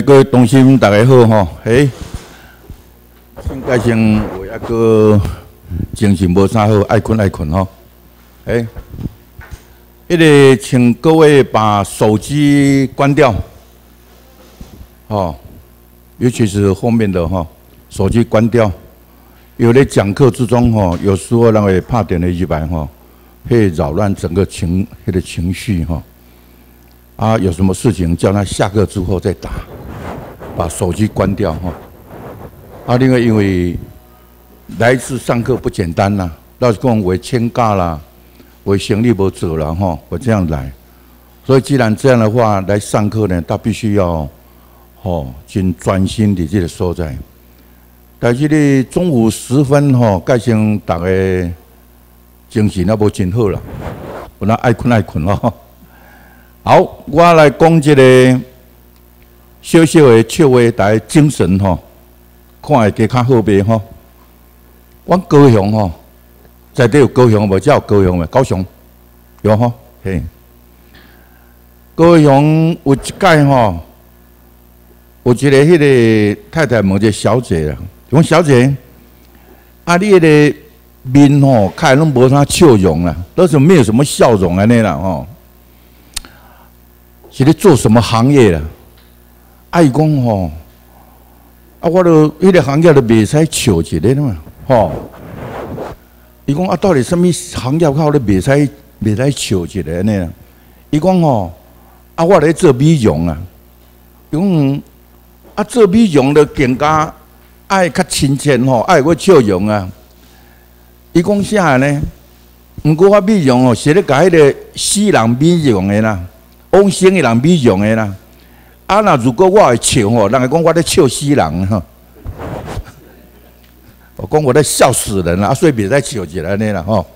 各位同心，大家好吼！哎，先介绍我一个精神无啥好，爱困爱困吼。哎，一个请各位把手机关掉，哦，尤其是后面的哈，手机关掉。有的讲课之中哈，有时候那个怕点了一百哈，会扰乱整个情他的情绪哈。啊，有什么事情叫他下课之后再打，把手机关掉哈。啊，另外因为来一次上课不简单呐，老师讲我请假啦，我行李不走了哈，我这样来，所以既然这样的话来上课呢，他必须要哦，尽专心的这个所在。但是呢，中午时分吼，介绍大家精神那无真好啦，本来爱困爱困哦。好，我来讲一个小小的笑话，大家精神吼，看会加较好袂吼。我高雄吼，在底有高雄无？只有高雄诶，高雄有吼，嘿。高雄有一届吼，有一个迄个太太某一个小姐啦。讲小姐，啊，你的面吼看拢无啥笑容啦，都是没有什么笑容安尼啦吼。是咧做什么行业啦？爱讲吼，啊，我都迄个行业都袂使笑一个嘛，吼。伊讲啊，到底什么行业靠咧袂使袂使笑一个呢？伊讲吼，啊，我咧做美容啊，伊讲啊，做美容的更加。爱较亲切吼，爱我笑容啊！伊讲啥呢？毋过我美容哦，是咧甲迄个死人美容的啦，往生的人美容的啦。啊，那如果我会笑吼，人会讲我咧笑死人哈。我讲我咧笑死人啊，所以别再笑起来呢啦吼。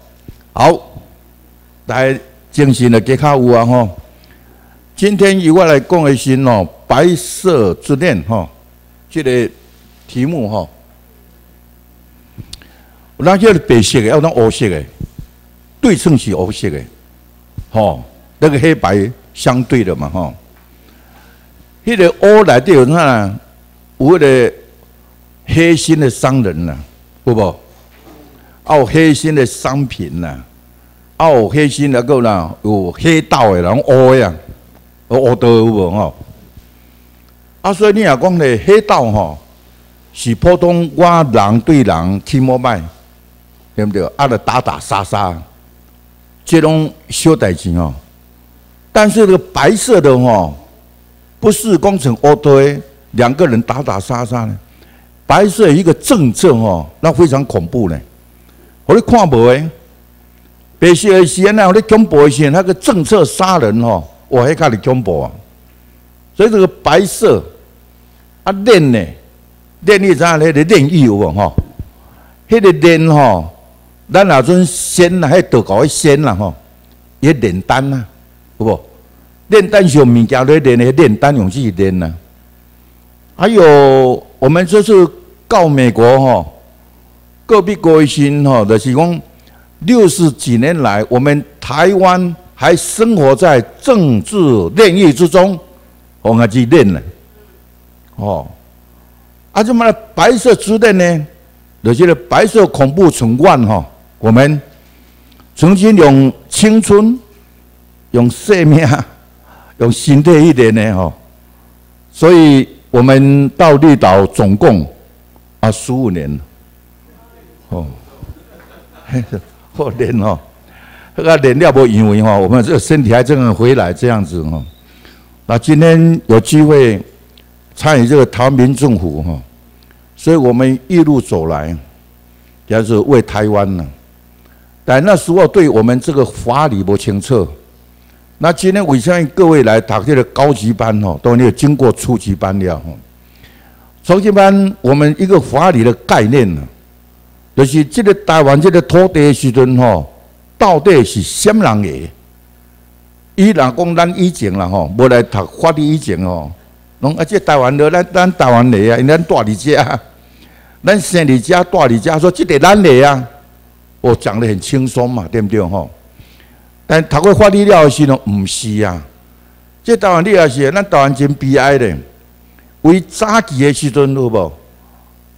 好，来精神的加较有啊吼。今天由我来讲的是哦，白色之恋吼，这个。题目哈，那叫白色的，要当黑色的，对称是黑色的，吼，那个黑白相对的嘛，吼。迄个黑来底有啥？有个黑心的商人呐，不不，有黑心的商品呐，有黑心那个啦，有黑道的人黑呀，黑道有无吼？啊，所以你也讲咧，黑道吼。是普通我人对人起毛歹，对不对？啊，了打打杀杀，这种小代志哦。但是这个白色的哦，不是工程乌堆两个人打打杀杀呢。白色一个政策哦，那非常恐怖呢。我咧看无诶，白色的时呢，我咧恐怖一些，那个政策杀人哦，我还看你恐怖啊。所以这个白色啊练呢。练你怎咧？咧练义有无吼？迄个练吼，咱若阵仙啦，迄道教诶仙啦吼，也炼丹呐，有无？炼丹是用物件咧练诶，炼丹用去练呐。还有我们这次告美国吼，隔壁国新吼，就是讲六十几年来，我们台湾还生活在政治炼狱之中，我们去练呢，哦。啊，这么白色之恋呢？有些的白色恐怖存冠哈，我们曾经用青春、用生命、用心的一点呢哈，所以我们到绿岛总共啊十五年哦，好年哦，那个练了不因为哈，我们这身体还真的回来这样子哈。那今天有机会参与这个台湾民政府哈。所以我们一路走来，也是为台湾呢。但那时候对我们这个法理不清楚。那今天我相信各位来打这个高级班哦，都没有经过初级班了哈。初级班我们一个法理的概念呢，就是这个台湾这个土地的时阵吼，到底是什么人的？伊人讲咱以前啦吼，无来读法律以前哦，拢而且台湾的咱咱台湾的啊，因咱大理家。咱生你家大你家说这得咱的啊，我讲的很轻松嘛，对不对吼？但读过法律了的时候，唔是啊。这台湾你也是，咱台湾真悲哀的。为早期的时阵有无？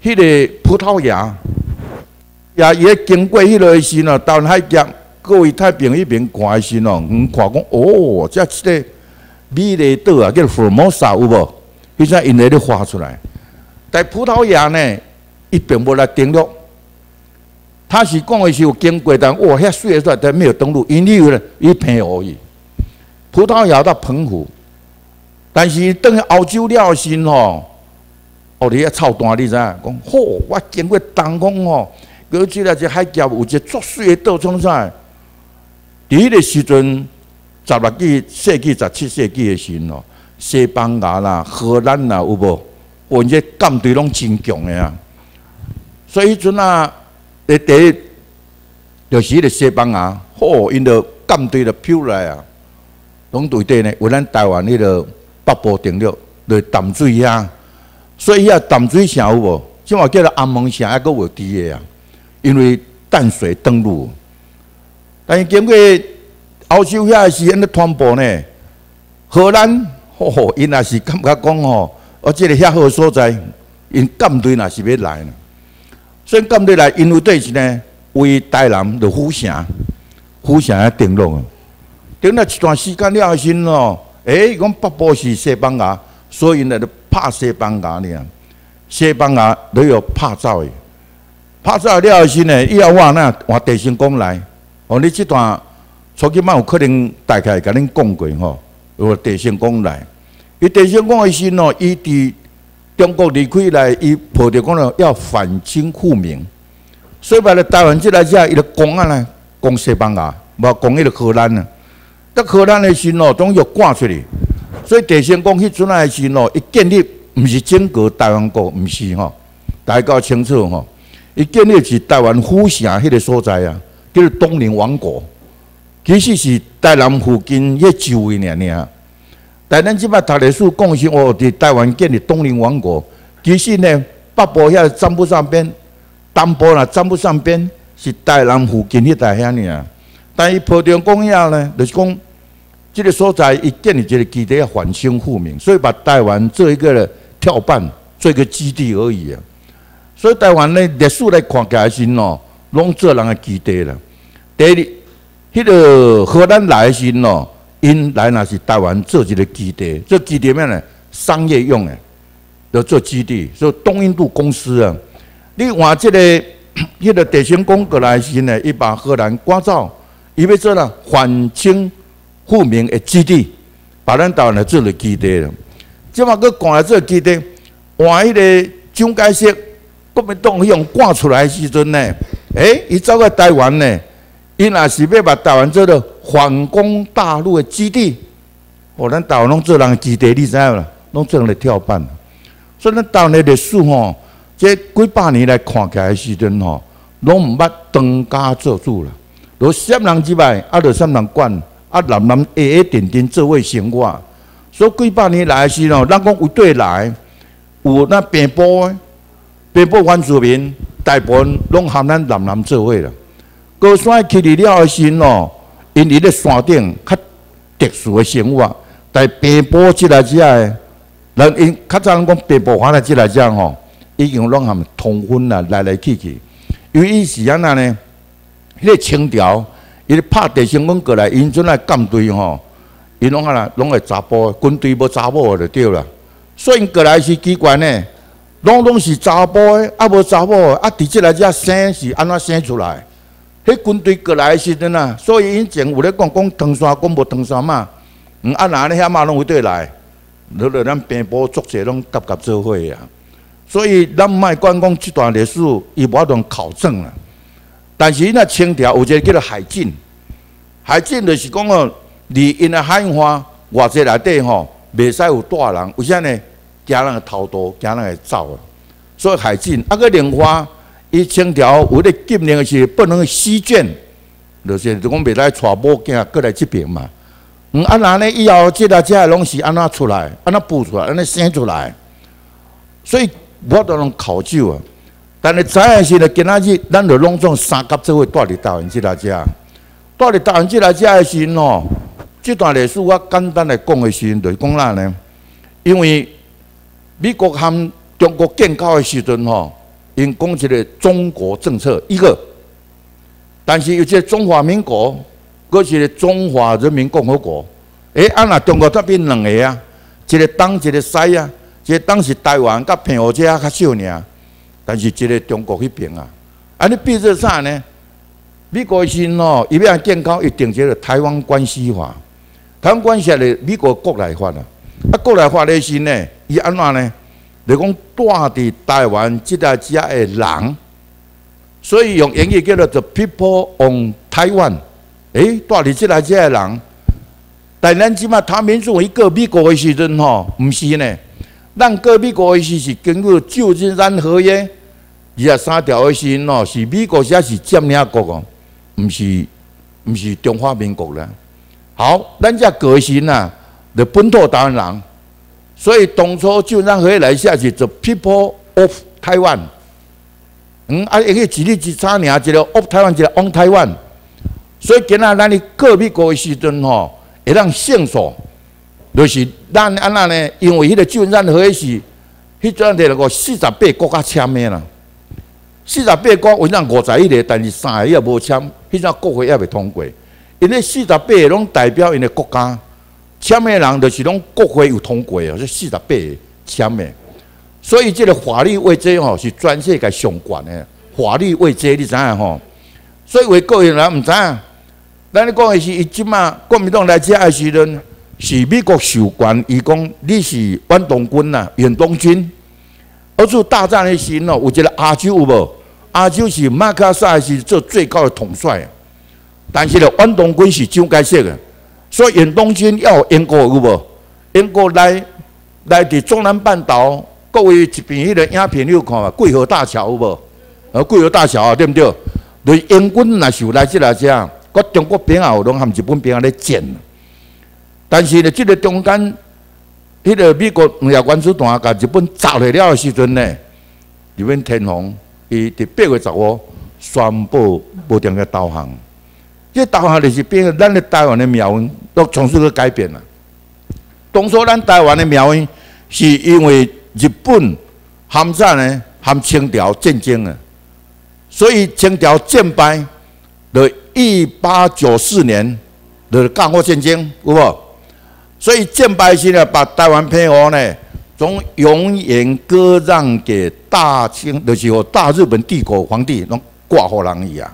迄个葡萄牙，也也经过迄个时喏，到海峡各位太平迄边看的时喏，嗯，看讲哦，这即个美丽岛啊，叫福尔摩沙有无？伊在因内咧画出来。但葡萄牙呢，伊并无来登陆。他是讲的是有经过，但哇，遐水出来，但没有登陆，因为呢，伊偏而已。葡萄牙到澎湖，但是等欧洲了先吼，哦，你遐操蛋，你知影？讲吼，我经过东港吼，过去了这海峡有一个作水的岛，创啥？第一个时阵，十六纪世纪、十七世纪的时哦，西班牙啦、荷兰啦，有无？我这舰队拢真强的啊！所以阵啊，第第就是迄个西班牙，吼，因着舰队就飘来啊！拢对底呢，为咱台湾迄个北部定陆，就淡水遐，所以遐淡水城有无？即话叫做安门城，还阁有伫个啊，因为淡水登陆。但是经过欧洲遐时，因咧团部呢，荷兰，吼吼，因也是感觉讲吼，而即个遐好所在，因舰队若是要来呢，所以舰队来，因为对是呢，为台南的府城，府城遐登陆。等了一段时间了后，咯，诶，讲北部是西班牙，所以呢，就怕西班牙呢。西班牙都有拍照的，拍照了后呢，以后我那往地心讲来，哦，你这段初期嘛有可能大概甲恁讲过吼，有地心讲来，伊地心讲的时咯，伊伫中国离开来，伊抱着讲了要反清复明，所以把咧台湾即来遮，伊就讲啊讲西班牙，无讲迄个荷兰啊。得荷兰的时咯，总要赶出去，所以地先讲迄阵的时咯，伊建立毋是整个台湾国，毋是吼，大家清楚吼。伊建立是台湾府城迄个所在啊，叫做东宁王国。其实是台南附近迄周围尔尔。但咱即摆读历史讲是哦，伫台湾建立东林王国，其实呢，北部遐占不上边，东部啦占不上边，是台南附近迄带遐尔。但伊破中讲了呢，就是讲，这个所在伊建立一个基地要反清复明，所以把台湾做一个跳板，做一个基地而已啊。所以台湾呢历史来看起来是喏，拢做人的基地了。第二，迄个荷兰来时喏，因来那是台湾做一个基地，这基地咩呢？商业用的，要做基地，所以东印度公司啊。你换这个 迄个地形工过来时呢，伊把荷兰关照。伊要做了反清复明的基地，把咱台湾来做了基地了。即马佮赶来做基地，换迄个蒋介石国民党用赶出来时阵呢，诶，伊走到台湾呢，伊若是要把台湾做了反攻大陆的基地，哦，咱台湾拢做人基地，你知影啦？拢做人来跳板。所以咱台湾的历史吼，这几百年来看起来的时阵吼，拢毋捌当家做主了。如三人之外，啊，着三人管，啊，人人一一点点做位生活。所以几百年来是吼，咱讲有对来，有那北部，北部原住民大部分拢含咱南南做位了。高山起嚟了时咯，因伫咧山顶较特殊的生活，但北部即来只个，人因较早人讲北部话来即来只吼，已经拢含通婚啦，来来去去，因为伊是安那呢？迄个清朝，伊咧拍地新闻过来，因阵来舰队吼，因拢啊啦，拢会查甫，军队无查某就对啦。所以过来是机关呢，拢拢是查甫的，啊无查某，啊直接来遮生是安怎生出来？迄军队过来的时阵啊，所以以前有咧讲讲唐山讲无唐山嘛，嗯啊那咧遐嘛拢会对来，落来咱平埔作者拢夹夹做伙啊。所以咱卖管讲即段历史，伊无法通考证啊。但是伊那清朝有一个叫做海禁，海禁就是讲哦，离因的海花外在内底吼，袂使有大人，为啥呢？惊人偷渡，惊人走啊。所以海禁啊个莲花，伊清朝为了禁令是不能西卷，就是就讲袂使带某囝过来这边嘛。嗯，啊那呢以后这大家拢是安怎出来，安怎补出来，安怎生出来，所以我都能考究啊。但是知影是咧，今仔日咱就拢总三甲做伙带伫台湾即来遮，带伫台湾即来遮的时阵吼，即段历史我简单来讲的时阵，就是讲啦呢，因为美国和中国建交的时阵吼，因讲一个中国政策一个，但是有些中华民国，搁是中华人民共和国。诶，啊那中国这边两个啊，一个东一个西啊，一个东是台湾甲平湖这啊较少尔，但是一个中国迄边啊，啊你比这啥呢？美国先哦，伊要建交，一定这个台湾关系法，台湾关系咧，美国国内法啊，啊国内法咧是呢，伊安怎呢？你讲住伫台湾即个家的人，所以用英语叫做 The People on Taiwan。诶，住伫即个家的人。但咱即马他民主一个美国的时阵吼，毋是呢。咱个美国的时是根据旧金山合约二十三条的时吼，是美国才是占领国哦，毋是毋是中华民国啦。好，咱只个时呐，就本土台湾人，所以当初旧金山合约来下是做 People of Taiwan。嗯，啊，一个几日之差尔，一个 of Taiwan，一个 on Taiwan。所以今仔咱哩个别国的时阵吼。会当线索，就是咱安那呢？因为迄个旧金山合约是，迄阵摕了个四十八国家签的啦。四十八国，为咱五十一个，但是三个也无签，迄阵国会也未通过。因为四十八个拢代表因的国家，签的人就是拢国会有通过哦，这四十八个签的。所以这个法律位置吼是全世界上悬的，法律位置你知影吼？所以为个人人毋知影。咱咧讲的是，伊即马国民党来遮的时阵，是美国授权，伊讲你是远东军呐，远东军。而做大战的时哦，有一个亚洲有无？亚洲是马克萨是做最高的统帅，但是咧远东军是蒋介石的，所以远东军要英国有无？英国来来伫中南半岛，各位一边迄个影片你有看嘛？桂河大桥有无？呃，桂河大桥啊，对不对？对英军若是有来即来遮。国中国兵啊有拢含日本兵咧战，但是咧，即个中间，迄个美国两亚军事团甲日本炸来了的时阵呢，日本天皇伊伫八月十五宣布无定个投降，即导航就是变咱的台湾的苗文都从事个改变了。当初咱台湾的苗文是因为日本含战呢？含清朝战争啊，所以清朝战败的。一八九四年的抗日战争，有无？所以建白时呢，把台湾配合呢，从永远割让给大清，就是大日本帝国皇帝，拢挂互人一样，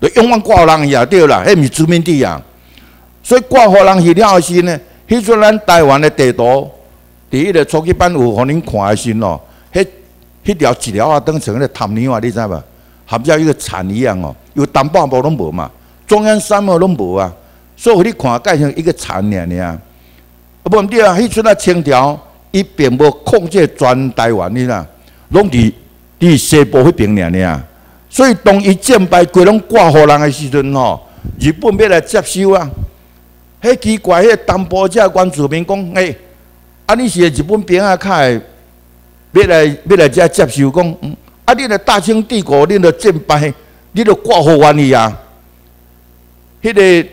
就永远挂互人去啊，对啦，迄毋是殖民地啊。所以挂互人去了时呢，迄阵咱台湾的地图，第一个初级版有互恁看的时咯，迄迄条一条啊，当成个潭泥啊，你知无？含像一个铲一样哦，有淡薄无拢无嘛，中央山脉拢无啊，所以你看改成一个铲尔尔啊，不毋对啊，迄阵啊清朝伊并无控制全台湾的啦，拢伫伫西部迄边尔尔，所以当伊战败规拢挂互人的时阵吼，日本要来接收啊，迄奇怪，迄淡薄只关主民讲，诶，啊你是日本兵啊，较会要来要来遮接收讲。嗯啊！你个大清帝国，你个战败，你个挂号完去啊？迄个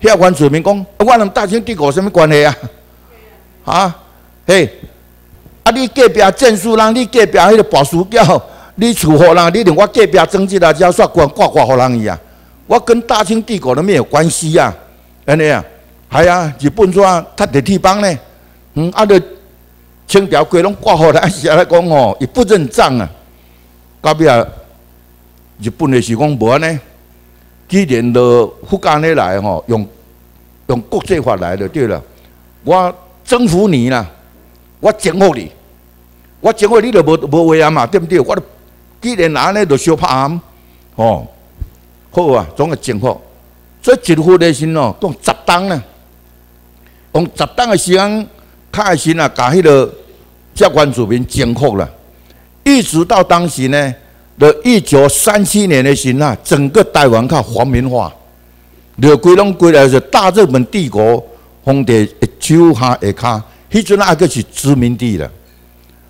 遐原住民讲，啊我同大清帝国什么关系啊？啊？嘿！啊！你隔壁战书人，你隔壁迄个博士教，你处好人，你连我隔壁政治来只煞挂挂挂好人伊啊？我跟大清帝国都没有关系啊？安尼啊？系啊！日本怎他的地方呢？嗯，啊！着清朝规拢挂好来，是来讲哦，伊不认账啊！到尾啊，日本的是讲无安尼，既然都福建的来吼，用用国际法来就对了。我征服你啦，我征服你，我征服你就无无话啊嘛，对不对？我都既然安尼就小拍案，哦，好啊，总个征服。所以一副的时哦，用十当呢，用十当的时间，开心啊，甲迄个接关主民征服了。一直到当时呢，的一九三七年的时啊，整个台湾靠皇民化，就归拢归来是大日本帝国封地手下下卡，迄阵啊个是殖民地了。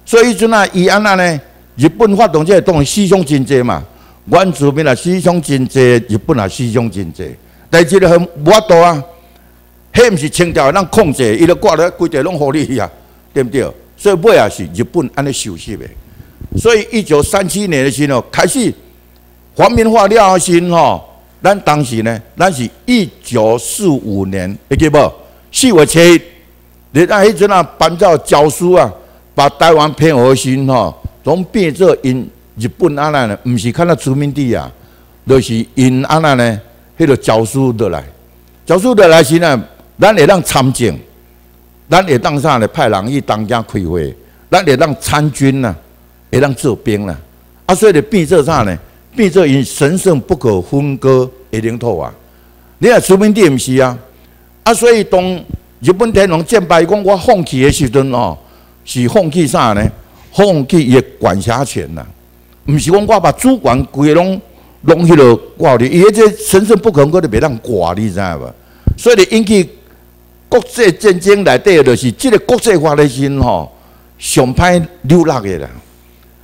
所以迄阵啊，伊安那呢，日本发动这个东西，思想真济嘛，原住民啊思想真济，日本啊思想真济，但是咧很无法度啊，迄毋是清朝咱控制，伊就挂咧规地拢互你去啊，对不对？所以尾也是日本安尼收拾的。所以一九三七年的时候开始皇民化了后先吼，咱当时呢，咱是一九四五年，会记无？四月七日，你那迄阵啊，颁照诏书啊，把台湾偏核心吼，拢变做因日本安那呢？毋是看到殖民地啊，就是因安那呢？迄个诏书得来，诏书得来时呢，咱会当参政，咱会当啥呢？派人去当家开会，咱会当参军呐。会当做兵呐，啊，所以咧变做啥呢？变做因神圣不可分割的领土啊！你啊，殖民地毋是啊，啊，所以当日本天皇战败，讲我放弃的时阵哦，是放弃啥呢？放弃伊的管辖权呐，毋是讲我把主管规拢拢迄落挂伫，伊迄这神圣不可分割的袂当挂，你知影无？所以引起国际战争内底，就是即个国际化的心吼，上歹流落的啦。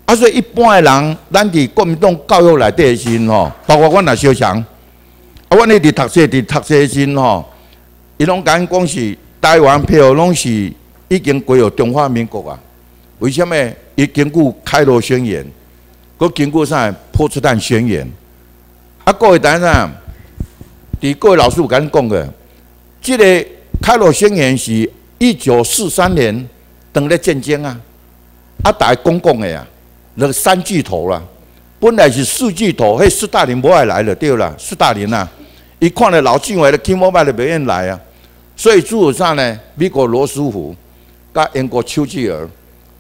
啊，所以一般的人，咱伫国民党教育内底的时吼，包括阮也小强，啊，阮咧伫读册伫读册时吼，伊拢敢讲是台湾票拢是已经归入中华民国啊。为什么？伊经过开罗宣言，佮经过啥波茨坦宣言。啊，各位大家，伫各位老师有甲讲个，即个开罗宣言是一九四三年当咧战争啊，啊，大家讲讲的啊。那个三巨头啦，本来是四巨头，嘿，斯大林不爱来了，对啦，斯大林呐，一看咧老晋伟的 King Mobile 的不愿来啊，所以主要上呢，美国罗斯福、甲英国丘吉尔、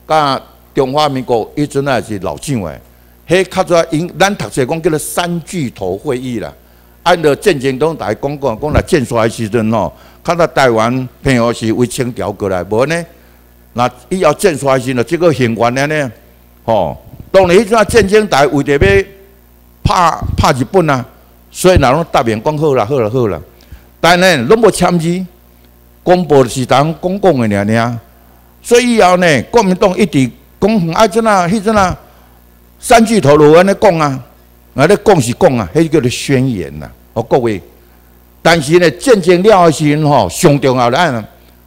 甲中华民国一直那是老晋伟，嘿，较早因咱读册讲叫做三巨头会议啦，按照战争中大讲讲讲来建衰时阵吼，看到台湾朋友是为清朝过来，无呢，那伊要建衰时呢，这个行官呢呢？哦，当然，迄阵啊战争台为着要拍拍日本啊，所以哪拢答应讲好啦，好啦，好啦。但呢，拢无签字，公布是当公共的尔尔。所以以后呢，国民党一直讲啊，阵啊，迄阵啊，三巨头路安尼讲啊，啊咧讲是讲啊，迄叫做宣言呐。哦，各位，但是呢，战争了的时吼，上重要咧，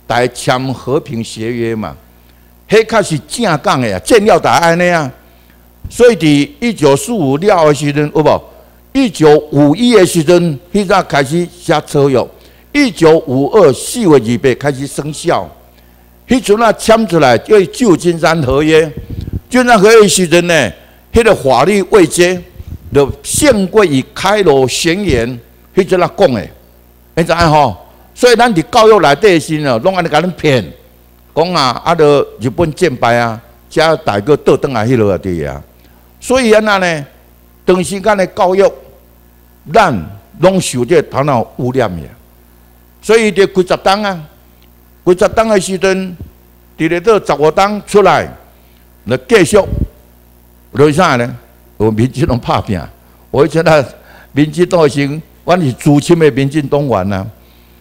大家签和平协约嘛。迄确是正讲的啊，正了大安尼啊，所以伫一九四五了的时阵，有无？一九五一的时阵，迄阵开始写车约，一九五二四月二八开始生效。迄阵啊签出来叫旧金山合约，旧金山合约时阵呢，迄个法律未接就胜过于开罗宣言，迄阵啊讲的，你知影吼？所以咱伫教育内底时呢，拢安尼甲恁骗。讲啊，啊，着日本战败啊，加大个倒转来迄落啊滴啊，所以安那呢，长时间的教育，咱拢受这头脑污染呀。所以伫几十档啊，几十档的时阵，伫咧倒十五档出来，来继续，为啥呢？我民进党拍拼，我以前啊，民进党是，阮是资深的民进党员啊，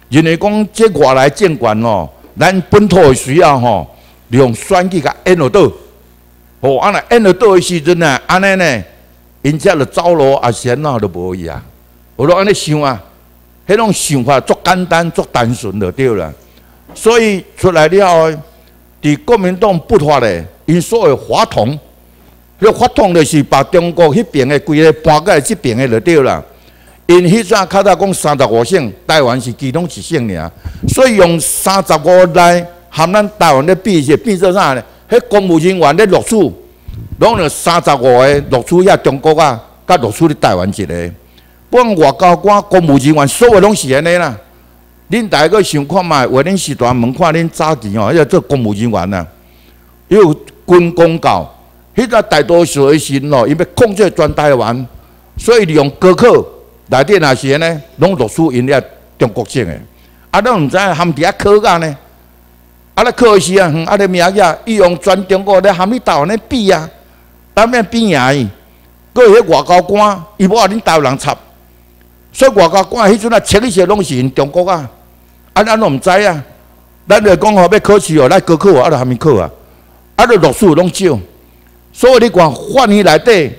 因为讲这外来监管哦。咱本土的需要吼，利用选举甲演落倒，哦，安尼演落倒的时阵呢，安尼呢，因遮就走路啊，先哪都无伊啊，我都安尼想啊，迄种想法足简单、足单纯就对了。所以出来了后，伫国民党不发咧，因所谓法统，迄法统就是把中国迄边的规个搬过来这边的就对了。因迄阵较早讲三十五省，台湾是其中一省尔，所以用三十五来含咱台湾咧比是变做啥呢？迄公务人员咧录取，拢了三十五个录取遐中国啊，甲录取咧台湾一个。不管外交官、公务人员，所有拢是安尼啦。恁大个想看卖，话恁时段问看恁早期哦，要做公务人员呐，有军公教，迄个大多数的时哦，因为控制全台湾，所以利用高考。内底那些呢，拢读书因遐中国籍的，啊，拢毋知含伫遐考干呢？啊，咧考时啊，啊，咧名额伊用全中国咧含你台湾咧比啊，当面比赢伊。个迄外交官，伊无啊恁台湾人插，所以外交官迄阵啊，切一些拢是因中国啊，啊，咱拢毋知啊。咱著讲吼要考试哦，来高考啊，啊，含咪考啊？啊，咧读书拢少，所以你讲法院内底。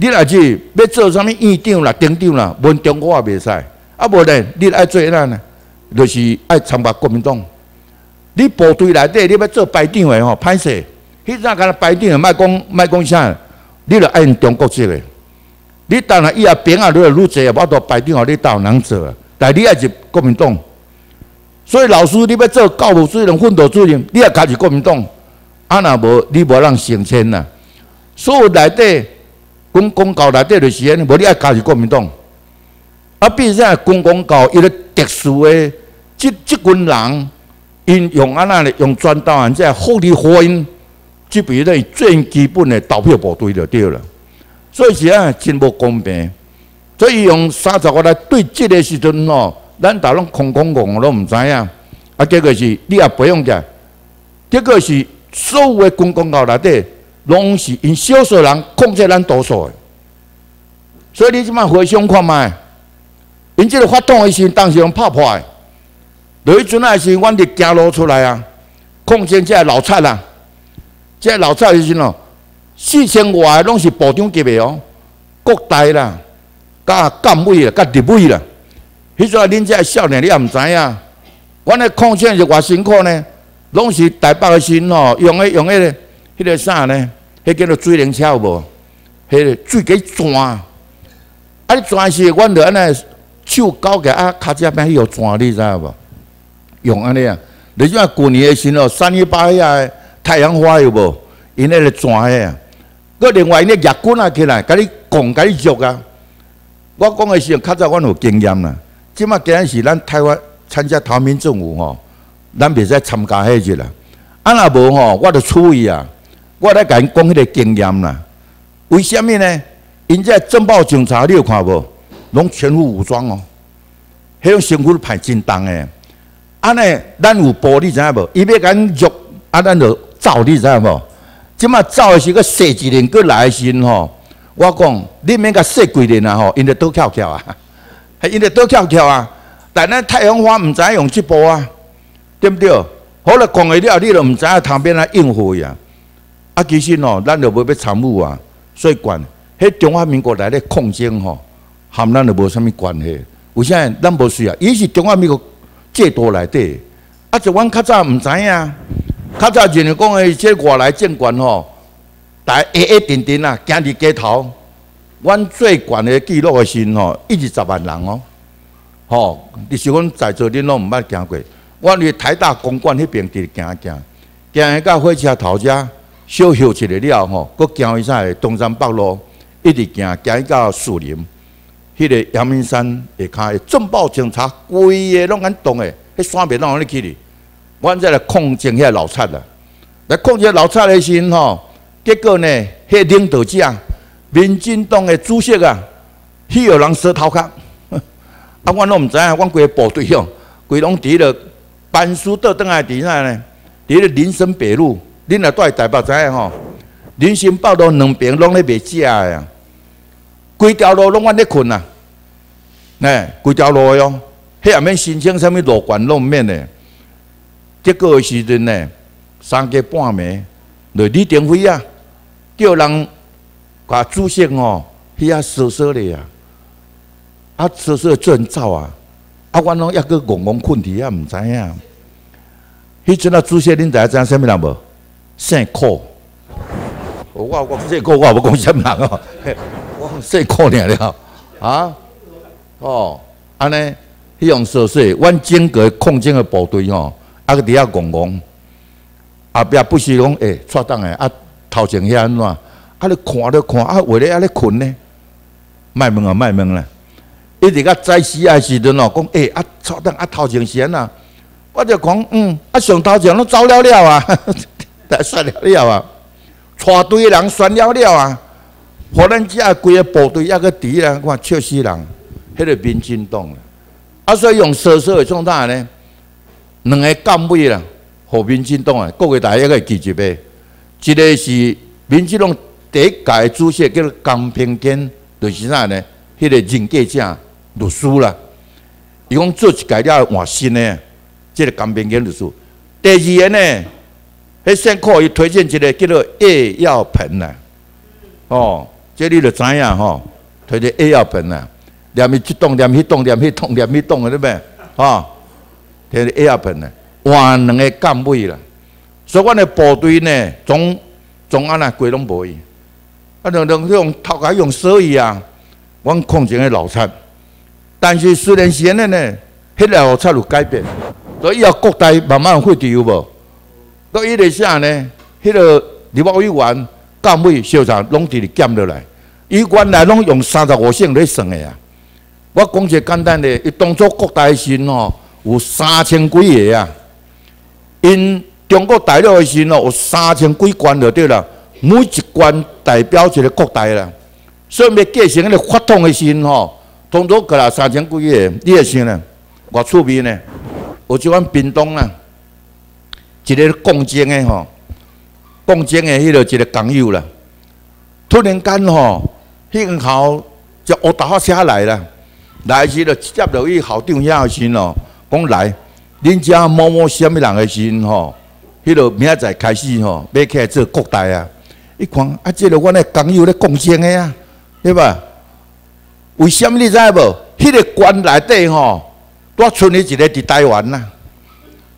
你若是要做啥物院长啦、厅长啦，文中国也袂使。啊无咧，你爱做啥呢？就是爱参加国民党。你部队内底你要做排长的吼，歹势。迄阵敢若排长的，莫讲莫讲啥，你著爱用中国籍的。你当然以后兵啊，你愈济啊，我都排长互你斗人做啊。但你也是国民党，所以老师你要做教务主任、训导主任，你也加入国民党。啊，若无你无人升迁呐。所有内底公公教内底就是安尼，无你爱加入国民党。啊，比如说公公教一个特殊的，即即群人，因用安那咧用传道啊，即福利福音，即比咧最基本的投票部队就对了。所以是啊，真无公平。所以用三十个来对即个时阵吼，咱大拢空空空都毋知影。啊，结果是你也不用讲，结果是所有的公公教内底，拢是因少数人控制咱多数的。所以你即摆回想看觅。因即个发动的时，当时用拍破的。有一阵啊，是阮伫行路出来啊，控制即个老蔡啦，即个老蔡时阵哦，四千外拢是部长级别哦，国大啦，甲干委啦，甲立委啦。迄阵啊，恁这少年你也毋知影，阮的控制是偌辛苦呢，拢是台北的时吼，用的用迄个迄个啥呢？迄叫做水灵车有无？迄个水给转，啊，转是阮着安尼。手搞个啊，卡这边有转，你知道无？用安尼啊，你像过年的时哦，三一八遐太阳花有无？因那个转个，佮另外那日棍啊起来，甲你讲，甲你捉啊。我讲的是较早阮有经验啦，即马既然是咱台湾参加台民政府吼，咱袂使参加迄个啦。啊若无吼，我著处意啊，我来甲因讲迄个经验啦。为虾米呢？因这政报警察你有看无？拢全副武装哦，迄种身躯都排真重诶。安尼，咱有玻璃知影无？伊要甲咱肉，啊，咱就走，你知影无？即马走诶是个设一年过来时吼，我讲你免甲说几年啊吼，因着倒翘翘啊，系因着倒翘翘啊。但咱太阳花毋知用即步啊，对毋对？好了，讲诶了，你都毋知影旁边来应付啊。啊，其实哦，咱就无要参悟啊，所以管迄中华民国来咧抗争吼。含咱就无啥物关系，为啥？咱无需要，伊是中华民国制度内底，啊！就阮较早毋知影，较早就是讲诶，即外来政权吼，大下下定定啊，行伫街头，阮最悬诶记录诶时阵吼，一二十万人哦，吼！你是阮在座恁拢毋捌行过，阮伫台大公馆迄边伫行行，行到火车头遮，小休息了了吼，佫行去啥？东山北路，一直行行到树林。迄个阳明山下骹，政报警察规个拢敢动诶，迄山边拢安尼去哩。阮再来控制遐老贼啦，来控制老贼诶时阵吼，结果呢，迄领导者民进党诶主席啊，迄有人说头壳，啊，阮拢毋知影，阮规个部队哦，规拢伫咧班书倒转来伫哪呢？伫咧林森北路，恁若住台北知影吼，林森北路两边拢咧卖食诶啊。规条路拢阮咧困啊，哎，规条路哟，迄也免申请啥物路管拢毋免诶。结果时阵呢，三更半暝，就李登辉啊，叫人甲主席吼，遐啊说说咧啊，啊说说转走啊，啊，阮拢抑个戆戆困伫遐，毋知影。迄阵啊，主席恁知影啥物人无？姓柯。我我姓柯，我也无讲啥物人哦。说可怜了啊！哦，安尼迄种说说，阮整个抗争的部队吼，啊个伫遐戆戆，后壁不是讲诶，错档诶，啊头前遐安怎？啊你看了看，啊为了啊咧困呢？卖问啊卖问啦！一直到早时啊时阵哦，讲诶啊错档啊头前是安那？我就讲嗯，啊上头前拢走了了啊，但算了了啊，带队人算了了啊。互咱遮规个部队抑个敌人，看笑死人，迄个民进党啊，所以用少少的状态呢，两个干委啦，互民进党啊，各个大一个记住呗。一个是民进党第一届主席叫做江平坚，就是啥呢？迄个人格者律师啦，伊讲做一届了换新的，即个江平坚律师。第二个呢，迄先可伊推荐一个叫做叶耀鹏啦，哦。这你就知影吼，推的 A 药盆啊，念伊即栋念迄栋念迄栋念迄栋的对不对？吼，推的 A 药盆呢，换两个干部啦。所以，阮的部队呢，总总安那鬼拢无伊，啊，两两用头壳用锁伊啊，阮矿井的老差。但是虽然现在呢，迄个老差有改变，所以要国代慢慢会有无？到伊个下呢，迄个立法委员、干部、校长拢伫咧减落来，伊原来拢用三十五线来算的啊。我讲一个简单的，伊当初国代时哦有三千几个啊，因。中国大陆的时哦，有三千几关就对了，每一关代表一个国代啦。所以要继承迄个法统的时吼，通通过来三千几个，你也想呢？我厝边呢？有即款屏东啊，一个共建的吼，共建的迄个一个工友啦，突然间吼，迄个校就乌大发车来啦，来时就接到伊校长遐的时哦，讲来，恁家某某什么人的时吼？迄个明仔载开始吼，要起来做国代啊！一看啊，即个阮的工友咧贡献的啊，对吧？为什么你知无？迄个官内底吼，我剩你一个伫台湾呐。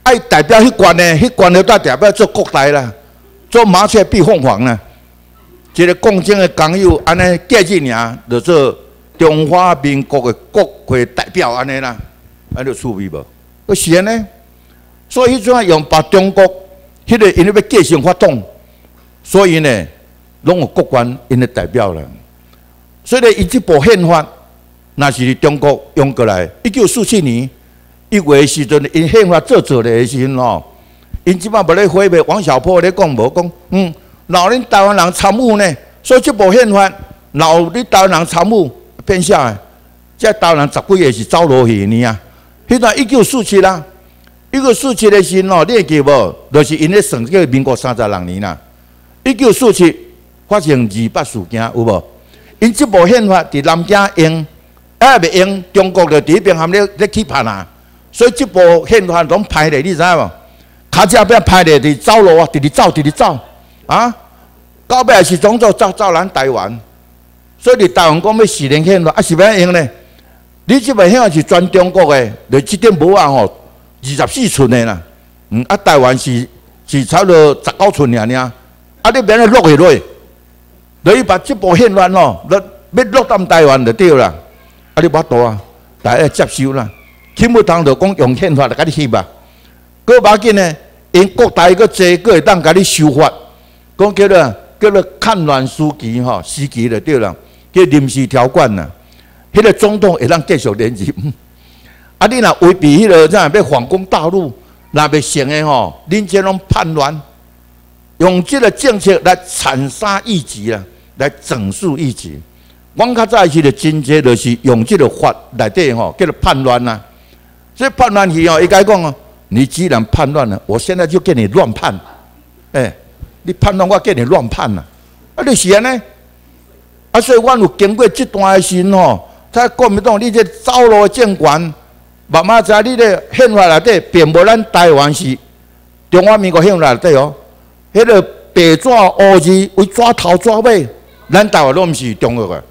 爱代表迄官呢，迄官就代表做国代啦，做麻雀避凤凰啦。一个贡献的工友，安尼过几年就做中华民国的国会代表安尼啦，安尼趣味无？不是呢，所以迄阵用把中国。迄个因为要继承发动，所以呢，拢有国官因的代表了。所以呢，伊即部宪法，那是中国用过来。一九四七年一月的时阵，因宪法做做的时阵吼，因即摆无咧回避王小波咧讲无讲，嗯，老恁台湾人参悟呢，所以即部宪法，老恁台湾人参悟变相，即台湾人十几个是走落去呢啊。迄段一九四七啦。一九四七的时哦，你会记无？就是因咧算个民国三十六年啦。一九四七发生二八事件有无？因即部宪法伫南京用，啊未用，中国就伫边含咧咧去判啊。所以即部宪法拢歹咧，你知无？卡只边歹咧，伫走路啊，直直走，直直走啊。到尾是总做走走咱台湾，所以你台湾讲要四年宪法，啊是要用呢？你即部宪法是全中国诶，就即点无啊吼。二十四寸的啦，嗯，啊，台湾是是差不多十九寸尔尔，啊，你免咧落去落，你把这部宪法哦，要落到台湾就对啦，啊，你无多啊，大家接受啦，听不通就讲用宪法来甲你翕吧，过把紧呢，因国大个坐个会当甲你修法，讲叫做叫做抗乱时期吼，时期就对啦，叫临时条款呐，迄个总统会当继续连任。啊！你若违背迄个，怎样要反攻大陆？若要成的吼，恁这拢叛乱，用这个政策来惨杀异己啊，来整肃异己。我较早时的真正就是用这个法来底吼，叫做叛乱呐。所以叛乱是哦，应该讲哦，你既然叛乱了，我现在就给你乱判。哎，你叛乱，我给你乱判呐。啊，你是安尼？啊，所以我有经过这段的时吼，在国民党你这走路的政权。慢慢在你的宪法内底，并无咱台湾是中华民国宪法内底哦。迄个白纸黑字为纸头纸尾，咱台湾拢毋是中国个。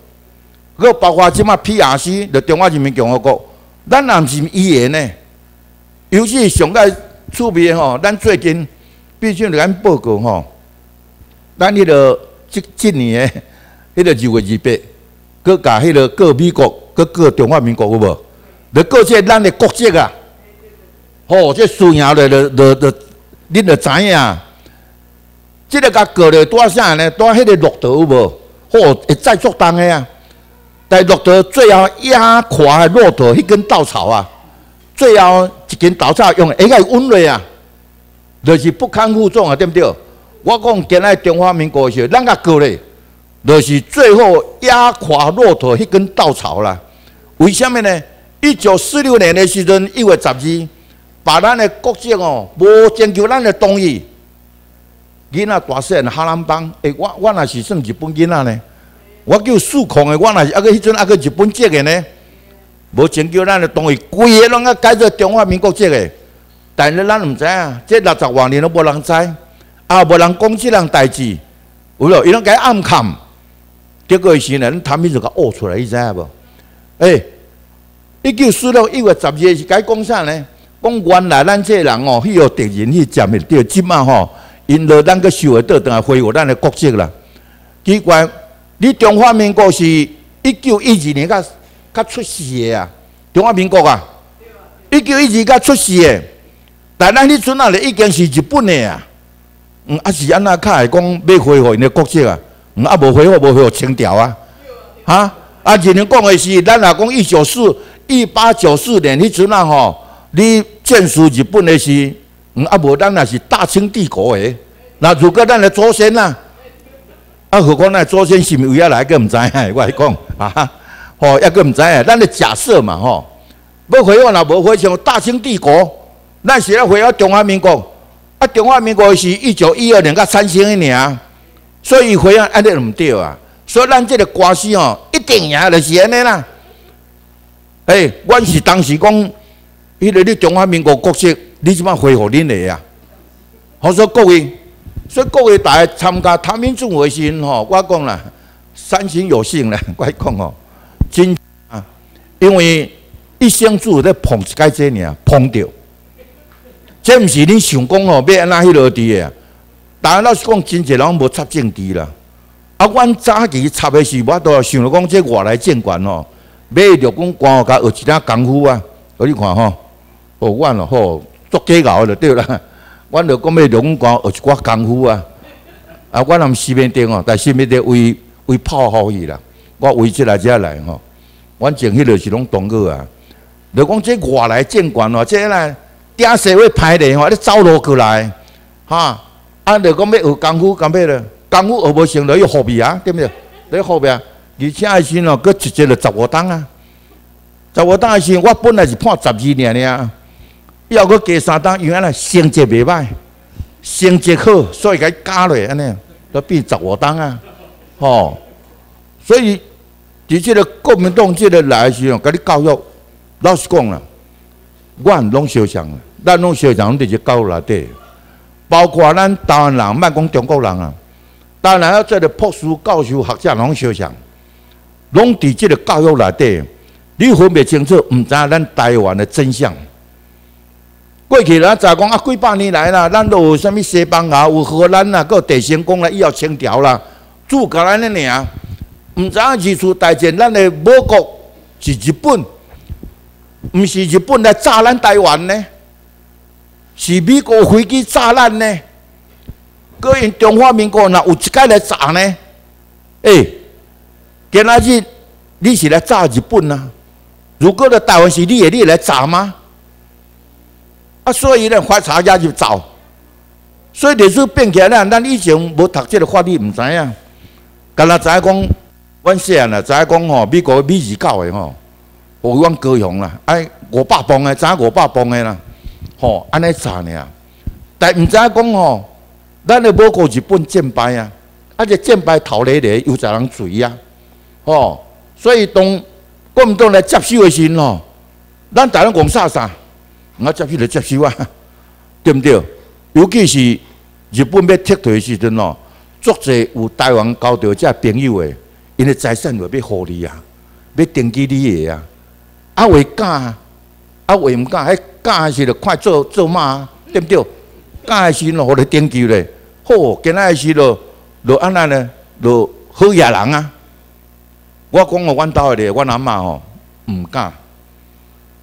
佮包括即马 P.R.C. 就中华人民共和国，咱也毋是伊个呢。尤其上个趣味吼，咱最近必须来报告吼，咱迄个即即年诶，迄个二月二八，佮甲迄个各美国佮各中华民国有无？你过这咱的国籍啊，哦，这需要的、的、的、的，你就知影。这个甲过了多啥呢？多迄个骆驼有无？哦，会再作动的啊！但骆驼最后压垮骆驼迄根稻草啊，最后一根稻草用一个温热啊，就是不堪负重啊，对不对？我讲今日中华民国时，咱甲过咧，就是最后压垮骆驼迄根稻草啦。为什么呢？一九四六年的时阵，一月十二，把咱的国籍哦，无征求咱的同意，囡仔大细汉哈兰邦，诶，我我那是算日本囡仔呢，我叫数控的，我那是啊个迄阵啊个日本籍的呢，无征求咱的同意，规个拢啊改做中华民国籍的，但是咱毋知啊，这六十万年都无人知，啊无人讲这样代志，有咯，伊拢改暗藏，结果是呢，他们就甲挖出来，你知影无？诶。一九四六一月十日是该讲啥呢？讲原来咱这人哦，迄个敌人去占的对，即马吼，因着咱个受会倒转来恢复咱的国籍啦。奇怪，你中华民国是一九一二年甲甲出世的啊？中华民国啊，一九一二甲出世的，但咱迄阵啊咧已经是日本的啊。嗯，啊是安那卡会讲要恢复因的国籍啊？嗯，啊无恢复无恢复清朝啊？啊？啊，人讲的是，咱若讲一九四一八九四年迄阵啊吼。你建属日本的是，嗯，啊无咱也是大清帝国的，那如果咱的祖先呐，啊何况咱祖先是毋是为来个毋知影，我来讲啊，吼，一个毋知影，咱的假设嘛吼，要回我若无回像大清帝国，咱是要回到中华民国，啊中华民国是一九一二年甲三星一年，所以回啊安尼毋对啊，所以咱这个关系吼，一定赢就是安尼啦，哎，阮是当时讲。迄个你中华民国国籍，你即摆恢复恁的啊？好说各位，所各位大家参加唐明众会时吼，我讲啦，三生有幸啦，我讲哦，真啊，因为一生只有在碰一届这尔碰着，这毋是恁想讲哦，要安那迄落地的。当然老实讲，真侪人无插政治啦。啊，阮早期插的是，我都想着讲，这外来监管哦，买着讲官家学一点功夫啊，你看吼。哦，阮咯吼，做假熬就对啦。阮就讲要两官学一寡功夫啊。啊，阮毋西面顶哦，但西面顶为为泡好伊啦。我为即来遮来吼，阮前迄个是拢同个啊。就讲这外来监管哦，这来顶社会排列吼，你走路过来，哈。啊，就讲要学功夫，干咩咧？功夫学无成就要何必啊？对不对？你何必啊？而且还是哦，佮直接就十五档啊。十五档是，我本来是判十二年的要搁加三档，因为咧成绩袂歹，成绩好，所以甲伊加落安尼，都变十五档啊，吼！所以，伫即个国民党即个来的时候，甲你教育，老实讲啦，阮拢相像，咱拢相像伫即教育内底，包括咱台湾人，莫讲中国人啊，台湾要做个博士、教授、学者拢相像，拢伫即个教育内底，你分别清楚，毋知影咱台湾的真相。过去咱再讲啊，几百年来啦，咱都有啥物西班牙、有荷兰啦，有地成功啦，以后清朝啦，诸葛亮的尔，毋知影日出大战，咱的母国是日本，毋是日本来炸咱台湾呢？是美国飞机炸咱呢？个因中华民国若有一届来炸呢？哎，今仔日你是来炸日本啊？如果的台湾是你的，你来炸吗？所以咧，发查家就走，所以历史变起来咧，咱以前无读这个法律，毋知影。干那知讲，阮细汉啊，知影讲吼，美国美字教的吼，有阮高雄啦，哎，五百磅的，知影五百磅的啦，吼，安尼查呢。但毋知影讲吼，咱的母国日本战败啊，而且战败逃离咧，有在人追啊，吼，所以当国民党来接收的时吼，咱大人讲啥啥？我接去就接收啊，对不对？尤其是日本要撤退的时阵哦，作者有台湾交到遮朋友的，因为财产会要互你啊，要登记你的啊，啊会敢，啊啊会毋敢，迄敢是就快做做嘛，对不对？敢时咯，互你登记咧，好，今仔时咯，就安那呢，就好野人啊。我讲我阮兜的，阮阿嬷吼毋敢，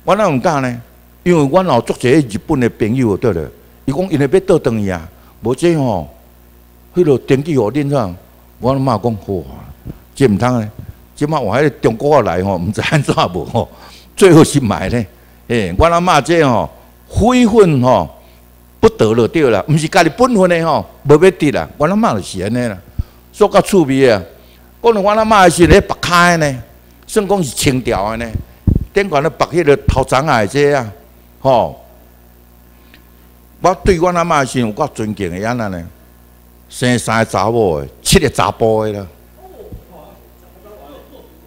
我哪毋敢呢？因为阮老做者日本的朋友对了，伊讲因为要倒转去啊，无这吼，迄落登记互恁怎？我阿妈讲好，这毋通咧，即马我喺中国来吼，毋知安怎无吼，最后是买咧，诶，我阿妈这吼，悔恨吼不得了对啦，毋是家己本分的吼，无要得啦，我阿妈就是安尼啦，说较趣味啊，可能我阿妈是咧白开呢，算讲是清朝的呢，顶管咧白迄个头长啊这啊。吼，我对阮阿妈是有够尊敬的安尼呢，生三个查某的，七个查甫的啦。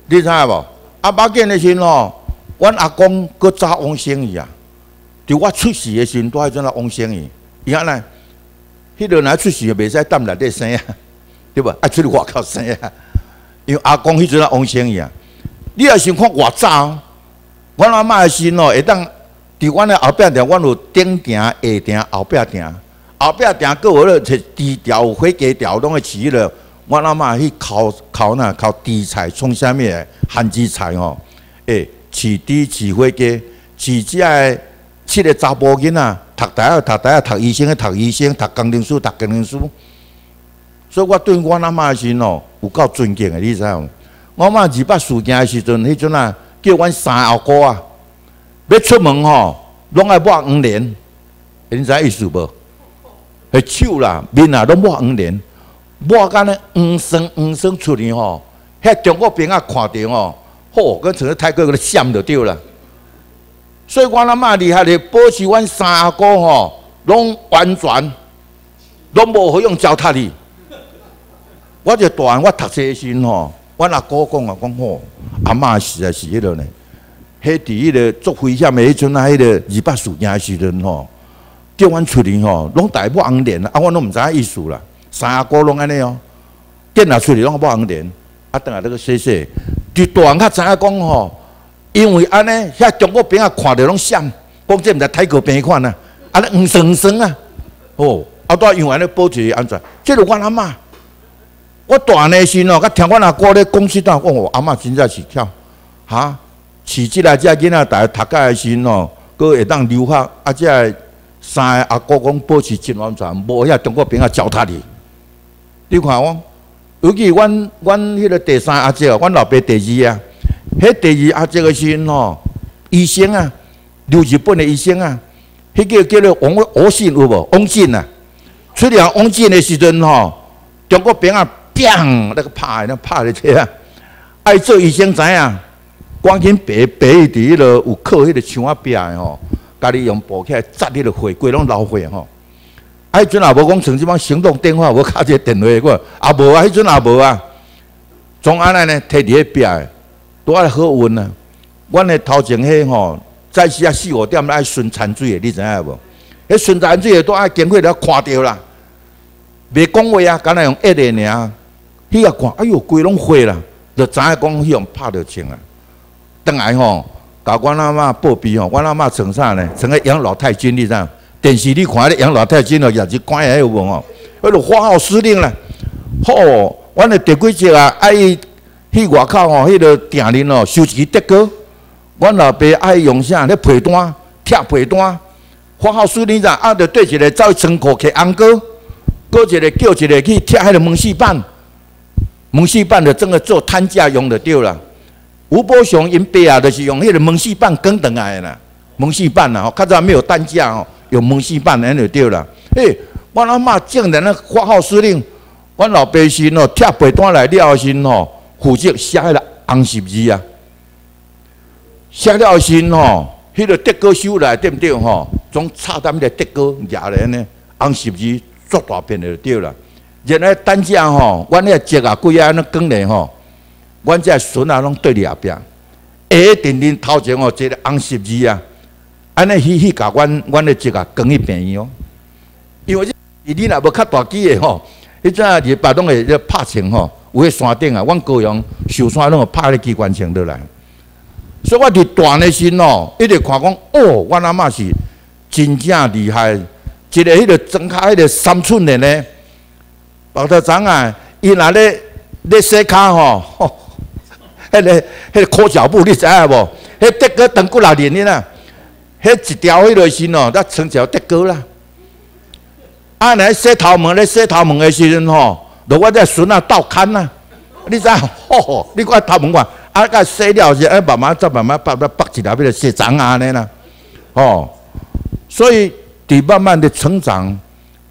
你知影无？阿爸见的时吼，阮阿公搁查王生义啊，伫我出世的时都还做那王生义。伊安尼，迄个人出世也袂使踮内底生啊，对无？爱出去外口生啊。因为阿公迄阵啊王生义啊，你也想看外早，阮阿妈的时吼会当。伫阮的后壁店，阮有顶店、下店、后壁店。后壁店各有咧，摕地条、有火鸡条，拢会饲了。阮阿嬷去烤烤呐，烤地菜，从啥物诶番薯菜吼？诶，饲猪、饲火鸡，饲只个七个查甫囡仔，读大学、读大学、读医生诶，读医生，读工程师、读工程师。所以我对阮阿嬷时吼有够尊敬诶，你知影？我阿嬷二八事件诶时阵，迄阵啊，叫阮三阿哥啊，要出门吼，拢爱抹黄连，你知意思无？迄手啦，面啦，拢抹黄连。抹干咧黄生黄生出去吼，遐中国兵啊看到吼，嚯，跟成个泰国个闪就对啦。所以我阿妈厉害咧，保持阮三阿哥吼，拢完全拢无好用脚踏哩。我就大汉，我读册时吼，阮阿哥讲啊，讲吼，阿嬷实在是迄落呢，迄伫迄个做飞险的迄阵啊，迄个二八事件时阵吼，叫阮出去吼，拢大部红脸啊，我拢毋知影意思啦。三阿哥拢安尼哦，电脑处理拢无红连，啊，等下这个说说，就大人较知影讲吼，因为安尼遐中国兵啊看着拢闪，讲这毋知泰国病款啊，安尼黄生生啊，哦，啊，都用安尼保持安全，这是阮阿嬷，我大内时哦，甲听阮阿哥咧讲起到，讲我阿嬷真正是巧，哈，饲即个只囡仔大读个诶时哦，佫会当留学，啊，即个三个阿哥讲保持真安全，无遐中国兵啊糟蹋你。你看我，尤其阮阮迄个第三阿姐，阮老爸第二啊，迄第二阿姐个时吼，医生啊，留日本的医生啊，迄个叫做王王信有无？王信啊，出了王信的时阵吼，中国兵啊，砰，那个拍那拍的车啊，爱做医生知影，赶紧白白伫迄个有靠迄个墙啊壁的吼，家己用布起来扎迄个血，规拢流血吼。啊！迄阵也无讲像即帮行动电话，无敲一个电话过，也无啊！迄阵也无啊。总安尼呢，摕伫迄壁诶，拄爱好运啊。阮诶头前迄吼，早时啊四五点爱巡残水诶，你知影无？迄巡残水诶都爱经过了看着啦。袂讲话啊，敢若用一个尔。迄个看，哎哟，规拢灰啦，就知影讲迄样拍着清啊。等来吼，甲阮阿嬷报备吼，阮阿嬷穿啥呢？穿个养老太君，你知影？电视你看咧，养老太君哦，也是关下有无吼？迄个花号司令啦，吼，阮的第几节啊？爱去外口吼，迄个店里哦，收集德哥。阮老爸爱用啥咧？配单，贴配单。花号司令长啊，着对一个走仓库去安哥，过一个叫一个去拆迄个门市板，门市板着怎个做摊架用着对啦。吴伯雄因爸啊，就是用迄个门市板跟等来啦，门市板啦，吼，较早没有担架吼。用蒙西办安就对啦。嘿，我阿妈竟然咧发号施令，我老百姓哦贴背单来了时吼，负责写迄个红十字啊。写了时吼，迄个德哥收来对不对吼？总插单的德哥夹来安呢，红十字做大片就对啦。然后单价吼，阮遐节啊贵啊那更咧吼，阮这孙啊拢对你后壁，下定定头前哦，这个红十字啊。安尼去去甲阮阮的这个更一便宜哦，因为你若无较大机的吼，迄阵啊，日北东的拍枪吼，有迄山顶啊，阮高阳受山拢会拍咧机关枪倒来，所以我伫大的时吼，一直看讲哦，阮阿嬷是真正厉害，一个迄个睁开迄个三寸的呢，包头长啊，伊若咧咧洗骹吼，迄个迄个裤脚布你知影无？迄德哥长骨六年的啦。迄一条迄落线哦，那成条德哥啦。啊，来洗头毛咧，洗头毛的时阵吼，就我在孙啊倒看啊。你知影？吼，你看头毛看，啊，甲洗了是哎，慢慢再慢慢拔拔拔起来，变成洗长啊尼啦。哦，所以伫慢慢的成长，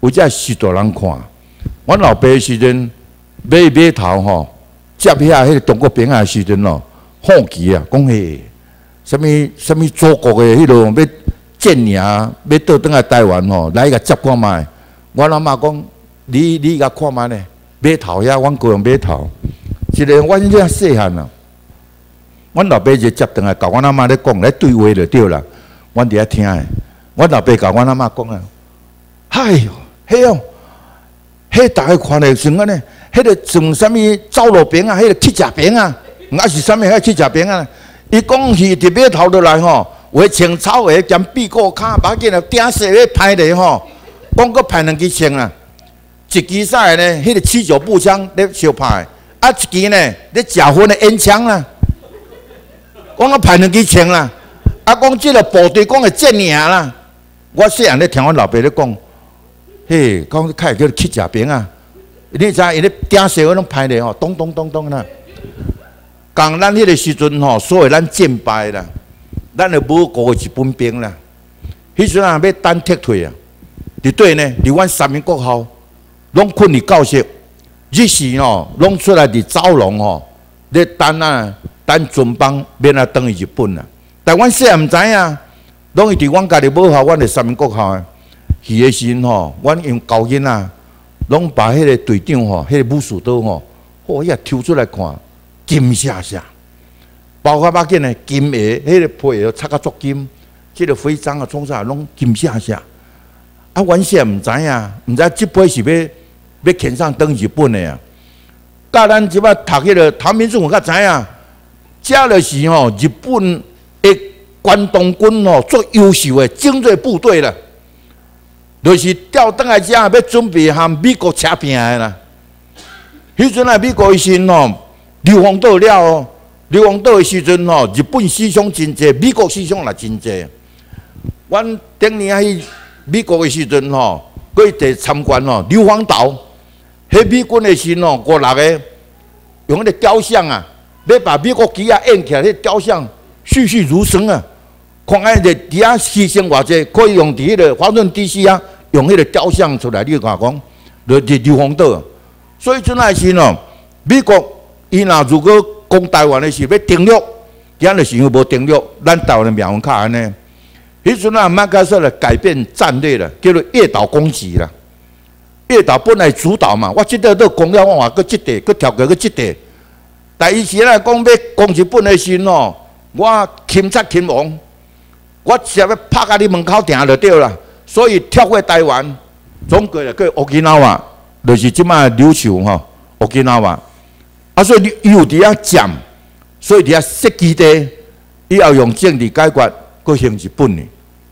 有只许多人看。我老爸时阵买买头吼，接遐迄个中国兵啊时阵咯，好奇啊，讲嘿。什物什物祖国的迄落要建营，要倒转来台湾吼，来个接看卖。我阿妈讲，你你甲看卖呢？码头遐，阮个人码头，一个阮这细汉啊，阮老爸就接转来，甲阮阿妈咧讲，来对话就对啦。阮伫遐听诶，阮老爸甲阮阿妈讲啊，哎哟，嘿哦，迄大家看咧像安尼，迄个像什么走路兵啊，迄个铁甲兵啊，还是什么迄个铁甲兵啊？伊讲是伫码头落来吼，有诶穿草鞋兼背过卡，把紧了顶色咧歹咧吼，讲佫派两支枪啊，一支赛呢，迄个七九步枪咧小派，啊一支呢咧假婚的烟枪啊，讲佫派两支枪啦，啊讲即个部队讲会正赢啦，我细汉咧听阮老爸咧讲，嘿，讲开叫去食兵啊，你知伊咧顶色迄种派咧吼，咚咚咚咚啦。讲咱迄个时阵吼，所以咱战败啦，咱就无过日本兵啦。迄时阵啊要等撤退啊，伫对呢，伫阮三民国校，拢困伫教室，日时吼，拢出来伫走廊吼，咧等啊等军帮免啊等于日本啦。但阮细汉毋知影，拢是伫阮家己母校，阮伫三民国校去个时阵吼，阮用高音啊，拢把迄个队长吼，迄个武士刀吼，吼伊也抽出来看。金闪闪，包括把件呢金鞋，迄个皮要插个足金，即个徽章啊，创啥拢金闪闪。啊，原先毋知影，毋知即批是要要遣上登日本的啊。教咱即摆读迄个唐明宗，我较知影，遮就是吼日本的关东军吼最优秀的精锐部队了，就是调登来遮要准备和美国扯平的啦。迄阵啊，美国伊先吼。流亡到了哦，流亡到的时阵吼，日本思想真济，美国思想也真济。阮顶年去美国的时阵吼，去伫参观吼硫磺岛，迄美军的时吼五六个用迄个雕像啊，要把美国旗啊印起来，迄雕像栩栩如生啊。看下伫底下牺牲偌济，可以用伫迄个华盛顿 DC 啊，用迄个雕像出来，你看讲，就伫硫磺岛。所以阵那时吼，美国。伊若如果攻台湾的时候要登陆，今日是因为无登陆，咱台湾的命运较安尼。迄阵啊，麦克说了改变战略了，叫做越岛攻击了。越岛本来主导嘛，我即个都攻了，我话搁即地，搁跳过搁即地。但以前来讲要攻日本的时哦，我钦差钦王，我只要拍在你门口埕就对了。所以跳过台湾，总过了去沖縄话，就是即卖琉球吼，沖縄话。啊，所以你有伫遐讲，所以伫遐设基地，伊要用政治解决，搁行日本呢，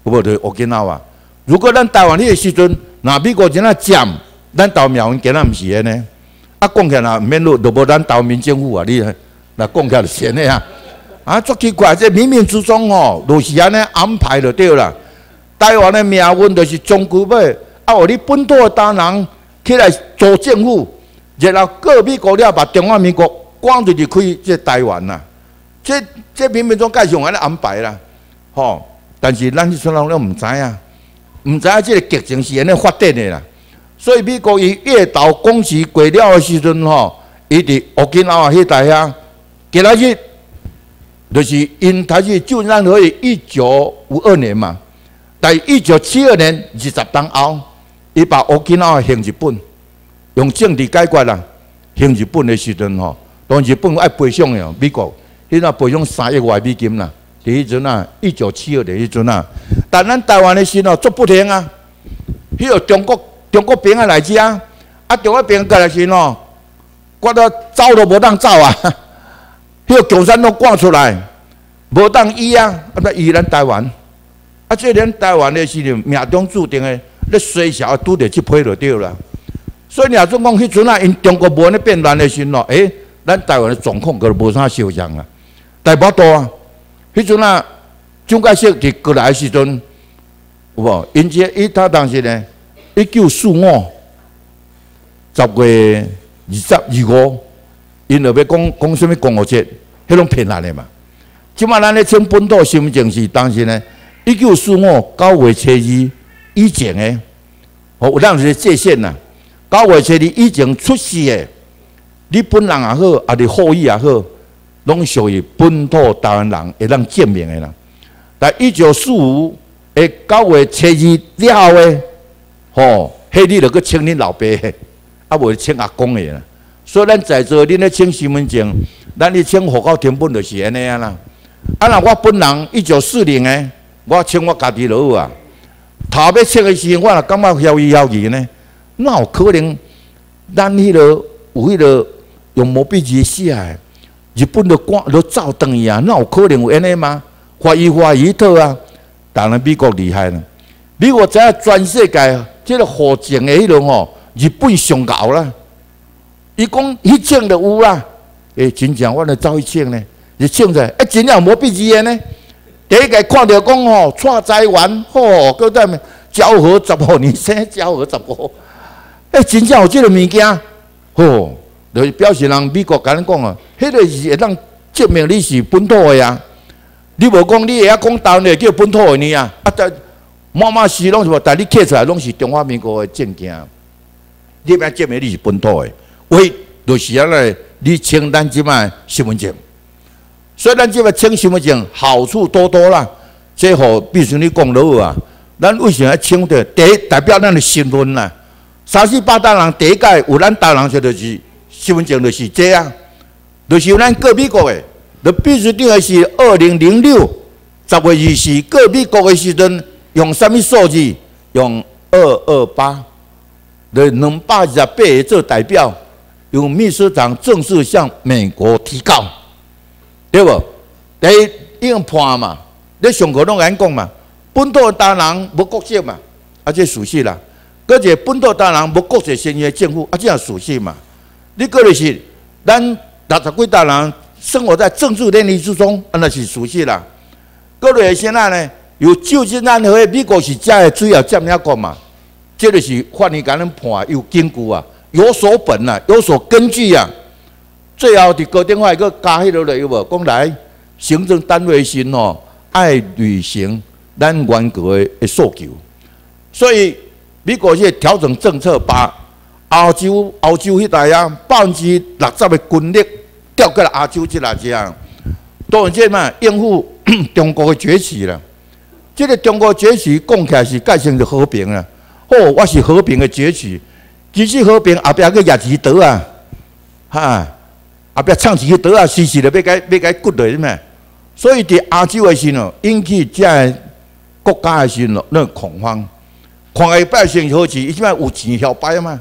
有无？就 OK 闹啊？如果咱台湾迄个时阵，那美国真啊讲，咱台湾苗文今仔毋是安尼，啊，讲起来毋免路，都无咱台湾民政府啊，你那讲起来先的啊，啊，足奇怪，这冥冥之中吼，就是安尼安排就对啦。台湾的命运就是终究要啊，我你本土的大人起来做政府。然后各美国了把中华民国关入去开这台湾呐，这这冥冥中介上安尼安排啦，吼！但是咱迄阵人拢毋知影，毋知影这个剧情是安尼发展的啦。所以美国伊越岛攻击过了的时阵吼，伊伫乌金纳迄带遐，今仔日就是因他是就任可以一九五二年嘛，但一九七二年二十当后，伊把乌金纳向日本。用政治解决啦，行日本的时阵吼，当日本爱赔偿的，美国迄阵赔偿三亿外美金啦。第一阵啊，一九七二年迄阵啊，但咱台湾的时吼做不停啊。迄个中国中国兵啊来遮，啊啊中国兵过来时吼，我都走都无当走啊。迄个共产党赶出来，无当医啊，啊不医咱台湾。啊，这连台湾的时阵命中注定的，你衰小拄着即批就对了。所以你若总讲迄阵啊，因中国无安尼变乱的时咯，诶，咱台湾的状况可无啥相像啊，大不多啊。迄阵啊，蒋介石伫过来的时阵，有无？因这伊他当时呢，一九四五十月二十二五，因就要讲讲什么共和节，迄拢骗人的嘛。即马咱咧称本土新闻是当时呢，一九四五九月初二以前诶，哦，有当时界限呐。九月初二以前出世的，你本人也好，啊，你后裔也好，拢属于本土台湾人会当见面的啦。但一九四五诶九月初二了后诶，吼，迄你著去请恁老爸，啊，无请阿公诶啦。所以咱在座恁咧请身份证，咱咧请户口填本就是安尼啊啦。啊，那我本人一九四零诶，我请我家己老啊。头要请诶时，我也感觉犹豫犹豫呢。那有可能，咱迄个有迄个用毛笔字写，日本的官都照登伊啊，那有可能有安尼吗？发一发一套啊！当然美国厉害了，美国在全世界这个火箭的迄种哦，日本上高啦。伊讲一千就有啦，诶，真正我来走一千呢，一千在，诶，真正无必然呢。第一个看到讲吼，蔡载完吼，搁在交河十五年生，交河十五，诶，真正有这个物件，吼，就表示人美国甲咱讲啊，迄个是会当证明你是本土的呀。你无讲，你会晓讲台湾叫本土的呢啊？啊，在妈妈是拢是无，但你刻出来拢是中华民国的证件，你要证明你是本土的，喂，就是安尼，你签咱即卖身份证。所以咱即卖签身份证好处多多啦。最好必须你讲落啊，咱为什么要签的？第一代表咱的身份啦。三四百代人第一届有咱大人，就是身份证就是这样，就是有咱过美国的。你必须定的是二零零六十月二十过美国的时阵，用什么数字？用二二八，的两百二十八个做代表，由秘书长正式向美国提告，对不？第一已经判嘛，你上课拢安讲嘛，本土大人无国籍嘛，啊这属实啦。而且本土大人无国籍先约政府，啊这也属实嘛。你个就是咱六十几大人。生活在政治联立之中，那是熟悉啦。各位现在呢，有旧金山和美国是加的主要这样个嘛？这个是法律甲咱判有根据啊，有所本啊，有所根据啊。最后伫高电话个加迄落来有无？讲来行政单位先哦，爱履行咱原国的诉求。所以美国是调整政策，把欧洲欧洲迄带啊百分之六十的军力。调过来亚洲去啦，这样，当然这嘛应付中国的崛起了。这个中国崛起讲起来是改成是和平了。哦，我是和平的崛起，其实和平后壁个亚吉德啊，哈，后壁唱起个德啊，时时的要该要该骨的咩？所以伫亚洲的时候引起这国家的时候那恐慌，看个百姓好似伊即摆有钱晓摆嘛？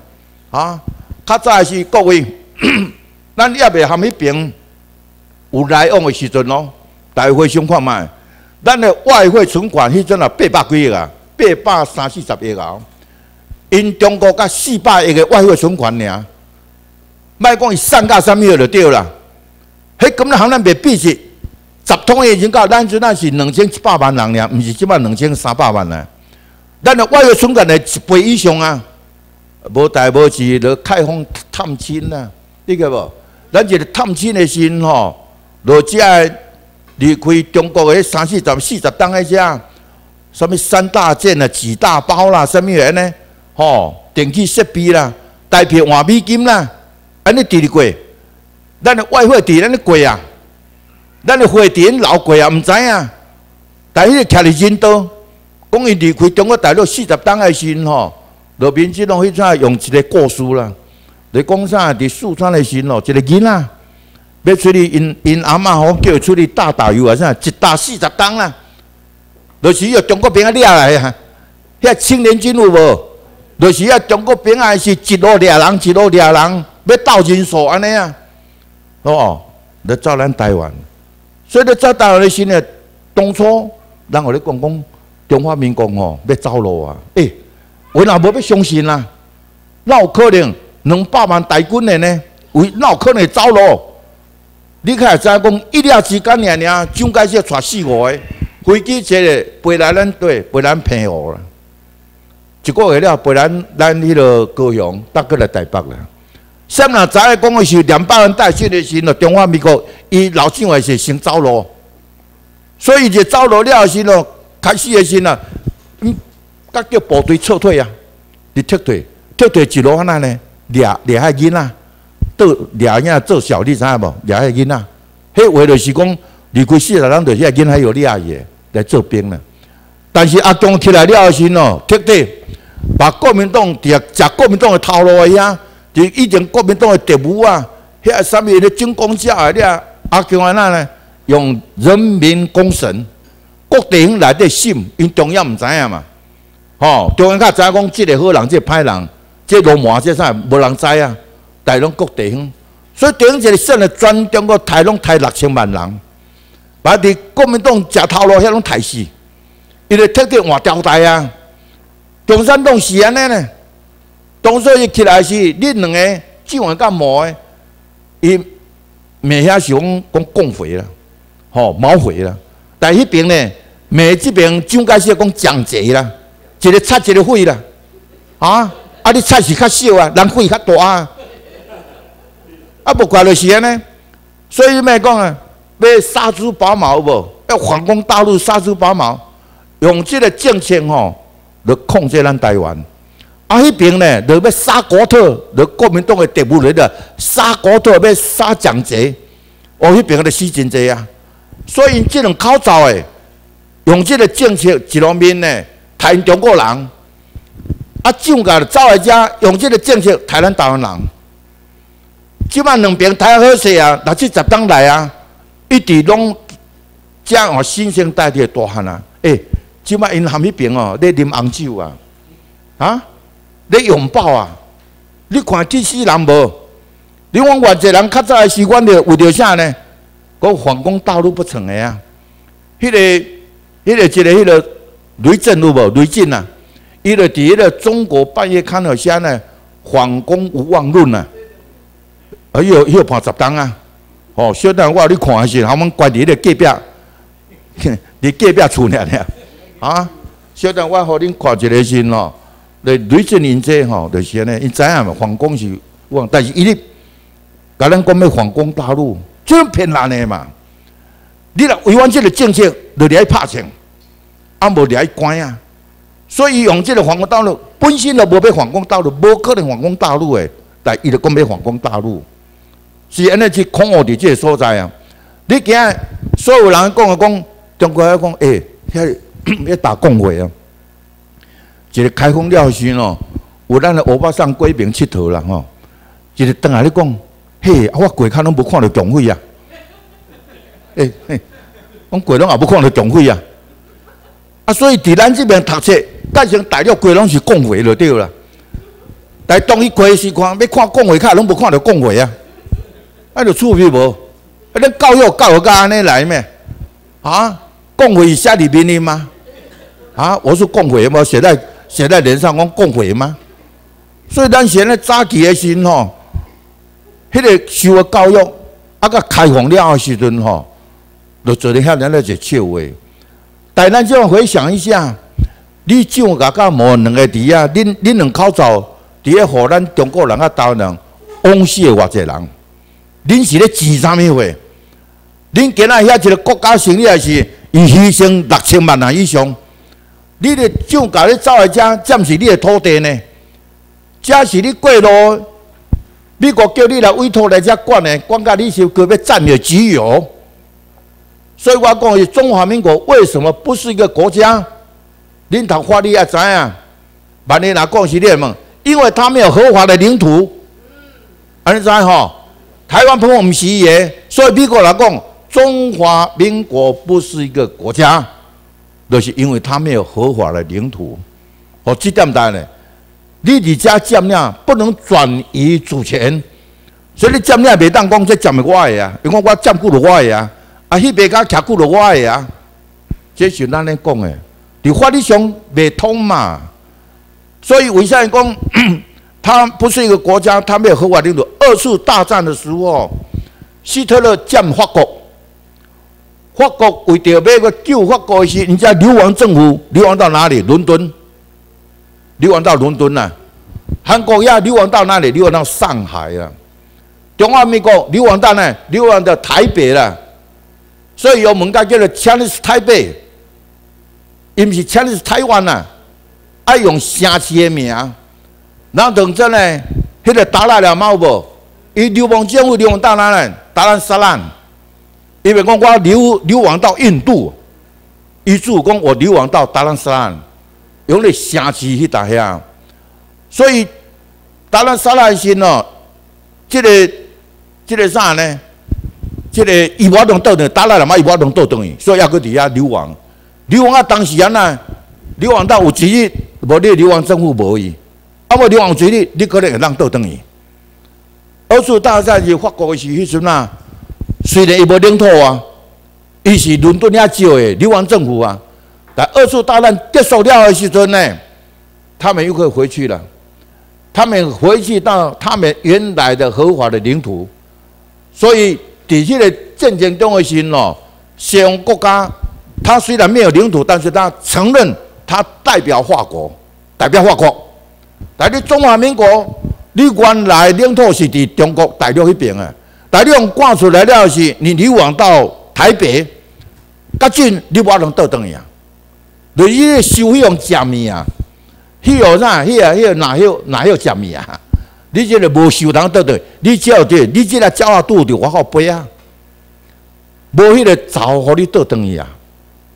啊，较早是各位。咱也未含迄边有来往的时阵咯，大家想看卖，咱的外汇存款迄阵啊八百几亿啊，八百三四十亿啊，因中国甲四百亿的外汇存款尔，莫讲伊散价啥物就对啦。迄根本行咱袂比是十通已经到，咱阵那是两千七百万人尔，毋是即摆两千三百万呢。咱的外汇存款的一倍以上啊，无大无小，就开放探亲啦，你个无？咱一个探亲的心吼，落只离开中国的三四十、四十档那些，什么三大件啊、几大包啦、什么样呢？吼，电器设备啦、代票换美金啦，安尼伫哩过，咱的外汇伫安尼贵啊，咱的汇点老贵啊，毋知影。但是徛伫印度，讲伊离开中国大陆四十档的时吼，路边即拢迄怎用一个故事啦。你讲啥？伫四川的时哦，一个囡仔要出去，因因阿嬷吼叫出去打打油啊啥，一打四十档啦。就是要中国兵啊掠来啊，遐青年军有无？就是啊中国兵啊是一路掠人，一路掠人，要斗人数安尼啊。哦，你走咱台湾，所以你走台湾的时呢，当初人互咧讲讲中华民国吼要走路啊，诶，我若无要相信啦，哪有可能？两百万大军的呢？为哪可能走路？你看，再讲一夜之间，尔尔，蒋介石带四五个飞机，坐个飞来咱对，飞咱平湖啦。一个月了，飞咱咱迄个高雄，搭过来台北啦。什么早讲的是两百万大军的时候，中华民国伊老蒋也是先走路，所以就走路了时咯，开始的时候，嗯，甲叫部队撤退啊，你撤退，撤退一路安那呢？掠掠遐囡仔，都掠囝做小，你知影无？掠遐囡仔，迄话就是讲，离开四十人，就遐囡仔有掠伊来做兵了。但是阿公起来了时哦，彻底把国民党伫食国民党的头路个遐，就以前国民党的特务啊，遐上面的军工价啊，了阿强安那呢？用人民公审，各地方来的信，因中央毋知影嘛？吼，中央较知影讲，即个好人，即个歹人。这罗马这啥无人知啊？大拢各地方，所以顶一个省的全中国台拢台六千万人，把伫国民党食头路遐拢刣死，伊个特地换吊带啊。中山党是安尼呢，当初伊起来是，恁两个志愿甲毛诶，伊骂遐是讲讲共匪啦，吼毛匪啦。但迄边呢，骂即边蒋介石讲蒋贼啦，一个插一个匪啦，啊，啊你插是较少啊，人匪较大啊，啊不怪就是安尼，所以咩讲啊？要杀猪拔毛无？要反攻大陆杀猪拔毛，用这个政策吼，来控制咱台湾。啊，迄边呢，就要杀国特，就国民党的特务来的杀国特，要杀蒋介石。哦，迄边个死真济啊！所以这种口罩诶，用这个政策一方面呢，台中国人啊，蒋介走来遮，用这个政策台湾台湾人。即摆两边太好势啊，六七十当来啊！一直拢将哦新生代替大汉啊！诶，即摆因含迄边哦，咧啉红酒啊，啊，咧拥抱啊！你看这些人无？你看外籍人较早的习惯着为着啥呢？讲反攻大陆不成的啊！迄个、迄个一个、迄个雷震有无？雷震啊！伊个伫迄个中国半夜看到啥呢？反攻无望论啊！哎呦，又判十档啊！哦，小等我你看下是，他们关伫咧隔壁，伫隔壁厝呢咧。啊，小等我互恁看一个先咯。咧雷震因这吼，就是安尼，因知影嘛，反攻是望，但是伊咧甲咱讲要反攻大陆，这骗人的嘛。你若违反这个政策，就来拍枪，啊无来关啊。所以用这个反攻大陆，本身就无要反攻大陆，无可能反攻大陆的，但伊就讲要反攻大陆。是安尼去恐吓伫即个所在啊！你今所有人讲啊讲，中国人讲，诶，遐 要打共会啊！一个开封了时哦，有咱的欧巴桑贵宾佚佗啦吼，一个等下你讲，嘿，我过卡拢无看到共会啊！诶嘿，我过拢也无看到共会啊！啊，所以伫咱即边读册，但是大陆过拢是共会就对啦。但当伊过时看，要看共会卡拢无看到共会啊！啊就出去无？啊，恁教育教育到安尼来咩？啊，共匪下里命令吗？啊，我是共匪吗？写在写在脸上讲共匪吗？所以咱现在早期的时吼，迄个受个教育啊，个开放了的时阵吼，就做得遐人那些笑话。但咱就要回想一下，你蒋甲甲毛两个弟啊，恁恁两口罩，伫咧互咱中国人啊台湾人枉死偌济人。恁是咧钱啥物货？恁今仔遐一个国家成立也是以牺牲六千万人以上。你咧蒋介咧走来遮，占是你的土地呢？遮是你过路，美国叫你来委托来遮管的，管甲你是个要占有自有。所以我讲，中华民国为什么不是一个国家？恁读法律也知影。万一若讲是你问，因为他没有合法的领土。安尼知吼？台湾朋友唔是耶，所以美国来讲，中华民国不是一个国家，就是因为它没有合法的领土。哦，这点大呢，你伫遮占领不能转移主权，所以你占领袂当讲这占的我的啊，因为我占据了我的啊，啊，迄边甲徛据了我的啊，这是咱咧讲的，伫法律上袂通嘛，所以为啥讲？它不是一个国家，它没有合法领土。二次大战的时候，希特勒占法国，法国为着要个救法国时，人家流亡政府流亡到哪里？伦敦，流亡到伦敦呐。韩国也流亡到哪里？流亡到上海啊。中华民国流亡到哪？流亡到台北了。所以有门家叫做 Chinese 台北，伊毋是 Chinese 台湾呐，爱用城市的名。那等阵呢？迄个达赖了冇无？伊流亡政府流亡到哪里？达兰萨兰，因为讲我流流亡到印度，伊主讲我流亡到达兰萨兰，用咧城市去打遐，所以达兰萨兰是哦，这个这个啥呢？这个伊无能倒转，达赖了嘛伊无能倒转去，所以要搁伫遐流亡。流亡啊，当时啊呐，流亡到有几日，无你流亡政府无伊。啊！无流亡水里，你可能会让倒等于。二次大战是法国的时，迄阵啊，虽然伊无领土啊，伊是伦敦遐少的流亡政府啊。但二次大战结束了的时阵呢，他们又可以回去了。他们回去到他们原来的合法的领土，所以底下的战争中的心哦，西方国家，他虽然没有领土，但是他承认他代表法国，代表法国。但你中华民国，你原来领土是伫中国大陆那边的，但你用挂出来了是，你流亡到台北，较近你无能倒转去啊，你伊个收费用食面啊。迄个啥？迄个迄个哪迄哪有食物啊？你这个无收人倒对，你只要对，你即个鸟啊肚着我好背啊，无迄个走，互你倒转去啊。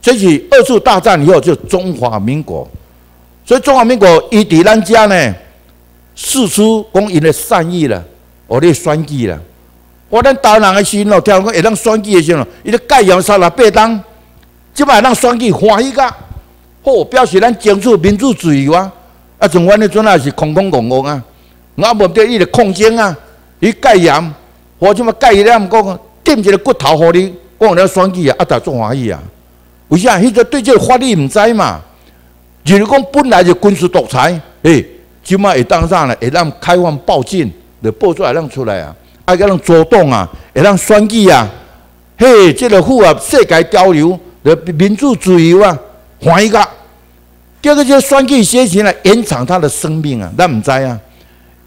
这是二次大战以后就中华民国，所以中华民国伊伫咱遮呢，四处讲因的善意了，我咧选举了。我咱台人的时咯，听讲会当选举的时候，伊咧盖扬三十八当，即摆咱选举欢喜个，好表示咱争取民主自由啊。啊，从阮迄阵也是空空空空啊，我无得伊个空间啊，伊盖盐，或者么盖了毋讲，垫一个骨头互你，讲了选举啊，啊，大做欢喜啊。为啥？迄个对这个法律毋知嘛？就是讲本来就军事独裁，诶，即摆会当上咧，会当开放报警，就报出来让出来啊，啊，个人主动啊，会当选举啊，嘿，这个符合世界交流的民主自由啊，欢喜个。第二个选举写起来延长他的生命啊，咱唔知啊，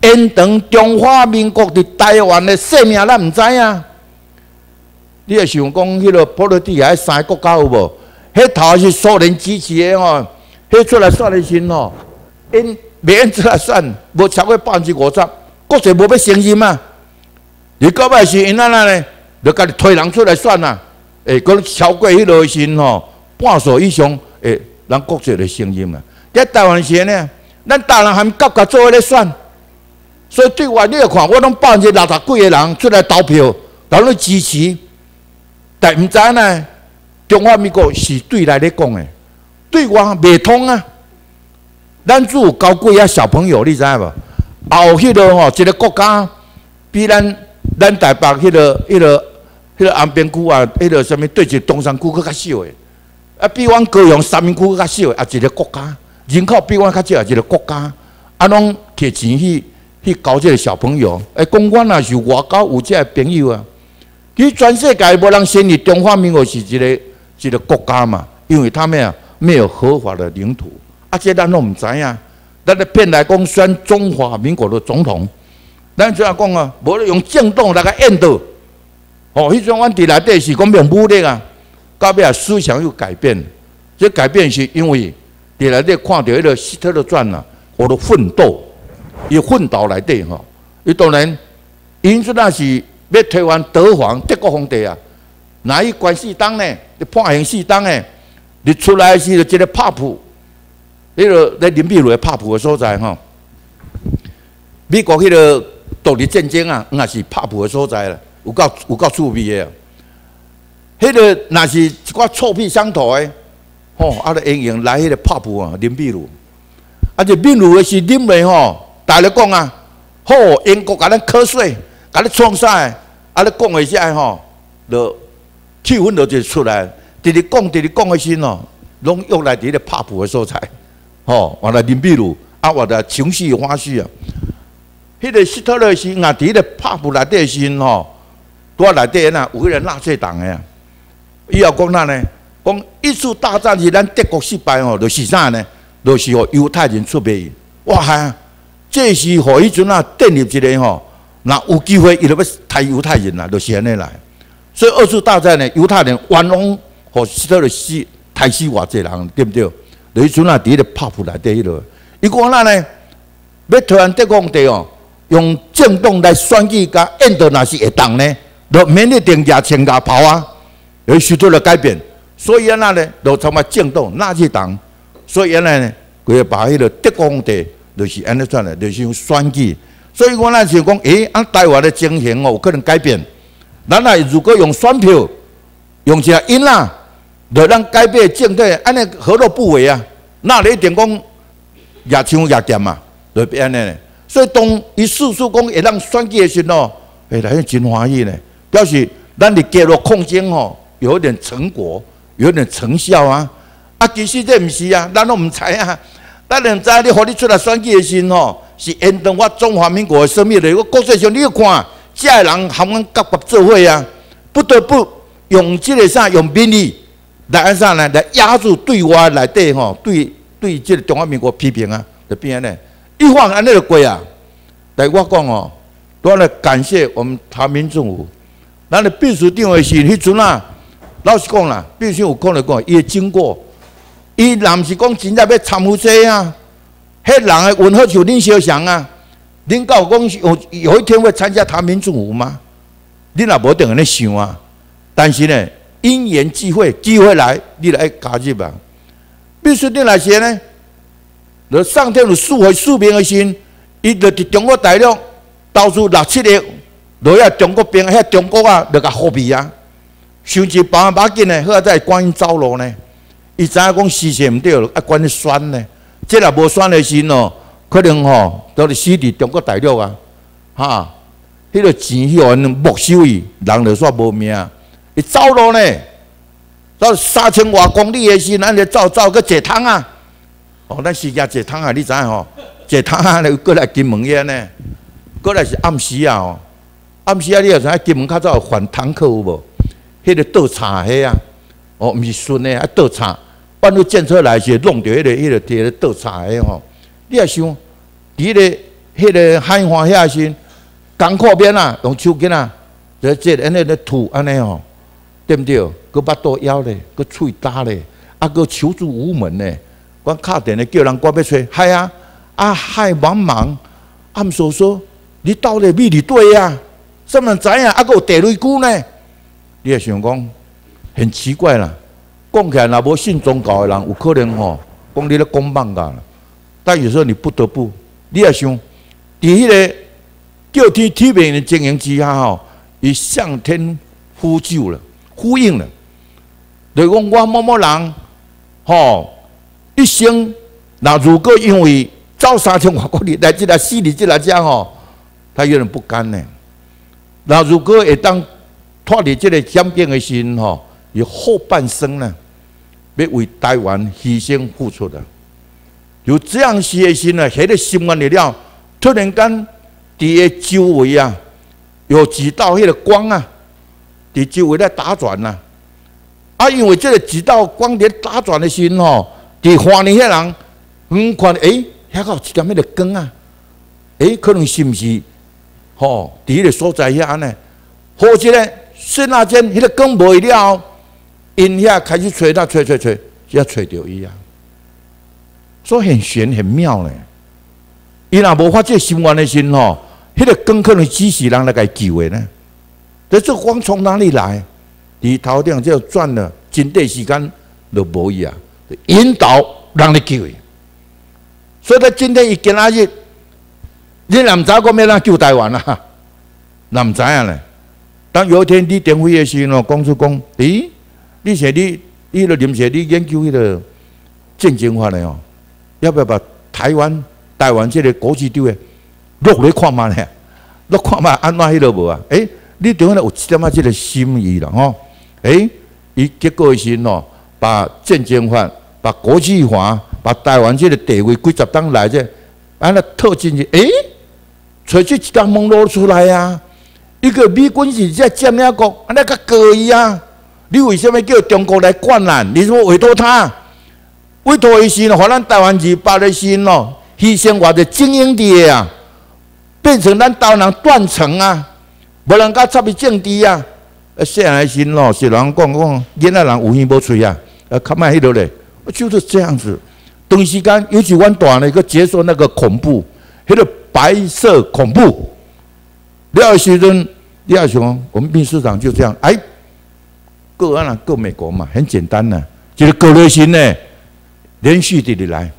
延长中华民国伫台湾的生命，咱唔知啊。你也想讲，迄个波罗的海三个国家有无？迄头是苏联支持的哦，迄出来算的时哦，因免出来算，无超过百分之五十，国际无要承认嘛。你到尾是因安那呢？就家己推人出来算呐，诶，讲超过迄落个时吼，半数以上，诶。咱国际的声音嘛，在台湾时呢，咱大人还各个做咧选，所以对外你看，我拢百分之六十几个人出来投票，投来支持，但毋知呢，中华民国是对来咧讲的，对外未通啊。咱做高贵啊小朋友，你知无？后迄个吼，一个国家比咱咱台北迄个、迄个、迄个安边区啊，迄个什物对峙东山区佫较少诶。啊，比阮高雄三明区较少，啊，一个国家人口比阮较少，一个国家啊，拢摕钱去去交这个小朋友。哎，讲阮也是外交有这朋友啊。其实全世界无人承认中华民国是一个一个国家嘛，因为他们啊没有合法的领土。啊，这咱拢毋知影。咱咧骗来讲选中华民国的总统，咱怎样讲啊？无咧用政党来个引导。哦，迄种阮伫内底是讲用武力啊。到尾啊，思想又改变，这改变是因为伫内底看到迄个希特勒传啊，我的奋斗，伊奋斗来底吼，伊当然，因说那是要推翻德皇德国皇帝啊，哪一关系党呢？你判刑四党呢？你出来是一个帕普，迄个在林碧如帕普的所在吼，美国迄个独立战争啊，那是帕普的所在了，有够有够趣味的。迄个若是一寡臭屁相投诶，吼，啊，咧英雄来迄个拍布啊，啉秘鲁，啊，这秘鲁诶是啉诶吼，大家讲啊，好，英国甲咱瞌睡，甲咱创啥诶，啊，咧讲诶下吼，就气氛就就出来，直直讲，直直讲诶时吼，拢用来伫咧泡布诶所在，吼，完了啉秘鲁，啊，我的情绪花絮啊，迄个希特勒是啊，伫咧泡布内底时吼，拄啊内底呐，有迄个纳粹党诶。伊要讲哪呢？讲一次大战是咱德国失败吼，就是啥呢？就是互犹太人出卖。哇哈！这是互迄阵啊建立一个吼，那有机会伊就要杀犹太人啦，就是安尼来。所以二次大战呢，犹太人冤枉互希特勒死，杀死偌济人，对不对？就迄阵啊，伫咧泡芙内底迄落。伊讲哪呢？要突然德国皇帝哦，用政党来选举，甲印度那是会动呢？就免你定价穿甲袍啊！有许多的改变，所以原来呢，都他妈战斗纳粹党，所以原来呢，佢要把迄个德国皇帝，就是安尼算的，就是用选举。所以我那时讲，诶，按台湾的情形哦，有可能改变。咱来如果用选票，用起来因啦，就让改变政体，安尼何乐不为啊？那你一定讲也抢也掂嘛，就变安尼。所以当伊四处讲会让选举的时候，诶，来真欢喜呢，表示咱的给了空间吼。有一点成果，有一点成效啊。啊，其实这毋是啊，咱都毋知啊。咱两知你互你出来选举的时吼，是延长我中华民国的生命力。我国际上你要看，这个人含阮各国做伙啊，不得不用这个啥，用兵力来安啥呢？来压住对外内底吼，对对这个中华民国批评啊，就变呢，一晃安尼就过啊。但我讲哦，都来感谢我们台民政府，咱的秘书长的是迄阵啊，老实讲啦，必须有讲来讲，伊经过。伊若是讲真正要参与这啊，迄人的运好像恁小祥啊，恁有讲有有一天会参加台民政府吗？恁也无定安尼想啊。但是呢，因缘际会，机会来，你来加入吧。必须你来些呢，若上天有赐回庶民的心，伊就伫中国大陆到处六七个，落遐中国兵，遐中国啊，就甲货币啊，甚至把把紧呢，好在观音走路呢。伊知影讲事情毋对了，啊，管你选呢？即若无选的时哦，可能吼都是死伫中国大陆啊，哈！迄个钱迄完没收伊，人就煞无命。伊走路呢，到三千外公里的时，咱就走走个坐汤啊！哦，咱时间坐汤啊，你知影吼？坐汤啊，又过来金门遐呢？过来是暗时啊！哦，暗时啊，你有影金门较早反坦克有无？迄个倒茶迄啊！哦，毋是顺的，啊倒茶。半路建车来是，弄着迄个、迄个、迄个倒茶的吼。你也想，伫个、迄个海岸遐时，港口边啊，用手机啊，就即安尼咧吐安尼吼，对毋对？佮巴肚枵咧，佮喙焦咧，啊，佮求助无门咧。我敲电话叫人过要吹，嗨啊，啊嗨茫茫，暗叔叔，你到底秘伫对啊？什么知影？啊，佮有地雷鼓呢？你也想讲，很奇怪啦。讲起来，若无信宗教的人，有可能吼讲你咧讲梦噶。但有时候你不得不，你也想，伫迄个叫天天命的经营之下吼，伊向天呼救了，呼应了。就讲我某某人吼一生，那如果因为造三千万公里来这来死你这来讲吼，他有点不甘呢。那如果会当脱离这个险境的心吼，有后半生呢？要为台湾牺牲付出的，有这样些心呢，迄个心愿力量，突然间伫个周围啊，有几道迄个光啊，伫周围在打转呐。啊，因为这个几道光在打转的心吼，伫花莲遐人，嗯，看诶，遐个有一点迄个光啊，诶，可能是毋是？吼，伫迄个所在遐呢，或者呢，刹那间迄个光没了。因遐开始吹，他吹吹吹，要吹到伊啊，所以很玄很妙咧。伊若无发这心愿的心吼，迄个更可能指示人来该救的呢。这这光从哪里来？你头顶就转了，真短时间就无伊啊，引导人来救伊。所以他今天一见阿日，你若毋知讲要啷救台湾啊？那毋知影咧。当有一天你电话的时候，讲出讲，咦？你写你，你了临写你研究迄个战争法的哦，要不要把台湾、台湾这个国际地位落来看嘛呢？落看嘛，安怎迄落无啊？诶，你对我有一点这个心意啦吼。诶，伊结果是喏，把战争法、把国际法、把台湾这个地位几十当来者，安尼套进去，诶，找出一张网络出来啊！一个美军是在占领国，安尼个可以啊！你为什么叫中国来灌篮？你说委托他，委托一些呢？和咱台湾二百的心咯，牺牲我的精英的啊，变成咱台湾人断层啊，无人甲插伊政治啊。啊，现在心咯，是人讲讲，现在人有耳无嘴啊，啊，看卖迄个咧，就是这样子。东西间尤其阮大呢，个结束那个恐怖，迄个白色恐怖。廖时阵，廖雄，我们秘书长就这样，哎。各安啊，各美国嘛，很简单呐，就是各类型呢，连续地的来。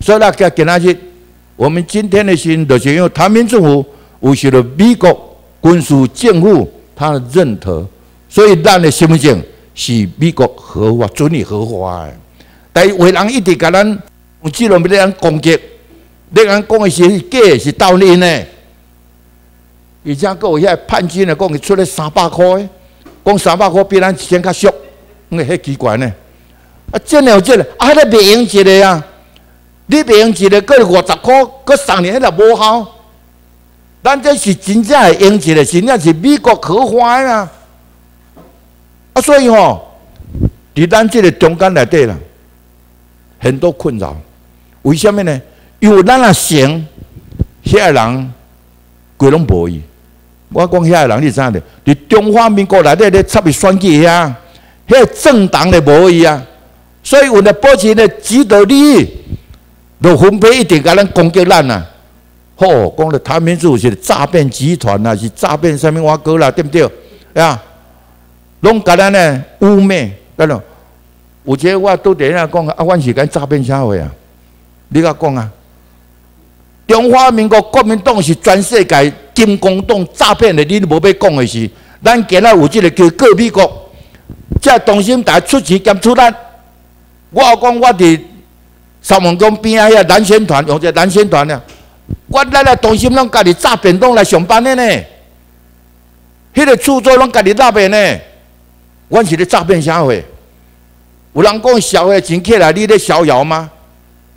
所以那个给那些，我们今天的心，就是因为台湾政府有受了美国军事政府他的认可，所以咱的身份证是美国合法、准你合法的。但为人一直甲咱用这种要咱攻击，你人讲的是假是道理呢？而且各有遐判决呢，讲伊出来三百块。讲三百块比咱钱较俗，那迄奇怪呢？啊，真有这了，啊，迄个卖用一个啊，你卖用一个，搁五十块，搁三年迄个无效。咱这是真正的用一个，真正是美国合法的啊！啊，所以吼，伫咱这个中间内底啦，很多困扰。为什么呢？因为咱啊想，遐个人规拢无伊。我讲遐个人，你知影的？伫中华民国内底咧插伊选举遐，遐个政党咧无伊啊。所以为了保持咧既得利益，就分配一定甲咱攻击咱啊！吼，讲了台民主是诈骗集团啊，是诈骗什么挖哥啦，对不对？啊，拢甲咱咧污蔑，对咯？有些我都伫遐讲啊，阮是干诈骗社会啊！你甲讲啊？中华民国国民党是全世界金光党诈骗的，你都无要讲的是，咱今仔有即个叫个美国，即中心台出钱兼出力。我讲我伫三文公边啊，遐蓝线团用者蓝线团俩，我来来中心拢家己诈骗党来上班的呢，迄个厝租拢家己搭便呢，阮是咧诈骗社会。有人讲消费钱起来，你咧逍遥吗？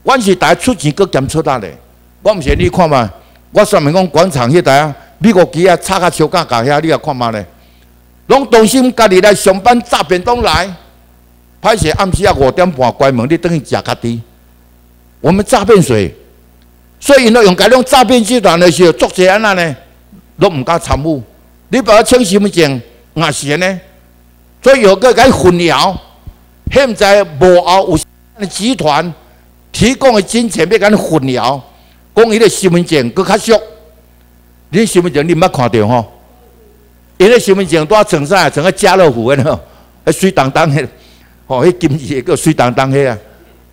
阮是大出钱搁兼出力的。我毋是你看嘛，我上面讲广场迄台啊，美国机啊，插个小架架遐，你也看嘛咧，拢中心家己来上班炸便当来。歹势暗时啊五点半关门，你等于食家己。我们诈骗谁？所以呢用改种诈骗集团的时候，作者安那呢，都毋敢参与。你把他请什么证，也是呢。所以有个该混淆，现在幕后有集团提供的金钱，要甲你混淆，讲伊的身份证佫较俗。你身份证你毋捌看到吼？伊的身份证多整啥？整个家乐福的吼，还水当当的。哦，迄金子个水当当的啊！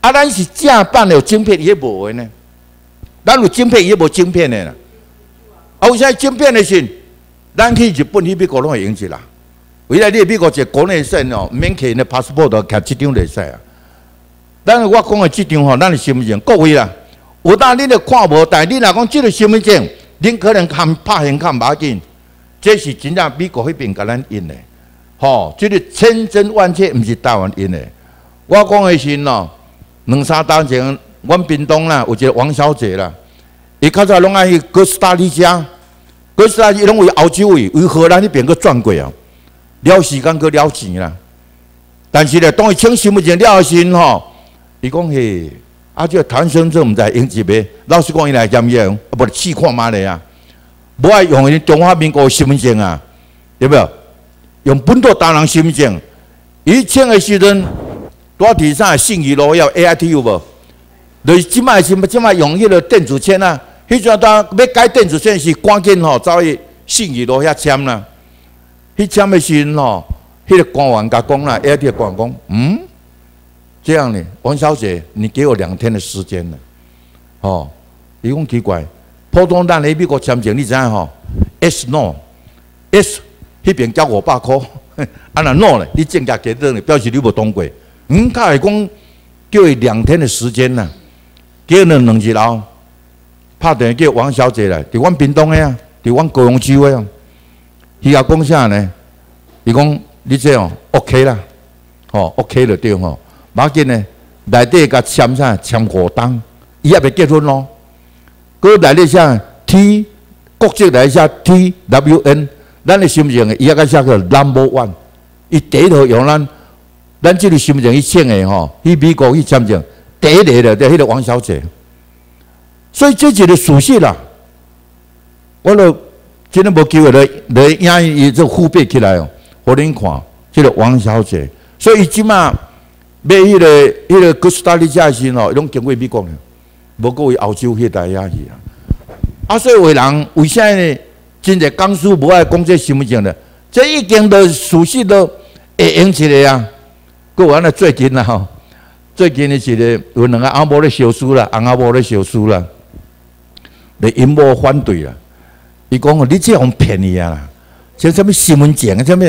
啊，咱是正版的有晶片，伊无的呢。咱有晶片，伊无晶片的啦。啊，有啥晶片的时，咱去日本、去美国拢会用起啦。为了你美国一国内线哦，免去那 passport 摕即张来使啊。但是我讲的这张吼，咱的身份证各位啦，有当恁著看无，但你若讲即个身份证，恁可能看拍现看无紧，这是真正美国迄边甲咱印的。吼，即个千真万确，毋是台湾印的。我讲的是喏，两三当前，阮屏东啦，有一个王小姐啦，伊较早拢爱去哥斯达黎加，哥斯达黎加拢为欧洲位，为荷兰迄边去转过啊，了时间去了钱啦。但是咧，当伊请身份证了时吼，伊讲嘿，啊，这台湾身份证毋知用几笔，老实讲伊来验验，啊，无试看嘛咧啊，无爱用伊中华民国身份证啊，对不？用本土大人身份证，伊签的时阵，大体上信誉路要 A I T 有无？就是即卖是即卖用迄个电子签啊，迄阵当要改电子签是赶紧吼，走去信誉路遐签啦。迄签的时阵吼，迄个官员甲讲啦，A I T 官员。讲，嗯，这样呢，王小姐，你给我两天的时间了。哦，伊讲奇怪，普通咱咧美国签证，你知影吼？S no S。迄边交五百箍，啊那 no 咧，你正价给得咧，表示你无通过。嗯，他还讲叫伊两天的时间呐，叫了两日后，拍电话叫王小姐来，伫阮屏东的啊，伫阮高雄区的啊，伊也讲啥呢？伊讲你这样 OK 啦，吼 OK 了对吼，马紧呢内底甲签啥？签合同，伊也未结婚咯。搁内底啥 T 国籍来下 T W N。咱的身份证，伊也个写个 number one，伊第一套用咱，咱即个身份证伊签的吼，去美国去签证，第一个的就迄个王小姐，所以这一个属实啦，我都今天无机会来来演伊这互背起来哦，互恁看，这个王小姐，所以即马买迄个迄个哥斯达黎加时吼，拢经过美国呢，无过为澳洲迄带遐去啊，啊，所以为人为啥呢？真侪江苏无爱讲这身份证的，这已经都熟悉都会用起来啊。过完了最近啦吼，最近的是个有两个阿婆咧小书啦，阿婆咧小书啦，咧因某反对啦。伊讲哦，你这样骗你啊啦！像什么身份证啊，什么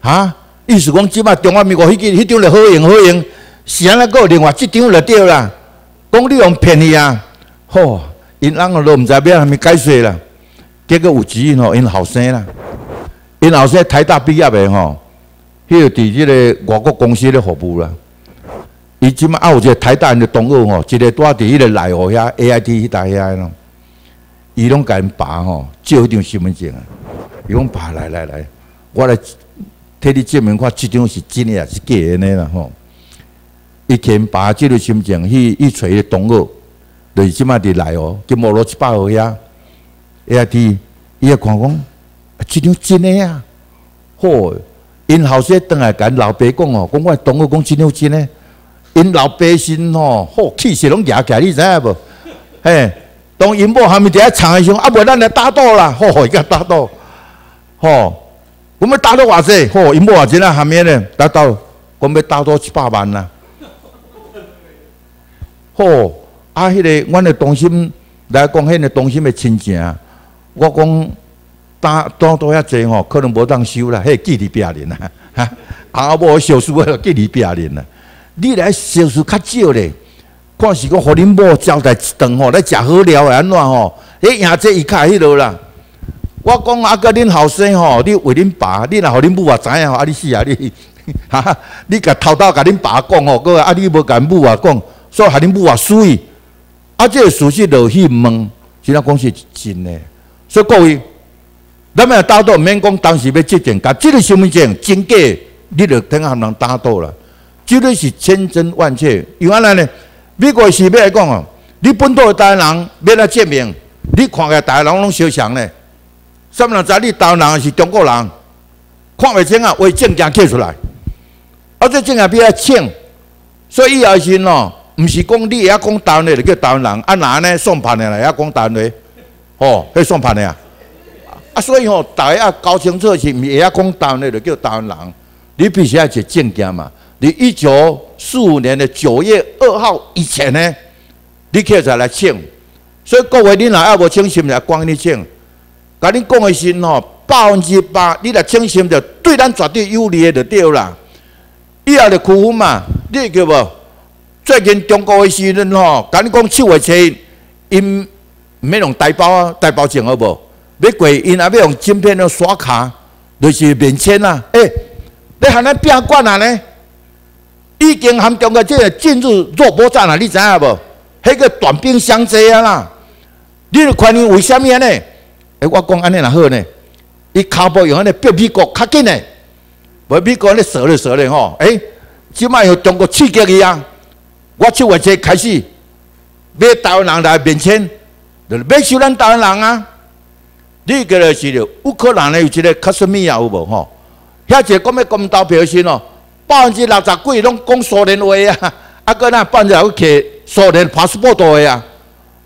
啊？意思讲即摆中华民国迄个迄张咧好用好用，是安那个另外即张就对啦。讲你用骗你啊！吼，因人都毋知要虾米解释啦。结果有钱吼，因后生啦，因后生台大毕业的吼，迄个伫即个外国公司咧服务啦。伊即马啊有一个台大的同学吼，一个住伫迄个内湖遐 A I T 迄搭遐咯。伊拢甲因爸吼照迄张身份证啊，伊讲爸来来来，我来替你证明看，即张是真诶还是假诶呢啦吼。伊因爸即个身份证去去找迄个同学，就是即马伫来哦，金摩罗七百号遐 A I T，伊啊看讲，即张真诶啊，好。因后生倒来甲因老爸讲哦，讲我同学讲真有真诶，因老爸心吼好气势拢压起来，你知影无？嘿，当因某还没伫遐藏诶时候，啊无咱来打赌啦，吼，伊甲打赌，吼，我们打赌偌济，吼，因某啊真啊下面咧打赌，我们打赌七百万啦，吼，啊，迄个阮诶同心来讲，迄个同心诶亲情，我讲。打多多遐济吼，可能无当收啦，迄个记离别人啦，哈，啊无小事个记离别人啦。你来小事较少咧，看是讲互恁某招待一顿吼，来食好料诶安怎吼？迄赢这伊卡迄落啦。我讲啊，个恁后生吼，你为恁爸，你若互恁母啊知影吼，啊你死啊你，哈哈，你甲偷偷甲恁爸讲吼，个啊你无甲恁母啊讲，所以害恁母啊水，啊这个事实落去问，只能讲是真诶，所以各位。咱们打赌免讲，当时要接见，甲这个身份证真假，你就听下人打赌啦。绝对是千真万确。因为安尼呢？美国是要来讲哦，你本土的台湾人要来证明，你看个台湾人拢相像呢。什么人知你台湾人是中国人？看袂清啊，为证件刻出来。啊，这证件比较清，所以以后是喏，毋是讲你也讲台湾的就叫台湾人，啊哪呢送盘的来也讲台湾的，哦，迄算盘的啊。啊，所以吼，大家要搞清楚是毋是，也要讲台湾的就叫台湾人，你必须要去证件嘛。你一九四五年的九月二号以前呢，你可以再来请。所以各位，你若要无清心来光你请，甲你讲的是吼，百分之百，你来清心就对咱绝对有利的就对啦。以后的区分嘛，你叫无？最近中国的时阵吼，甲你讲七月七，因免用代包啊，代包证好无？要过因啊要用芯片的刷卡，就是免签啊！诶，你喊咱变惯啊呢？已经含中国即个进入弱波站啊！你知影无？迄个短兵相接啊啦！你著看伊为虾米呢？诶，我讲安尼若好呢？伊骹步用安尼逼美国较紧呢？无美国安尼说咧说咧吼！诶，即摆有中国刺激伊啊！我七月节开始买台湾人来免签，就买收咱台湾人啊！你个咧是了，乌克兰咧有一个卡什米亚有无吼？遐一个讲要公投票时哦，百分之六十几拢讲苏联话啊，啊个那百分之有摕苏联 passport 的啊。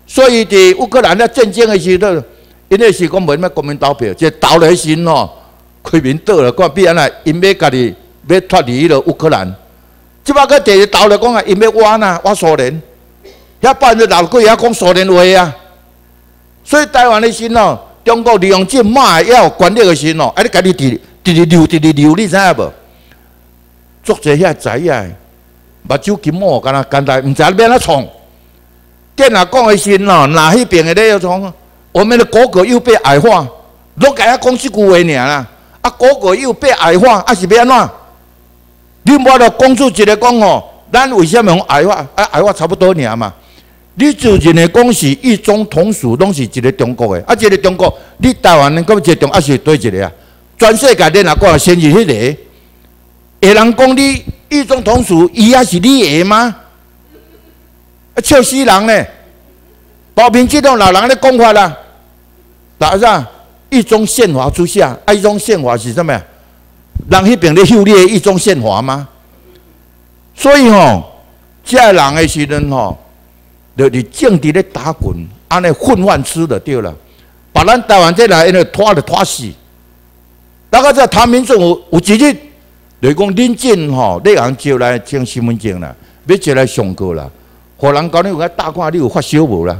所以伫乌克兰咧战争的时阵，因为是讲无咩国民投票，即投来时吼，开民倒了，看必然啦，因要家己要脱离迄个乌克兰。即摆个第二投了讲啊，因要挖呐，挖苏联，遐百分之六十几也讲苏联话啊。所以台湾的心哦。中国利用这马要管理的心哦，啊！你家己直直直流直直流，你知影无？作者遐知影，目睭金毛干那干单，毋知要安怎创。电脑讲的时哦，哪迄边的咧要创？我们的国格又被矮化，都改下讲即句话尔啦。啊，国格又被矮化，啊是要安怎？你无得讲出一个讲哦，咱为什么用矮化？啊，矮化差不多尔嘛。你就认的讲是一中同属，拢是一个中国的，啊，一个中国，你台湾人，咁一个中，啊是对一个啊？全世界你哪个先是迄个？有人讲你一中同属，伊也是你的吗？啊，笑死人呢！保平这种老人的讲法啦，打啥？一中宪法之下，啊，一中宪法是什么呀？人迄边咧修炼一中宪法吗？所以吼，这人的时阵吼。就你政治咧打滚，安尼混饭吃的对了，把咱台湾这来因为拖就拖死。大概在台民政府有几日，就讲临近吼，你人招来签身份证啦，要招来上课啦。互人讲你有个大看，你有发烧无啦？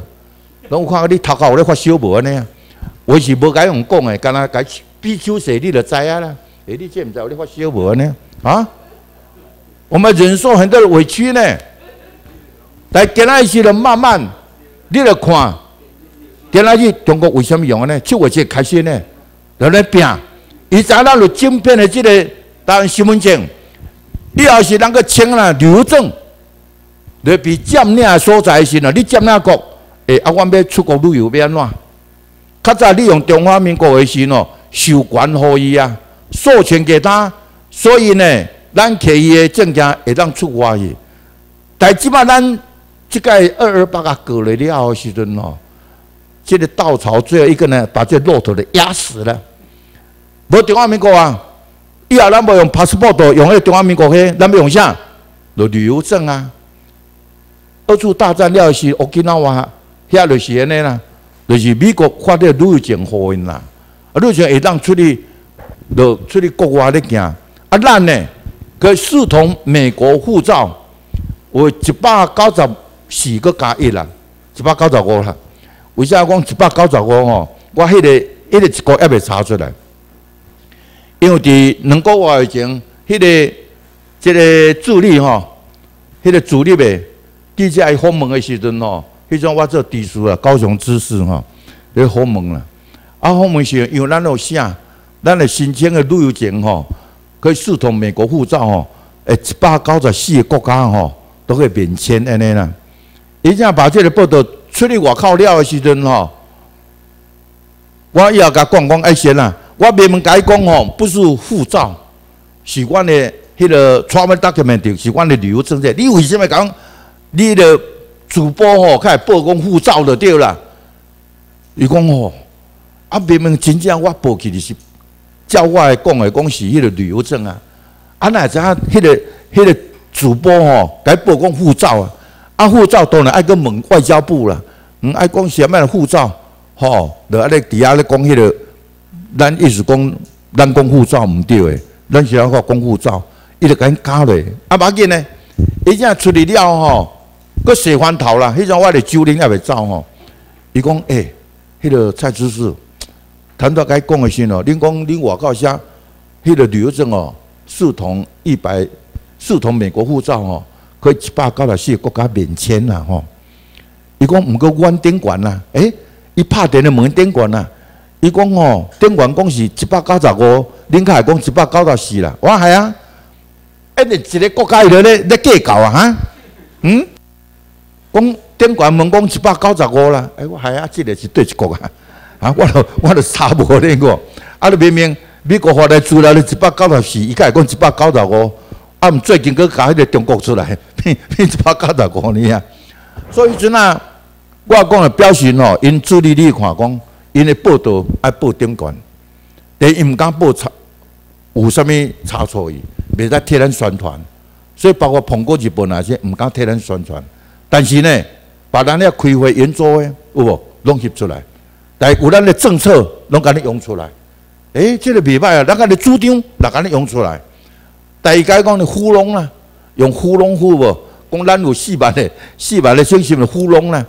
拢有看你头壳有咧发烧无安尼啊？我是无甲用讲诶，干那甲比丘说你就知啊啦。诶，你知毋知有咧发烧无安尼啊？我们忍受很多的委屈呢。来，今仔日就慢慢，你来看，今仔日中国为什么用呢？七月节开始呢，在咧拼，伊知咱有晶片的这个但身份证，你要是能够签了旅游证，你比占领的所在是呢，你占领国，诶，啊，我要出国旅游要安怎？较早你用中华民国的时喏，授权可以啊，授权给他，所以呢，咱企业的证件会当出外去。但即摆咱即个二二八啊过了了时阵喏，这个稻草最后一个呢，把这骆驼的压死了。无中华民国啊，以后咱无用 passport，用迄中华民国迄，咱要用啥？就旅游证啊。二次大战了是奥基纳瓦，遐就是安尼啦。就是美国发的旅游证互因啦，啊，旅游证会当出去，就出去国外咧行。啊，咱呢，佮视同美国护照，有一百九十四个加一啦，一百九十五啦。为啥讲一百九十五吼？我迄个迄个一个还未查出来，因为伫两个月以前，迄个即个助理吼，迄个助理呗，记者来访问的时阵吼。迄种我做地书啊，高雄知识吼，咧访问啦。啊，访问时，因为咱有写，咱的申请的旅游证吼，可以视同美国护照吼，诶，一百九十四个国家吼，都可以免签安尼啦。伊正把这个报道出去外口了的时阵吼，我以后甲讲讲爱先啦，我明明甲伊讲吼，不是护照，是阮的迄个 travel document，是阮的旅游证件。你为什么讲你的？主播吼，开始报讲护照就对啦。伊讲吼，啊明明真正我报去的是，叫我来讲的讲是迄个旅游证啊。啊那只迄个迄个主播吼，该报讲护照啊。啊护照当然爱跟问外交部啦。嗯，爱讲什么护照？吼，就安尼底下咧讲迄个，咱意思讲，咱讲护照毋对诶，咱是要讲护照，伊就紧加咧。啊，要紧呢，伊正出去了吼。个洗翻头啦！迄种我伫酒龄也未走吼。伊讲诶，迄个蔡知识，谈到该讲的时哦，恁讲恁外口写，迄个旅游证哦，视同一百，视同美国护照哦，可以一百九十四个国家免签啦吼。伊讲毋过阮顶管啦，诶，伊拍电话问顶管啦，伊讲哦，顶管讲是一百九十五，恁开讲一百九十四啦。我系啊，一日一个国家咧咧咧计较啊哈，嗯？讲电管问讲一百九十五啦，哎，我系啊，这个是对一国啊，啊，我都我都查无那个，啊，你明明美国发来资料，你一百九十四，伊家讲一百九十五，啊，毋最近佮搞迄个中国出来，变变一百九十五呢啊，所以阵啊，我讲的表示吼，因注意力看讲，因为报道爱报顶管，但伊毋敢报差，有啥物差错伊，袂使替咱宣传，所以包括苹果日本那些，毋敢替咱宣传。但是呢，把咱咧开会演做诶，有无拢翕出来？但有咱的政策拢甲你用出来。诶，这个袂歹啊！咱甲你主张，咱甲你用出来。第一讲你糊弄啦，用糊弄糊无？讲咱有四万的，四万的信息的糊弄啦。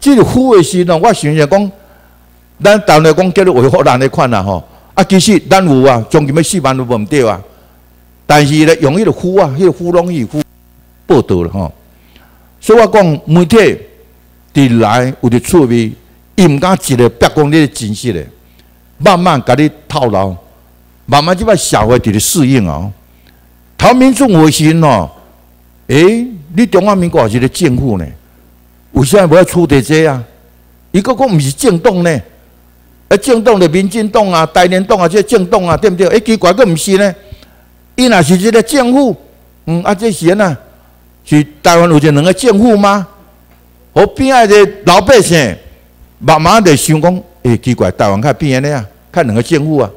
这个糊的时呢，我想想讲，咱当然讲叫你维护咱的款啦吼。啊，其实咱有啊，将近要四万都无毋对啊。但是咧，用迄个糊啊，迄个糊弄伊糊报道了吼。所以我讲媒体伫来有伫趣味，伊毋敢一个白讲你真实的，慢慢甲你套牢，慢慢即摆社会伫咧适应哦。台民众会心哦，诶，你中华民国是咧政府呢？为啥无要出地这啊？伊个讲毋是政党呢？啊，政党的民进党啊、大连党啊，这政党啊，对毋对？诶，奇怪个毋是呢？伊若是一个政府，嗯，啊，这是呐。是台湾有这两个政府吗？和边仔的老百姓慢慢地想讲，诶，奇怪，台湾较边的啊，较两个政府啊。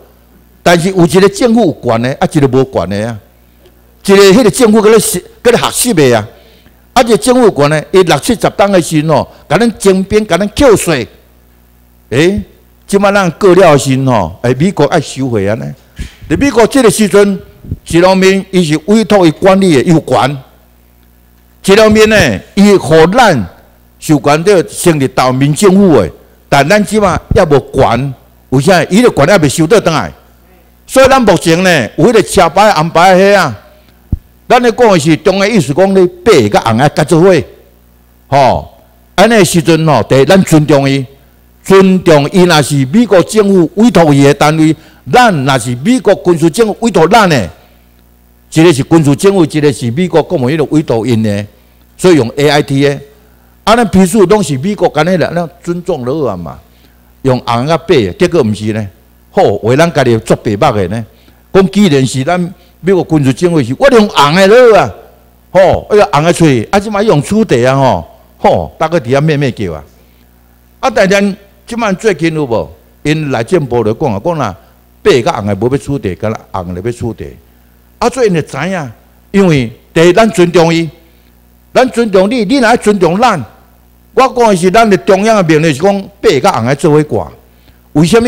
但是有一个政府有管的，啊，一个无管的啊。一个迄个政府，佮咧学，佮咧学习的啊。啊，一个政府管的，伊六七十档的时哦，甲咱征兵，甲咱扣税。诶，即摆咱过了时吼，诶，美国爱收回啊呢。伫美国这个时阵，一方面伊是委托伊管理的，有管。一方面呢，伊互咱受管到成立岛民政府的，但咱即码也无管，为啥？伊的管也未收到倒来。所以咱目前呢，有迄个车牌安排迄啊，咱咧讲的是中央意思讲咧白甲红啊合作伙，吼，安尼时阵吼，第咱尊重伊，尊重伊若是美国政府委托伊的单位，咱若是美国军事政府委托咱的，一个是军事政府，一个是美国国务院的委托因的，所以用 A I T 的。啊，咱批数拢是美国干的啦，咱尊重了啊嘛。用红啊白，结果毋是呢。好，为咱家己做白目的呢。讲既然是咱美国军事政府是，我用红的了啊。吼，哎呀，红的喙，啊，即摆用粗地啊吼。吼，大概伫遐咩咩叫啊？啊，但然即摆最近有无？因内政部就讲啊，讲啦，白甲红的无要出地，干啦红的要出地。啊，所以你知影，因为第一咱尊重伊，咱尊重你，你若尊重咱。我讲的是咱的中央的命令是讲白甲红的做伙挂。为什么？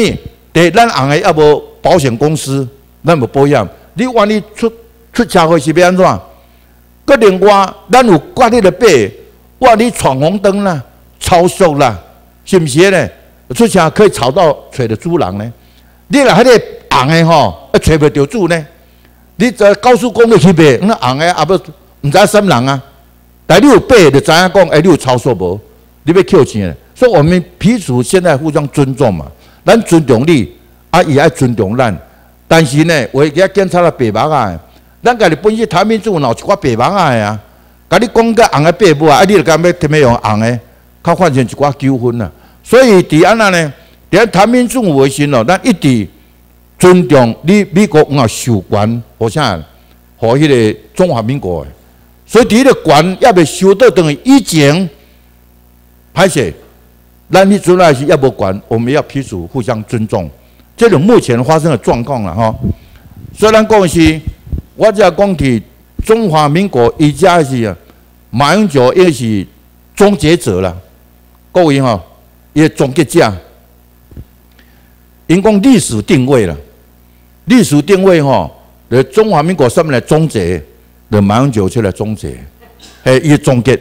第一咱红的也无保险公司，咱无保险。你万一出出车祸是要安怎？搁另外，咱有挂你的白，万一闯红灯啦、超速啦，是毋是呢？出车可以吵到找着主人呢？你若迄个红的吼，啊找袂着主呢？你在高速公路去买，那红的也不毋知什人啊？但你有白就知影讲，哎，你有超速无？你要扣钱。所以我们彼此现在互相尊重嘛，咱尊重你，啊，也爱尊重咱。但是呢，我给他检查了白毛啊，咱家己本身台面做闹一寡白毛啊呀，甲你讲个红的白布啊，啊，你就干要特别用红的，较发生一寡纠纷啊。所以伫安那呢，伫台面做卫生哦，咱一直。尊重你美国啊，授权好像和迄个中华民国，所以第一个权要未收到等于以前，歹势，咱你出来是要无管，我们要彼此互相尊重，这种目前发生的状况了哈。虽然讲是，我只讲起中华民国一家是马英九也是终结者了，各位哈，也总结者。因讲历史定位了，历史定位吼，的中华民国上面来终结，的马英九出来终结，系伊总结。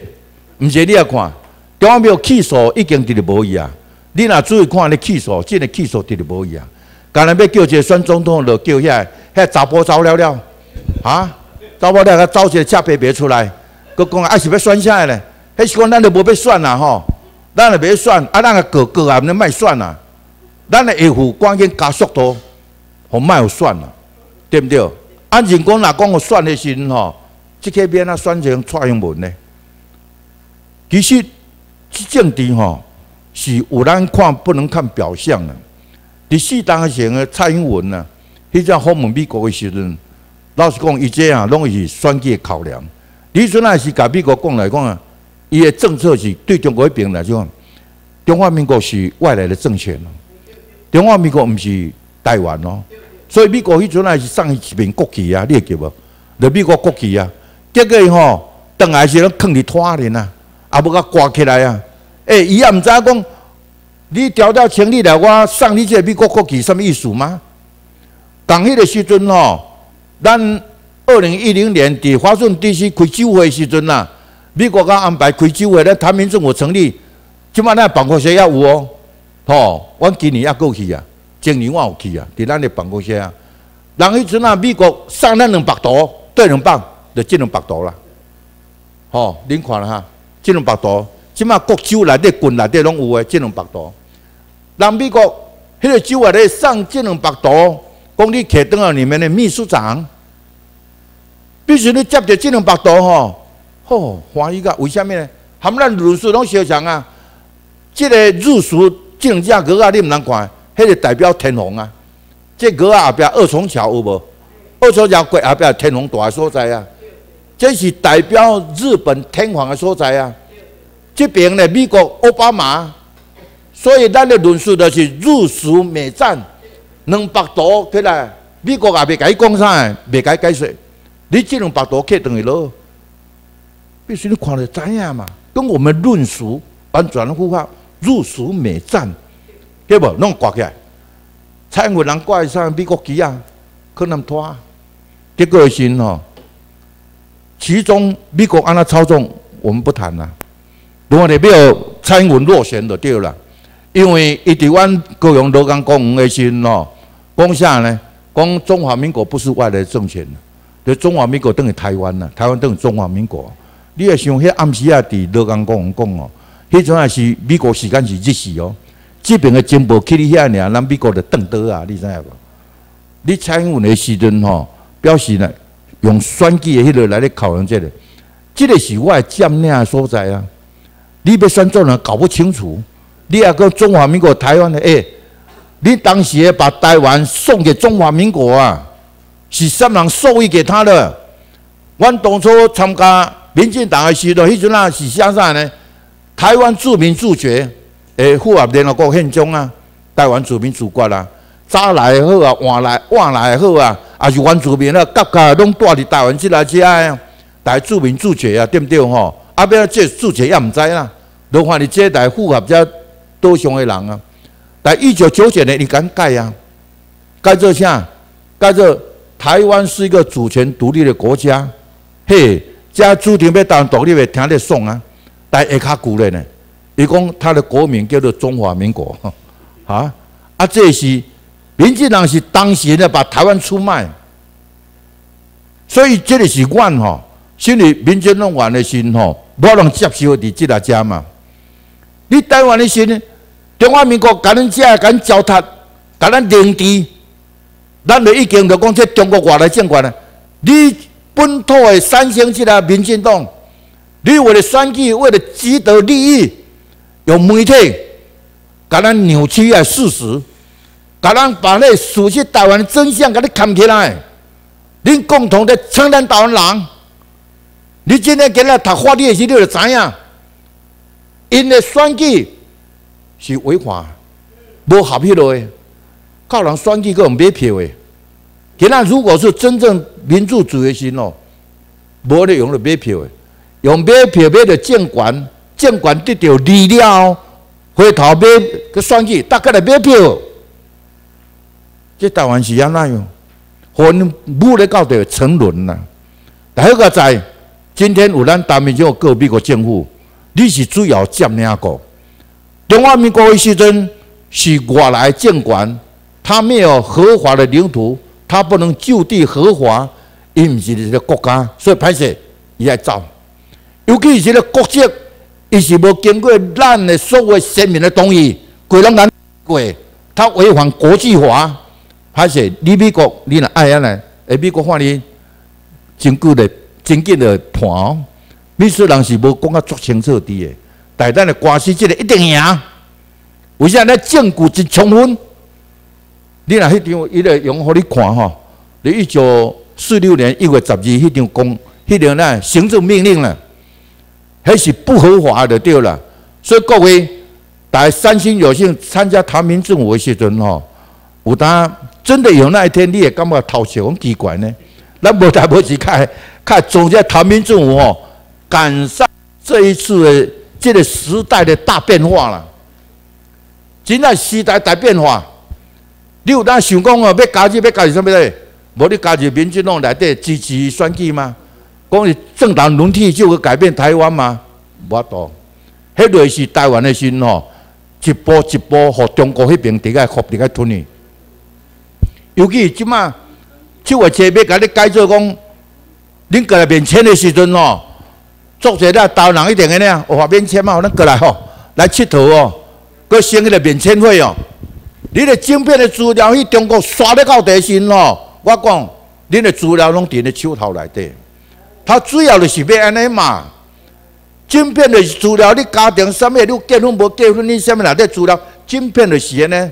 毋是你要看，中华民国气数已经伫咧无伊啊。你若注意看咧气数，真个气数伫咧无伊啊。刚才要叫一个选总统，就叫遐遐查甫走了了，啊，查甫了个走一个假白白出来，佮讲啊是要选啥咧？迄时讲咱就无要选啦吼，咱就要选，啊咱个个个啊，毋卖选啊。咱的下户赶紧加速度，互莫有选啊，对毋对？按人讲若讲有选的时吼，即个变啊选成蔡英文呢？其实即政治吼是有咱看不能看表象的。第四当前的蔡英文呢，迄只访问美国的时阵，老实讲，伊这样拢是选举考量。你阵也是甲美国讲来讲啊，伊的政策是对中国一边来讲，中华民国是外来的政权。中华民国毋是台湾咯，所以美国迄阵也是送一面国旗啊，你会记无？就美国国旗啊，结果吼，当来是咧放伫拖咧呐，也无甲挂起来啊。诶，伊也毋知讲，你调调情理来，我送你这美国国旗，什么意思吗？当迄个时阵吼，咱二零一零年伫华盛顿地区开酒会时阵呐，美国甲安排开酒会咧，台民政府成立，即摆咱办公室也有哦。吼，我今年也过去啊，今年我有去啊，伫咱的办公室啊。人迄阵啊，美国送咱两百多，对两百，就这两百多啦。吼，恁看了哈，这两百多，即马国酒内底、军内底拢有诶，这两百多。人美国迄个酒内底送这两百多，讲你客当啊，里面的秘书长，必须你接着这两百多吼，吼，欢喜个，为什么呢？含咱论述拢相像啊，这个入属。这两只鹅啊，你毋通看，迄个代表天皇啊。这鹅啊后壁二重桥有无？二重桥过后壁天皇大所在啊。这是代表日本天皇的所在啊。这边呢，美国奥巴马，所以咱的论述就是入蜀美战两百多起来，美国也未甲伊讲啥，未甲伊解释。你这两百多克等于咯，必须你看了知影嘛。跟我们论述完全符合。入蜀美战，对不？弄挂起来，蔡英文人挂上美国旗啊，可能拖。结果是哦，其中美国安那操纵，我们不谈啦。如果你没有蔡英文落选就对了，因为一台湾高雄罗岗公园的时哦，讲啥呢？讲中华民国不是外来政权，就中华民国等于台湾呐，台湾等于中华民国。你也想，迄暗时啊，伫罗岗公园讲哦。迄阵也是美国时间是日时哦，这边的情报去你遐尔，咱美国就瞪倒啊，你知影无？你蔡英文的时阵吼，表示呢，用选举的迄个来咧考量这个，这个是我的占领所在啊！你要选做人搞不清楚，你也个中华民国台湾的哎，你当时把台湾送给中华民国啊，是什么人授予给他的？我当初参加民进党的时候，迄阵啊是啥啥呢？台湾自民自决，诶，符合联合国宪章啊！台湾自民自决啦，早来好啊，晚来晚来好啊，也是原住民啊，各家拢住伫台湾即来遮啊，台自民自决啊，对不对吼？啊，要这自决也毋知啦，都看你这台符合遮多上的人啊。但一九九九年你敢改啊？改做啥？改做台湾是一个主权独立的国家。嘿，这注定要当独立的，听得爽啊！但下卡久了呢，伊讲他的国名叫做中华民国，啊啊，这是民进党是当时呢把台湾出卖，所以这里是阮吼，心里民进党完的心吼，无能接受伫即个家嘛。你台湾的心呢，中华民国甲恁遮甲恁糟蹋，甲咱凌迟，咱就已经就讲这中国外来政权了，你。本土的三星级的民进党，你为了选举，为了积得利益，用媒体，把咱扭曲啊事实，把咱把那事实台湾的真相，给你扛起来。恁共同的承担台湾人，你今天跟他读法律的时，你就知影，因的选举是违法，无合迄落的，靠人选举，佮人买票的。今仔如果是真正民主主义心哦，无咧用咧买票的，用买票买着监管，监管得到利了，回头买个选举，大家来买票，这台湾是安那样？可能武力到底沉沦啦。第一个在今天有咱台面就各美国政府，你是主要占领国，中华民国的时阵是外来监管，他没有合法的领土。他不能就地合法，伊毋是一个国家，所以歹势伊来走。尤其是个国籍，伊是无经过咱的所谓先民的同意，鬼拢难过，他违反国际法。歹势，你美国你若爱安尼，诶，美国法律真久的、真紧的判，秘书人是无讲啊足清楚滴的，但咱的关系即个一定赢。为啥咧？证据真充分。你若迄张，伊咧用互你看吼。你一九四六年一月十二迄张公，迄张呢行政命令呢，还是不合法的对了。所以各位，在三星有幸参加唐明政府的时阵吼，有当真的有那一天，你也感觉头笑很奇怪呢？咱无代无志看看总结唐明政府吼，赶上这一次的这个时代的大变化了。现在时代大变化。你有当想讲哦，要加入要加入什物咧？无你加入民进党内底支持选举吗？讲是政党轮替就会改变台湾吗？无多，迄类是台湾的心吼，一步一步互中国迄边伫个合伫个吞去。尤其即马，即话车要甲你改做讲，恁过来免签的时阵吼，作者咧台湾人一定个呢，有法免签嘛，咱过来吼，来佚佗哦，佮先迄个免签费哦。你的晶片的资料去中国刷得到地心咯？我讲，你的资料拢伫你手头内底，他主要就是要安尼嘛。晶片的资料，你家庭什么，你结婚无结婚，你什么内底资料？晶片就是安尼，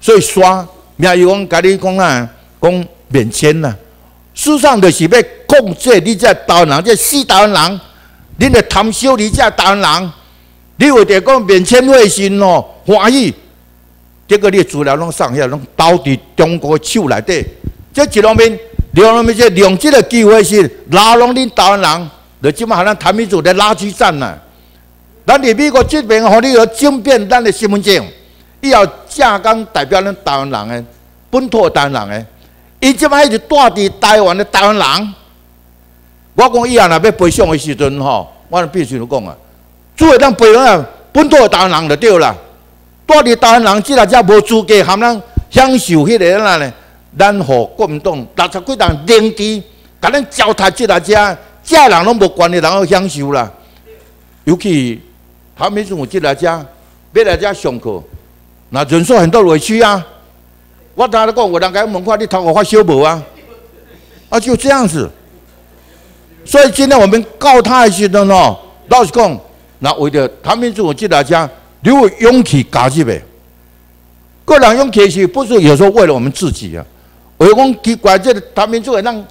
所以刷，名义讲甲你讲啊，讲免签啦。事实上就是要控制你这台湾人，这四台湾人，你的贪小你这台湾人，你为着讲免签费心哦，欢喜。这个你资料拢上下拢倒伫中国手内底，这一方面，两方面即用这个机会是拉拢恁台湾人，就即马咱台民主的垃圾站呐。咱伫美国这边，互你要争辩咱的身份证，伊要正刚代表咱台湾人诶本土台湾人诶，伊即马一直住伫台湾的台湾人。我讲以后若要背上的时阵吼，我必须要讲啊，做会当背啊本土的台湾人就对啦。住伫台湾人，即个才无资格含咱享受迄个啦呢？咱互国民党六十几人连地，甲咱糟蹋即个只，即人拢无权利，人去享受啦。尤其他们种即个只，要来遮上课，那人数很多委屈啊。我当时讲，有人甲问看，你头壳发烧无啊？啊，就这样子。所以今天我们告他的时阵哦，老实讲，那为了他们这种记大家，你有勇气加入的。个人勇气是不是有时候为了我们自己啊？我讲奇怪，这个他们就会让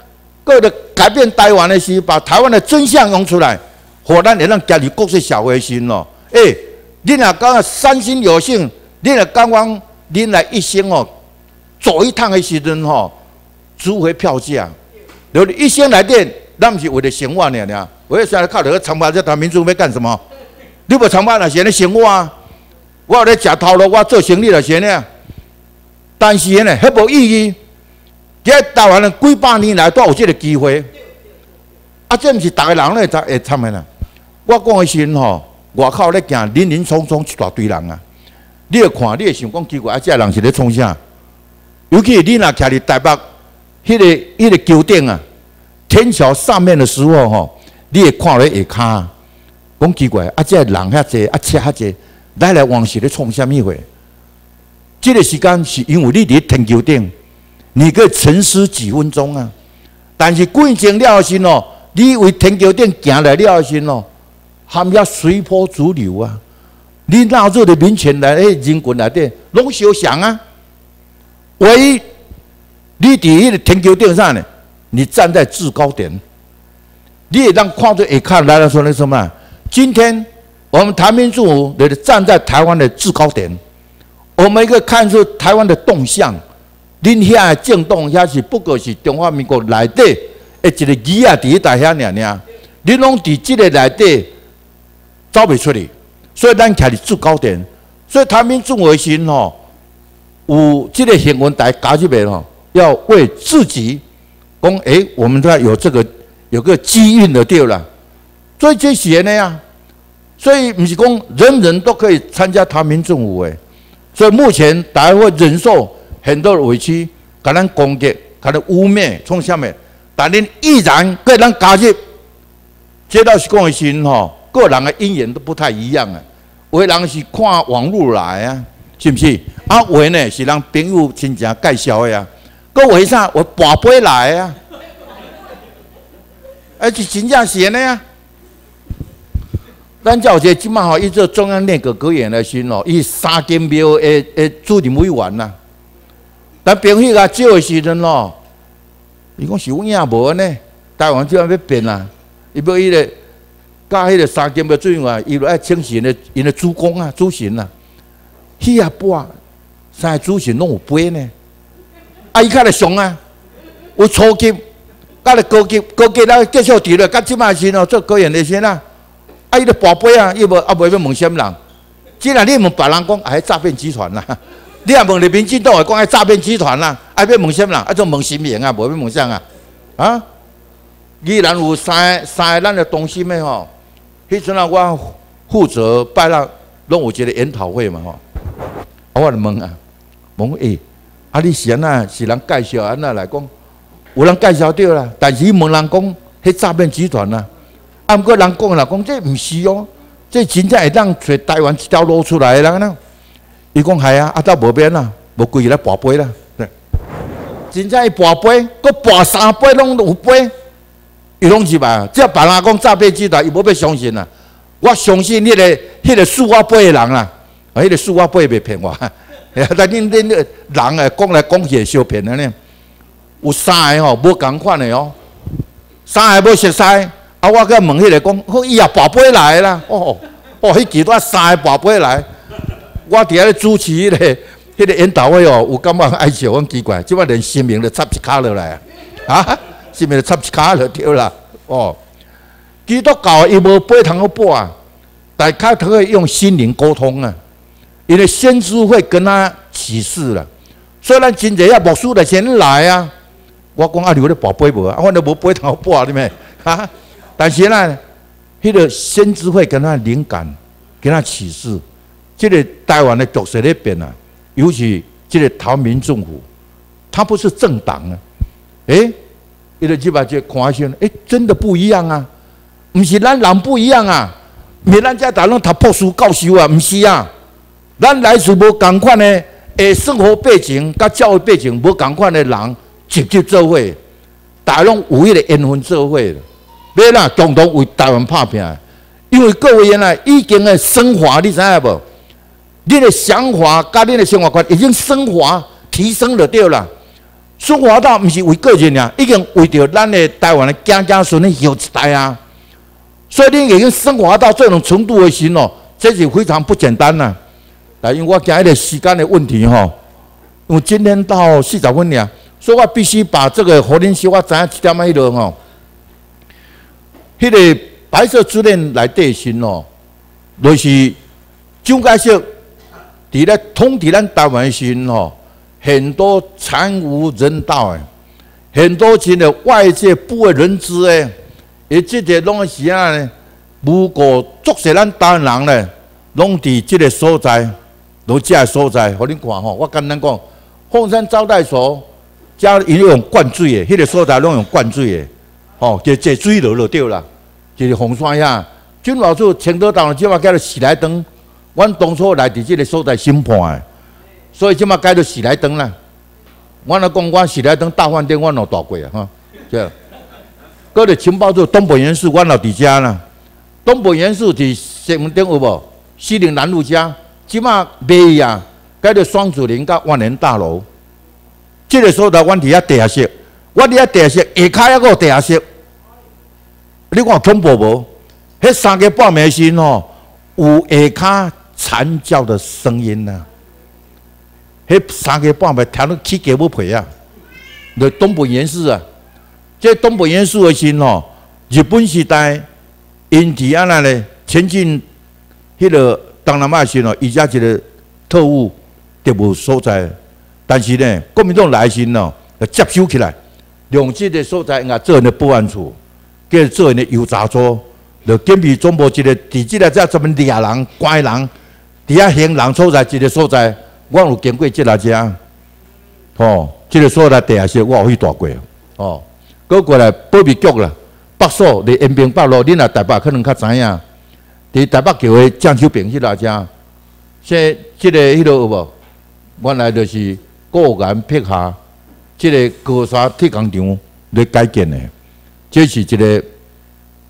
个的改变台湾的是把台湾的真相用出来，或咱也让家里国际小微心咯。哎，你若讲三心有幸，你若刚刚你来一生哦，走一趟的时阵吼，值回票价。你一生来电，咱不是为了生活呢？呢，我现在靠这个长发在谈民主要干什么？你不长发那些咧生活啊？我咧食头路，我做生意了先呢。但是呢，迄无意义。在台湾了几百年来都有这个机会，啊，这毋是逐个人咧才会参的啦。我讲的时吼，外口咧行林林总总一大堆人啊，你要看，你会想讲奇怪，啊，这人是咧创啥？尤其你若徛伫台北，迄个迄个桥顶啊，天桥上面的时候吼，你会看咧下骹，讲奇怪，啊，这人遐济，啊，车遐济，来来往是咧创啥物货？这个时间是因为你伫天桥顶。你可以沉思几分钟啊！但是过程了时哦，你为天桥顶行来了时哦，他们要随波逐流啊！你纳入的民权来，诶，人群来底拢相想啊！唯一你伫迄个天桥顶上呢，你站在制高点，你也让看着一看来了说那什么？今天我们台民主的站在台湾的制高点，我们可以看出台湾的动向。恁遐震动遐是不过是中华民国内底一个鱼啊，伫大遐尔尔，恁拢伫即个内底走袂出去，所以咱徛伫制高点，所以台民众维新吼，有即个新闻台加入边吼，要为自己讲，诶，我们都要有这个有个机运的对了，所以这些呢呀，所以毋是讲人人都可以参加台民政府诶，所以目前大家会忍受。很多的委屈，甲咱攻击，甲咱污蔑，从下面，但恁依然个人加入，这倒是讲的是吼，个人的因缘都不太一样啊。有的人是看网络来啊，是不是？啊，有的呢是让朋友亲戚介绍的啊。个为啥我跋杯来啊？而且真正是呢呀。咱教这即马吼，伊做中央内阁阁员的时哦，伊三间庙诶诶主任委员呐。但朋友啊，少的时阵咯，伊讲是有影无呢？台湾就要要变啦，伊要伊个加迄个三金要做啊，伊要爱请神的，因的主公啊，主神啊，迄啊三个主神拢有杯呢。啊，伊较来上啊，有初级，甲来高级，高级咱继续伫咧，甲即摆时哦做高演的先啦。啊，伊个宝贝啊，伊无啊无要问什么人？既然你问别人讲，还诈骗集团啦。你也问你民进党会讲系诈骗集团啦，啊要问什么人？啊，种问新名啊，无要问啥啊？啊？既然有三三个咱的东西咩吼？迄阵啊，我负责办了拢有一个研讨会嘛吼。啊我就问啊，问诶，啊你是安那是人介绍安那来讲？有人介绍着啦，但是伊问人讲，迄诈骗集团啦。啊，毋过人讲啦，讲这毋是哦，这真正会当找台湾一条路出来啦呢。伊讲系啊，啊到无变啦，无规日来跋杯啦。真正伊跋杯，佮跋三杯拢有杯，伊拢是吧？只要别人讲诈骗集团，伊无要相信啦。我相信迄个、迄个数我杯的人啦，啊，迄个数我杯袂骗我。但恁恁个人啊，讲来讲去小骗的呢。有三个吼，无共款的哦，三个无熟悉。啊，我甲问迄个讲，伊也跋杯来啦。哦哦，迄几多三个跋杯来。我伫遐咧主持迄个、迄个研讨会哦，有感觉爱笑，我奇怪，即摆连姓名都插一卡落来啊！啊，姓名都插一卡落对啦。哦，基督教伊无背堂好播啊，但他可以用心灵沟通啊，因为先知会跟他启示了。虽然真济要牧师来先来啊，我讲啊，你有咧宝贝无啊？我都无背堂好播啊，你咩？啊，但是呢，迄个先知会跟他灵感，给他启示。这个台湾的局势那边啊，尤其这个台民政府，他不是政党啊，诶，伊个几把就看先，诶，真的不一样啊，毋是咱人不一样啊，是咱遮大拢读博士教授啊，毋是啊，咱来自无共款的诶生活背景、甲教育背景无共款的人直接做伙，大拢有迄个缘分做伙，要啦共同为台湾拍拼。因为各位原来已经的升华，你知影无？你的想法甲你的生活观已经升华提升了对啦。升华到毋是为个人啊，已经为着咱的台湾的家家孙的后一代啊。所以你已经升华到这种程度的时哦，这是非常不简单呐。来，因为我讲一个时间的问题吼，我今天到四十分了，所以我必须把这个何林西我知影一点仔迄落吼，迄个白色之恋来对新哦，就是蒋介石伫咧统治咱台湾时吼，很多惨无人道诶，很多钱的外界不为人知诶，而这些拢是啊呢，如果作死咱台湾人咧，拢伫这个所在。都这所在，互恁看吼。我简单讲，凤山招待所，加伊用灌水的，迄个所在拢用灌水的，吼，就这水落就对啦。就是红山遐，军老处青岛岛即马叫做喜来登，阮当初来伫即个所在审判的，所以即马改做喜来登啦。阮来讲，阮喜来登大饭店，阮有住过啊，哈，这。搁咧情报处东北元素，阮老伫遮啦。东北元素伫西门町有无？西宁南路遮。即马卖啊，改做双子林甲万年大楼，即个所在阮伫遐地下室，我伫遐地下室下骹还个地下室，你看恐怖无？迄三个半暝时吼，有下骹惨叫的声音呐。迄三个半暝听到起鸡母皮啊！就东北元素啊，这东北元素的时吼，日本时代因伫安那咧前进迄个。当然嘛是咯，伊家一个特务特务所在，但是呢，国民党来时吼，要接收起来，用这个所在应该，做人的保安处，跟做人的油炸桌，就建立中部一个地质的这这么俩人怪人，底下行人所在一个所在，我有经过这来家，哦，这个所在地下室我有去住过，哦，过过来保密局啦，北所离延平北路，恁来台北可能较知影。伫台北桥的江秋平去哪家？这这个迄落有无？原来就是固然撇下，这个高山铁工厂来改建的。这是一个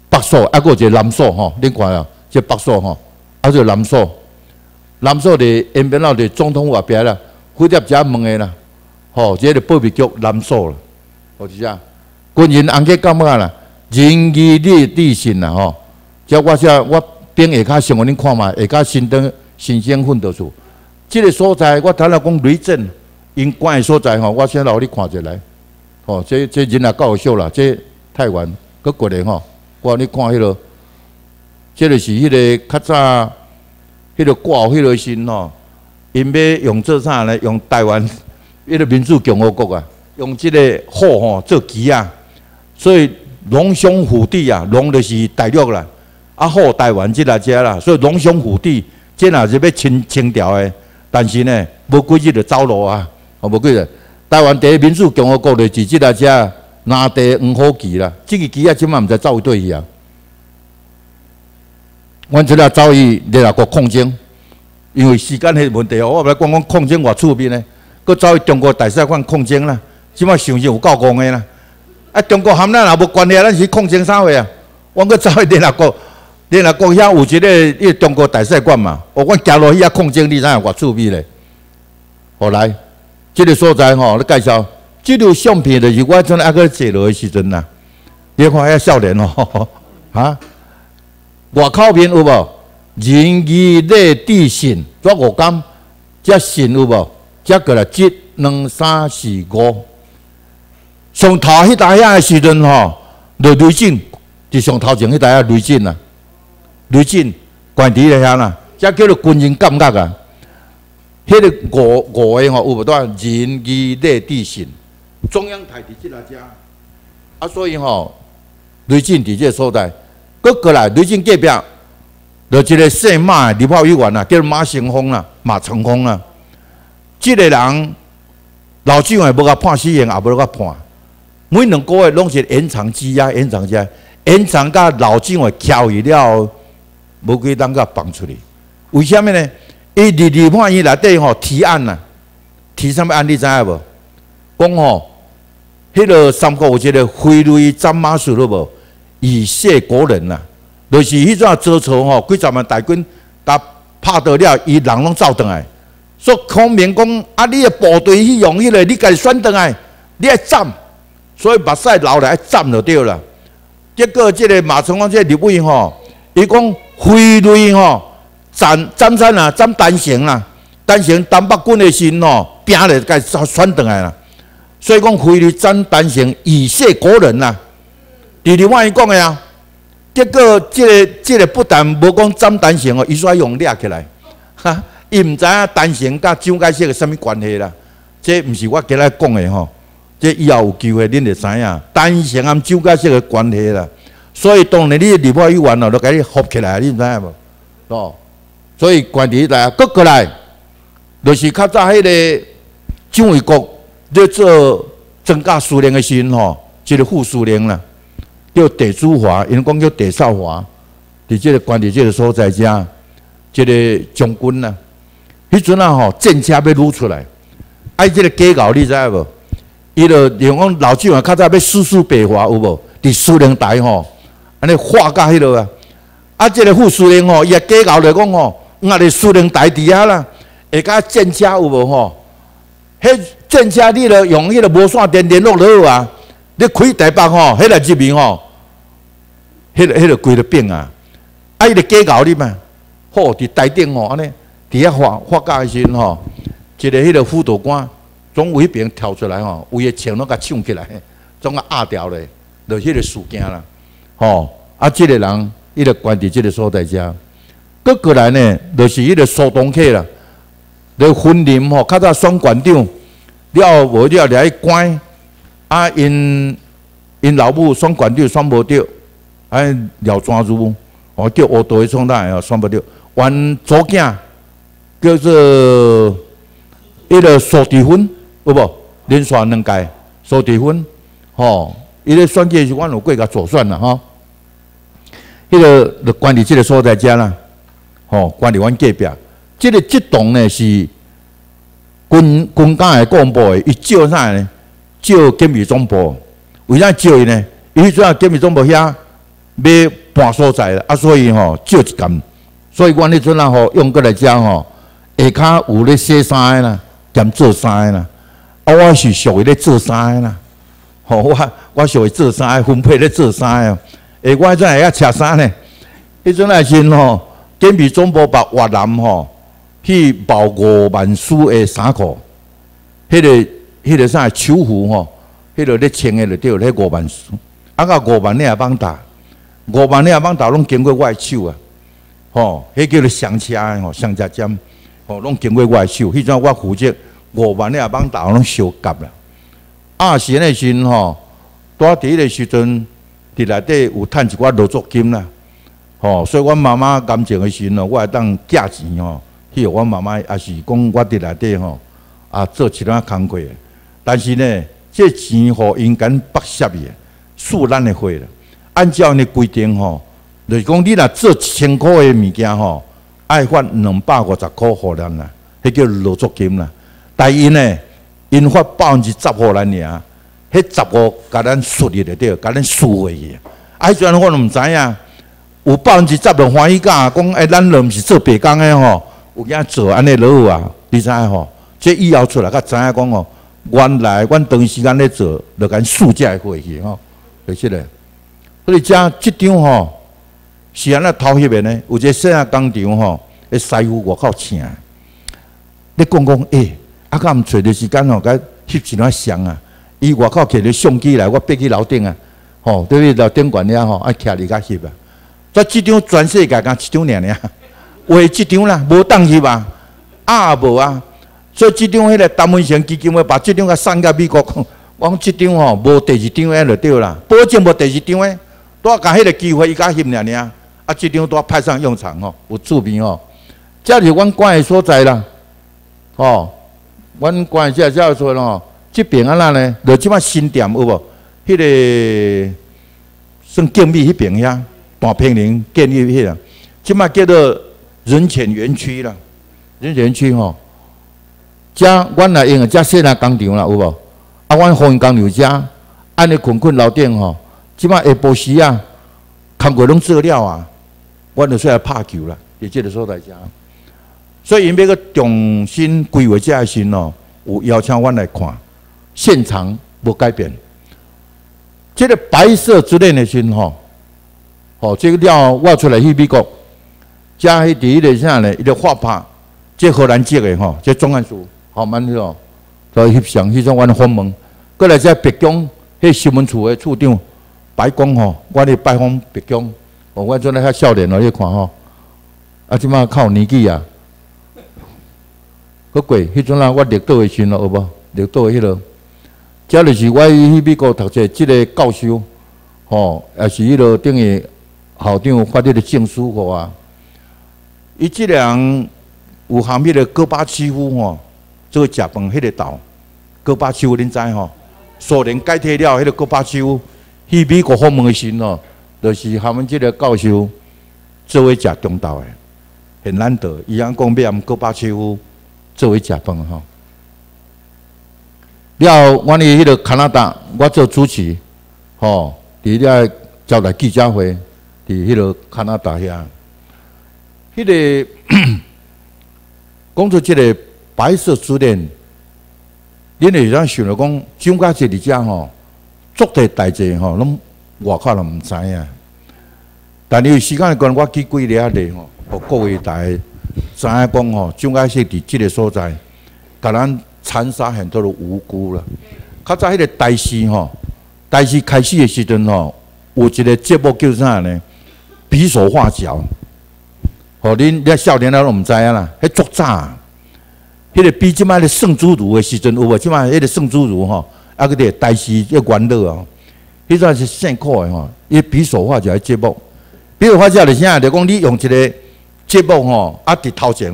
北所，啊，个一个南所吼。恁看啊，这北所吼，啊，个南所，南所的延边路的总统外边啦，蝴蝶遮问的啦，吼，这个保密局南所啦，或者啥？军人安去干嘛啦？仁义礼智信啦，吼，叫我说我。顶下骹，像我恁看嘛，下骹新登新鲜混到处，即个所在，我头来讲雷震，因关的所在吼，我先留你看下来。哦，这这人也够笑啦，这太原搁过来吼，我你看迄落，这个是迄个较早，迄个挂迄个心吼，因要用做啥呢？用台湾迄个民主共和国啊，用即个号吼做旗啊，所以龙兄虎弟啊，龙就是大陆啦。啊，好台湾即来遮啦，所以龙兄虎弟，即也是要清清调的。但是呢，无几日就走路啊，哦，无几日。台湾第一民主共和国就是即来遮拿地黄虎旗啦，即个旗啊，即满毋知走去对去啊。阮即个走去联合国抗争，因为时间迄问题哦，我来讲讲抗争偌趣味呢，佮走去中国大使馆抗争啦，即满想想有够讲的啦。啊，中国含咱也无关系，咱是抗争啥货啊？阮佮走去联合国。联合国遐有一个迄中国大使馆嘛，我讲行落去遐控争你知影偌趣味咧。后来，即个所在吼，咧介绍，即张相片就是我阵阿个坐落的时阵呐。你看遐少年哦，啊，外口面有无？仁义礼智信，做五感，遮信有无？遮过来一、两、三、四、五。上头迄台遐的时阵吼，就雷震，就上头前迄台遐雷震呐。雷震，关伫咧遐啦，遮叫做军人感觉啊。迄个五五个吼，有无多仁义礼智信，中央台伫即个遮，啊，所以吼，雷震伫即个所在，搁过来雷震隔壁，就一个姓马的立法委员啊，叫马成峰啦，马成峰啦。即个人老蒋也无甲判死刑，也无甲判，每两个月拢是延长羁押，延长羁押，延长甲老蒋诶交易了。无几当甲放出去，为虾米呢？伊伫二判伊内底吼提案呐，提啥物案你知影无？讲吼，迄个三国有一个飞雷斩马术了无？以谢国人呐。就是迄阵周朝吼，几十万大军，甲拍倒了，伊人拢走倒来。说孔明讲：啊，你的部队去用迄个，你家己选倒来，你爱斩，所以目屎流来斩就对了。结果即个马崇光即个刘备吼，伊讲飞雷吼，斩斩山啊，斩单行啊，单行东北军的心吼，拼咧甲选倒来啦。所以讲非得斩单行，以谢国人呐。第二万伊讲的啊。结果，即个、即个不但无讲斩单行哦，伊煞用掠起来，哈！伊毋知影单行甲蒋介石个什物关系啦？这毋是我今日讲的吼，这以后有机会恁就知影单行和蒋介石个关系啦。所以当年你立法议员哦，都甲你合起来，你知影无？哦，所以关键来，搁过来，就是较早迄个蒋纬国咧做增加苏联的时阵吼，即个副司令啦。叫戴祖华，因讲叫戴少华，伫即个关伫即个所在遮，即个将军呐，迄阵啊吼战车要撸出来，哎，即个假搞你知影无？伊就用讲老蒋啊，较早要四处北伐有无？伫苏联台吼，安尼画甲迄落啊，啊，即个副司令吼，伊也假搞来讲吼，啊，伫苏联台底下啦，下甲战车有无吼？迄战车你著用迄个无线电联络落好啊，你开台北吼，迄个入面吼。迄个、迄个规个变啊！啊，伊个假搞你嘛？好，伫台顶吼，安尼伫遐发发假时阵吼，一个迄个辅导官从一边跳出来吼，为个枪拢甲抢起来，总甲压掉咧，就迄个事件啦。吼，啊，即个人伊个关伫即个所在遮，搁过来呢，就是迄个苏东客啦，咧分林吼，较早选馆长，了无了来关，啊，因因老母选馆长选无着。哎，廖专儒，哦，叫乌道的创代哦，算不着。原左囝叫做迄个苏迪芬，有无？连续两届苏迪芬，吼，伊咧选举是阮有过甲左选啦，吼。迄个就管理即个所在遮啦，吼，管理阮隔壁。即个即栋呢是军军港的干部的，伊招啥呢？招警备总部。为啥招伊呢？伊主要警备总部遐。要搬所在啦，啊，所以吼少一间，所以阮迄阵啊吼用过来遮吼，下骹有咧洗衫诶啦，兼做衫诶啦，啊，我是属于咧做衫诶啦，吼，我我属于做衫的，分配咧做衫诶，诶，我迄阵会晓车衫呢，迄阵来先吼，建备总部把越南吼去包五万束诶衫裤，迄个迄个啥秋服吼，迄个咧穿诶就对，咧五万束，啊个五万你也帮打。五万两帮刀拢经过外手啊，吼，迄叫做上车诶吼，上车尖，吼，拢经过外手。迄阵我负责五万两帮刀拢收夹啦。啊，时诶时吼，拄伫迄个时阵，伫内底有趁一寡劳作金啦，吼，所以阮妈妈感情诶时阵，我会当寄钱吼，去互阮妈妈，也是讲我伫内底吼，啊，做其他工课。但是呢，这钱互因敢不屑伊，数咱诶货啦。按照你规定吼，就是讲你若做一千块的物件吼，爱发两百五十块互咱啦，迄叫劳作金啦。但因呢，因发百分之十互咱尔，迄十五甲咱输入就对，甲咱输回去。啊，迄阵我都毋知影，有百分之十就欢喜甲讲，哎，咱都毋是做白工的吼，有影做安尼落啊，你知影吼？这以后出来甲知影讲哦，原来阮长时间咧做，就甲输价回去吼，就是咧。所以遮即张吼是安那偷翕的呢？有一个细仔工厂吼，诶师傅外口请。你讲讲诶，啊，甲毋找着时间吼，甲翕一张相啊。伊外口摕着相机来，我爬去楼顶啊，吼，对对？楼顶管了吼，啊，徛伫甲翕啊。所以即张全世界敢一张尔尔，为即张啦，无当翕啊，啊无啊。所以即张迄个单文成基金会把即张甲送到美国，讲即张吼无第二张诶就对啦，保证无第二张诶。多甲迄个机会，伊甲翕尔尔，啊，即张多派上用场吼，有著名吼。遮是阮关的所在啦，吼，阮关即遮说咯，即边安那呢？就即摆新店有无？迄个算建立迄边遐，大平林建立迄个，即摆叫做人权园区啦，人权园区吼。遮阮来用遮细那工厂啦，有无？啊，阮红工厂遮，安尼困困楼顶吼。即摆下晡时啊，工过拢做了啊，我就出来拍球啦，伫即个所在遮。所以因要个重新规划这时哦，有邀请阮来看现场无改变。这个白色之恋的心吼，哦，这个了我出来去美国，加迄第一个啥呢？一个画拍，这荷兰籍的吼，这钟汉书，好蛮哦，在翕相，迄种阮访问，过来在北京，迄新闻处的处长白光吼，我咧拜访北京，哦，我阵咧较少年哦，你看吼，啊，即马靠年纪啊，个过，迄阵啊，我绿岛的时咯，有无？绿岛的迄落。这就是我去美国读册，即个教授，吼，也是迄落等于校长发迄个证书给我。伊即个人有含迄个戈巴契夫吼，做食饭迄个岛，戈巴契夫恁知吼？苏联解体了，迄个戈巴契夫去美国访问的时吼，就是他们即个教授做为食中岛的，很难得。伊安讲要毋戈巴契夫做为食饭吼。了，我哩迄个加拿大，我做主持，吼，伫遐招待记者会，伫迄个加拿大遐，迄个讲出即个白色之恋，恁会当想着讲，蒋介石伫遮吼，做的代志吼，拢外口人毋知影。但你有时间关，我去几日啊日吼，互各位大知影讲吼，蒋介石伫即个所在，甲咱。残杀很多的无辜了。较早迄个大事吼，大事开始的时阵吼，有一个节目叫啥呢？比手画脚。吼，恁遐少年仔拢毋知影啦，迄作诈。迄个比即摆的圣主如的时阵有无？即摆迄个圣主如吼，啊个啲大事要玩乐哦。迄阵是辛苦的吼，伊比手画脚的节目。比手画脚的啥？就讲你用一个节目吼，啊伫头前。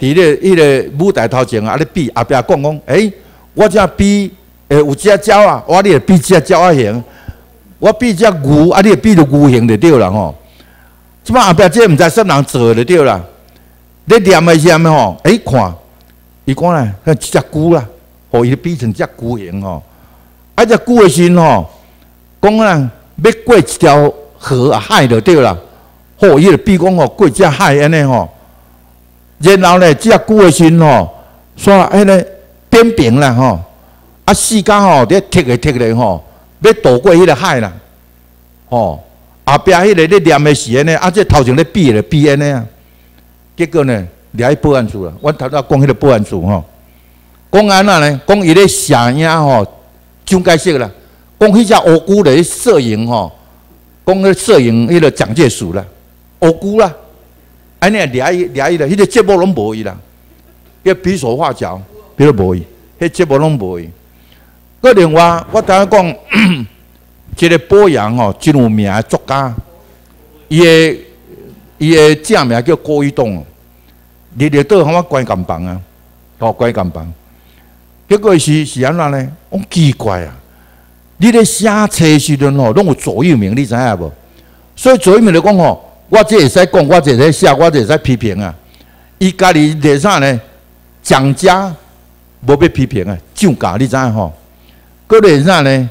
伫咧迄个舞台头前啊，咧比后壁讲讲，诶，我遮比诶有只鸟啊，我你比只鸟啊形，我比只牛啊，你比着牛形就对啦吼。即摆后壁这毋知啥人做就对啦。你念诶念诶吼，诶看，伊讲咧，像只牛啦，吼伊比成只牛形吼。啊，只牛诶身吼，讲啊，要过一条河啊海就对啦。吼，伊就比讲吼，过只海安尼吼。然后呢，只牛的身吼，煞迄个扁平啦吼，啊，四角吼，咧踢个踢个吼，要渡过迄个海啦，吼，后壁迄个咧念的是安尼，啊，这头前咧比咧比安尼啊，结果呢，掠去报案处啦，我头头讲迄个报案处吼，讲安那呢，讲伊咧写影吼，蒋介石啦，讲迄只乌龟咧摄影吼，讲迄摄影迄个蒋介石啦，乌龟啦。安尼掠伊掠伊啦，迄个节目拢无伊啦，个比手画脚，比如无伊，迄节目拢无伊。个另外，我头先讲，一个播阳吼，真有名的作家，伊的伊的正名叫郭一东，日日都喊我关监房啊，哦关监房。结果是是安怎呢？我奇怪啊！你咧写册时阵吼，拢有左右铭，你知影无？所以左右铭来讲吼。我这会使讲，我这会使写，我这会使批评啊！伊家己列啥呢？蒋家无要批评啊，蒋家你知影吼？搁列啥呢？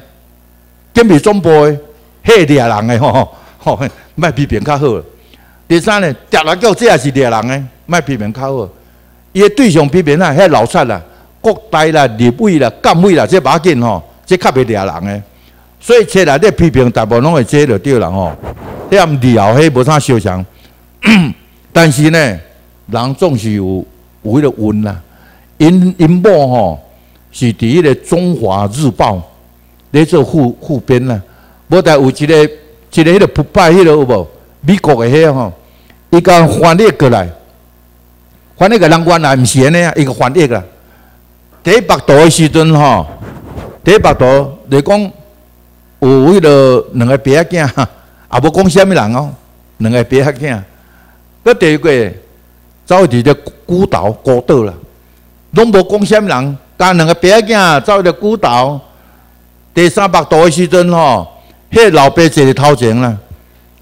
建美总部诶，迄掠人诶吼吼，莫批评较好。第三呢，调来叫这也是掠人诶，莫批评较好。伊诶对象批评啊，迄老蔡啦、国大啦、立委啦、干委啦，这把紧吼，这较袂掠人诶。所以册内底批评大部分拢会这就对啦吼。遐料迄无啥相像，但是呢，人总是有有迄个运啦。因因某吼是伫迄个《中华日报》咧做副副编啦。无但有一个一个迄个不败迄个有无？美国的迄个吼，伊甲翻译过来，翻译个人原来毋是安尼啊，伊个翻译啦。第一百度的时阵吼，第一百度来讲有迄个两个仔囝。也无讲虾物人哦，两个别仔囝，搁第二个走伫只孤岛孤岛啦，拢无讲虾物人，甲两个别仔囝走伫孤岛，第三百度的时阵吼，迄老爸坐伫头前啦，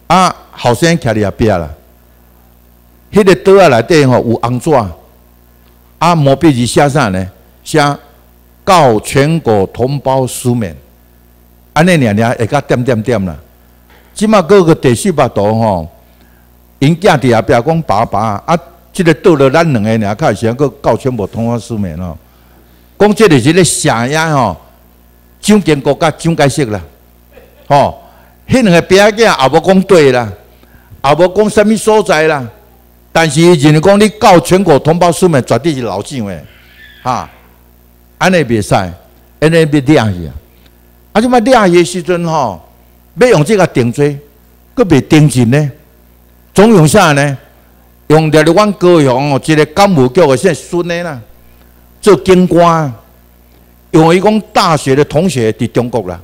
啊后生徛伫后壁啦，迄个岛仔内底吼有红纸，啊毛笔字写啥呢？写告全国同胞书面，安尼念念会甲点点点啦。即马个个第四巴图吼，因囝伫后壁讲爸爸啊，即个倒了咱两个尔，较时个告全国同胞书面哦。讲即个是咧啥呀吼，蒋经国甲蒋介石啦，吼，迄两个仔囝也无讲对啦，也无讲什物所在啦，但是伊认为讲你告全国同胞书面绝对是老蒋诶，哈，安尼袂使，安尼要掠去啊，啊，即摆掠去诶时阵吼。要用这个定罪，佫袂定尽呢？总用啥呢？用着阮高雄哦，一个干部叫个姓孙诶啦，做军官。用伊讲大学的同学伫中国啦，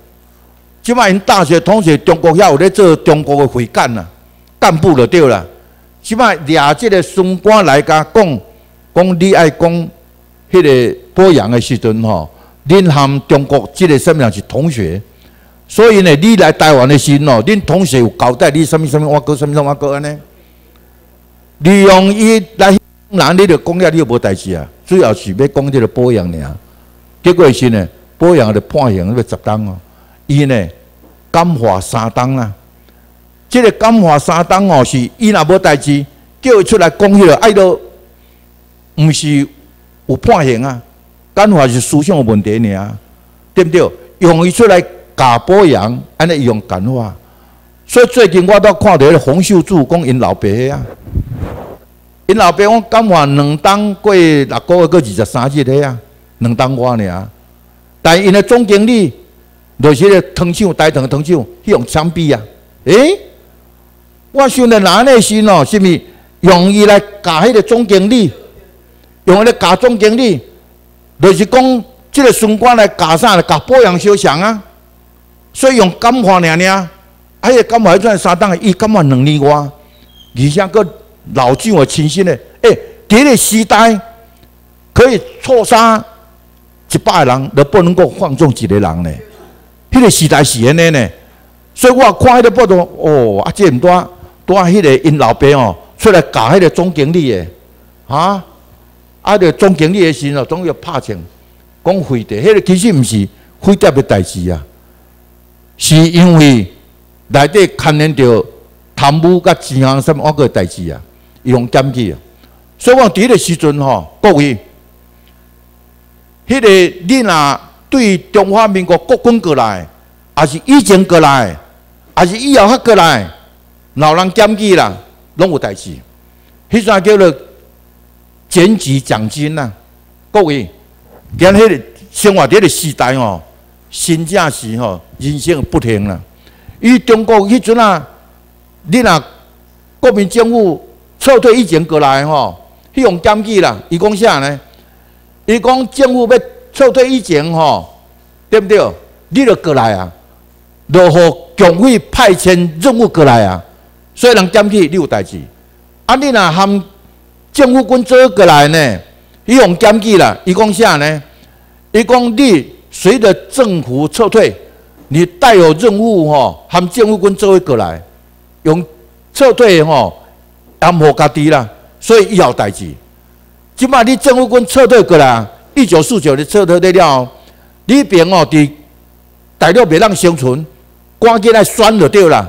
即摆因大学同学中国遐有咧做中国的会干啦，干部就对啦。即摆掠即个孙官来甲讲，讲你爱讲迄个播洋的时阵吼，恁含中国即个什么样是同学？所以呢，你来台湾的时哦，恁同学有交代你什么什么，我哥什么什么我哥安尼，利用伊来难你就讲了，你就无代志啊。主要是要讲这个保养尔，结果是呢，保养的判刑要十档哦，伊呢感化三档啊。这个感化三档哦，是伊若无代志，叫伊出来讲迄个，爱都毋是有判刑啊，感化是思想有问题尔，对不对？用伊出来。假保养，安尼用感化，所以最近我都看到洪秀柱讲因老爸啊，因老爸讲感化两当过六个月过二十三日的啊，两当我呢，但因的总经理就是个藤厂大藤藤厂用枪毙啊，诶，我想着哪内是喏，是咪用伊来假迄个总经理，用来假总经理，就是讲即个孙官来假啥来假保养修想啊。所以用感化娘娘，还有感化一转三档，伊感化两年外，而且个老旧我清新的，诶，这个时代可以错杀一百个人，都不能够放纵一个人呢。迄个时代是安尼呢，所以我看迄个报道，哦，啊，这唔多，多迄个因老爸哦，出来搞迄个总经理的，啊，啊，个总经理的时哦，总要拍枪，讲废的，迄个其实毋是废掉的代志啊。是因为内底牵连着贪污甲治安什么我个代志啊，用检举啊，所以讲伫个时阵吼，各位，迄个你若对中华民国国军过来，还是以前过来，还是以后较过来，老人检举啦，拢有代志。迄阵叫做检举奖金呐，各位，今迄个生活伫个时代吼。真正是吼，人生不停啦。伊中国迄阵啊，你若国民政府撤退以前过来吼，迄用检举啦。伊讲啥呢？伊讲政府要撤退以前吼，对不对？你著过来啊，就互共会派遣任务过来啊。所以人检举你有代志，啊，你若含政府军做过来呢？伊用检举啦。伊讲啥呢？伊讲你。随着政府撤退，你带有任务吼，含政府军做过来，用撤退吼，也无家己啦，所以伊有代志。即摆你政府军撤退过来，一九四九年撤退得了，你边哦伫大陆袂当生存，赶紧来选就对啦。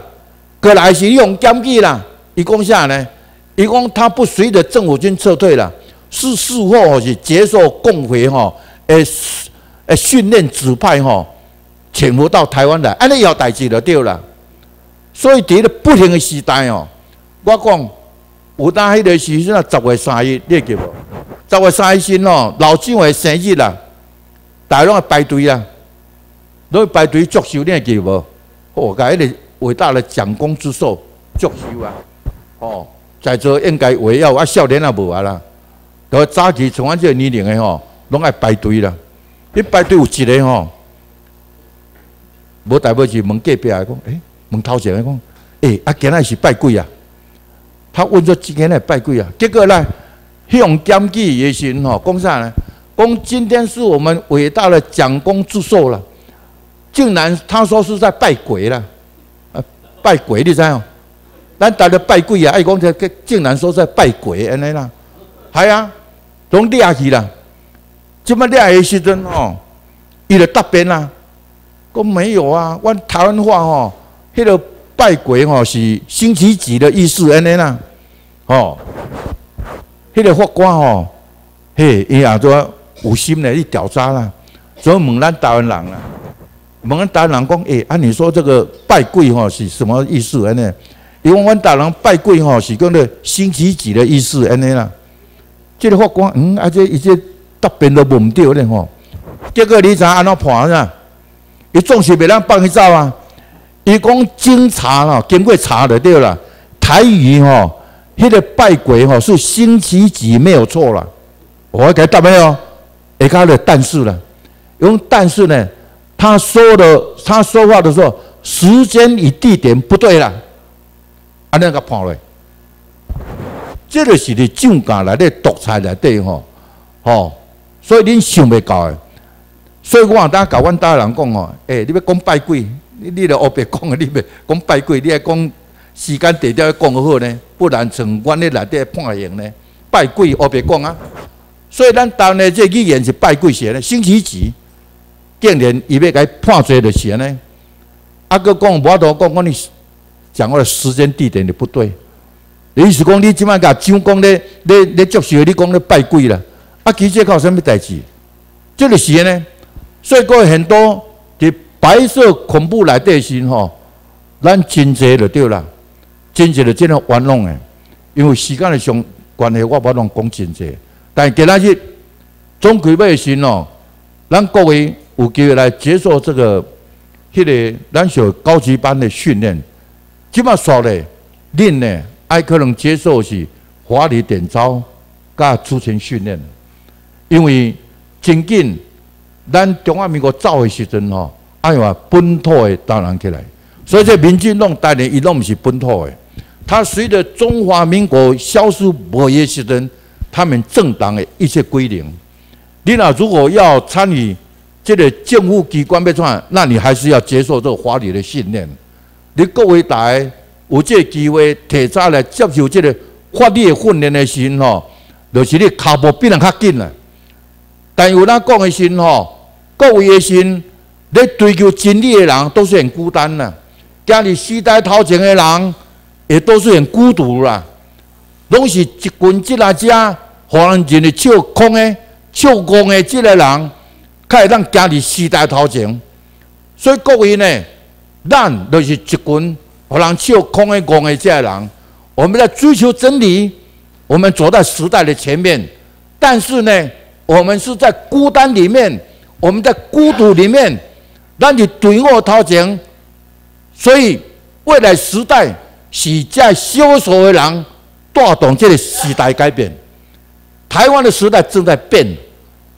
过来是用检举啦，伊讲啥呢？伊讲他不随着政府军撤退了，是事后是接受共匪吼诶。诶，训练指派吼，潜伏到台湾来，安尼要代志就对了。所以伫咧不停的时代哦，我讲有当迄个时阵啊，十月三日，你记无？十月三日先哦，老蒋的生日啦，大拢排队啦，拢排队祝寿，你记无？哦，甲迄个伟大的蒋公之寿祝寿啊！哦，在座应该围绕啊，少年也无啊啦，都早期像阮这年龄的吼，拢爱排队啦。你排队有一个吼，无代表是问隔壁来讲，诶，问头前来讲，诶，啊，今仔是拜鬼啊？他问说今天来拜鬼啊？结果呢，用检举也行吼，讲啥呢？讲今天是我们伟大的蒋公祝寿了，竟然他说是在拜鬼了，啊，拜鬼你知哦？咱大家拜鬼啊，爱讲这竟然说在拜鬼安尼啦，系啊，拢掠去啦。这么掠的时阵吼，伊就答辩啦，讲没有啊，阮台湾话吼，迄个拜鬼吼是星期几的意思安尼啦，吼，迄个法官吼，嘿，伊也做有心来去调查啦，所以问咱台湾人啦，问咱台湾人讲，诶，按你说这个拜鬼吼是什么意思安尼？因为阮大人拜鬼吼是讲的星期几的意思安尼啦，这个法官嗯，而且伊这答辩都问唔对咧吼，结果你知安怎判啊？伊总是袂当放伊走啊！伊讲经查咯，经过查的对了。台语吼，迄个拜鬼吼是星期几没有错了。我给答没有？下加了但是了，用但是呢，他说的他说话的时候，时间与地点不对啦，安尼个判落。这个是你政界内底独裁来的吼，吼，所以恁想袂到诶。所以我当甲阮大人讲吼，诶，你要讲拜鬼。你你著学别讲啊！你袂讲拜鬼，你还讲时间地点讲好呢，不然从阮咧内底判刑呢。拜鬼学别讲啊！所以咱当呢，这语言是拜鬼写呢，星期几竟然伊要甲判罪就写呢？啊，佮讲无法度讲，讲你讲我的时间地点就不对。意思讲你即摆甲蒋讲咧咧咧接受你讲咧拜鬼啦？啊，其实靠什么代志？这个是呢，所以各位很多。白色恐怖来底时吼，咱真济就对啦，真济就真个玩弄诶。因为时间的上关系，我无能讲真济。但今仔日总归尾时吼，咱各位有机会来接受这个迄个咱小高级班的训练。即马说咧，恁呢爱可能接受是华丽点招甲出勤训练，因为真紧咱中华民国走的时阵吼。哎话本土的当然起来，所以这民进党当然伊拢毋是本土的，他随着中华民国消失无业时阵，他们政党的一切归零。你若如果要参与这个政府机关要创，那你还是要接受这个法律的训练。你各位大家有这机会提早来接受这个法律的训练的时吼，就是你脚步变得较紧了。但有咱讲的时吼，各位的心。咧追求真理的人都是很孤单的，家里时代头前的人也都是很孤独啦，拢是一群即来只互人认的笑空的、笑光的即个人，才会当家里时代头前。所以各位呢，咱都是一群互人笑空的、光的即个人。我们在追求真理，我们走在时代的前面，但是呢，我们是在孤单里面，我们在孤独里面。咱就对我头前，所以未来时代是在少数的人带动这个时代改变。台湾的时代正在变，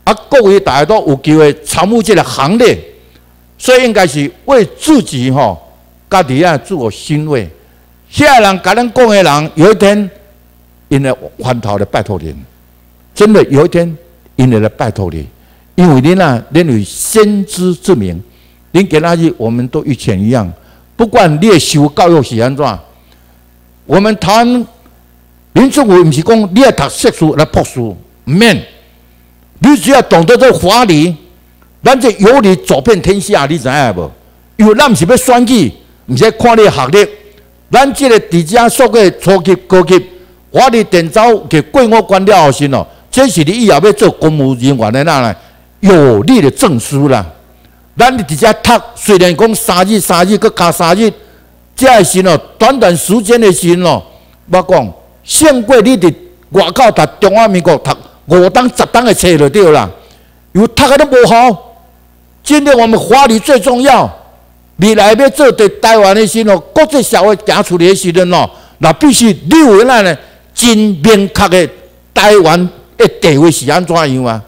啊，各位大家都有机会参与这个行列，所以应该是为自己吼，家己啊自我欣慰。现在人甲咱讲的人，有一天因为翻头来拜托你，真的有一天因为来拜托你，因为你呐，你有先知之明。恁给那些，我们都以前一样，不管列修教育是安怎，我们谈民政府不是讲你要读硕书来读书，唔免，你只要懂得这法理，咱就有理走遍天下，你知影无？因为咱唔是要选举，唔是看你学历，咱这个底下所个初级、高级法律点招给过我关了后先哦，这是你以后要做公务人员的那呢有利的证书啦。咱伫遮读，虽然讲三日三日，搁加三日，这时哦，短短时间的时哦，我讲胜过你伫外口读中华民国读五档十档的册就对啦。有读个都无好，今天我们法律最重要。未来要做对台湾的时哦，国际社会行出来的时阵哦，那必须留下来呢，真明确的台湾的地位是安怎样啊？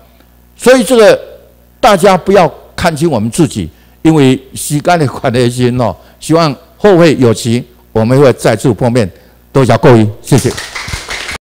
所以这个大家不要。看清我们自己，因为时间的关系哦，希望后会有期，我们会再次碰面。多谢各位，谢谢。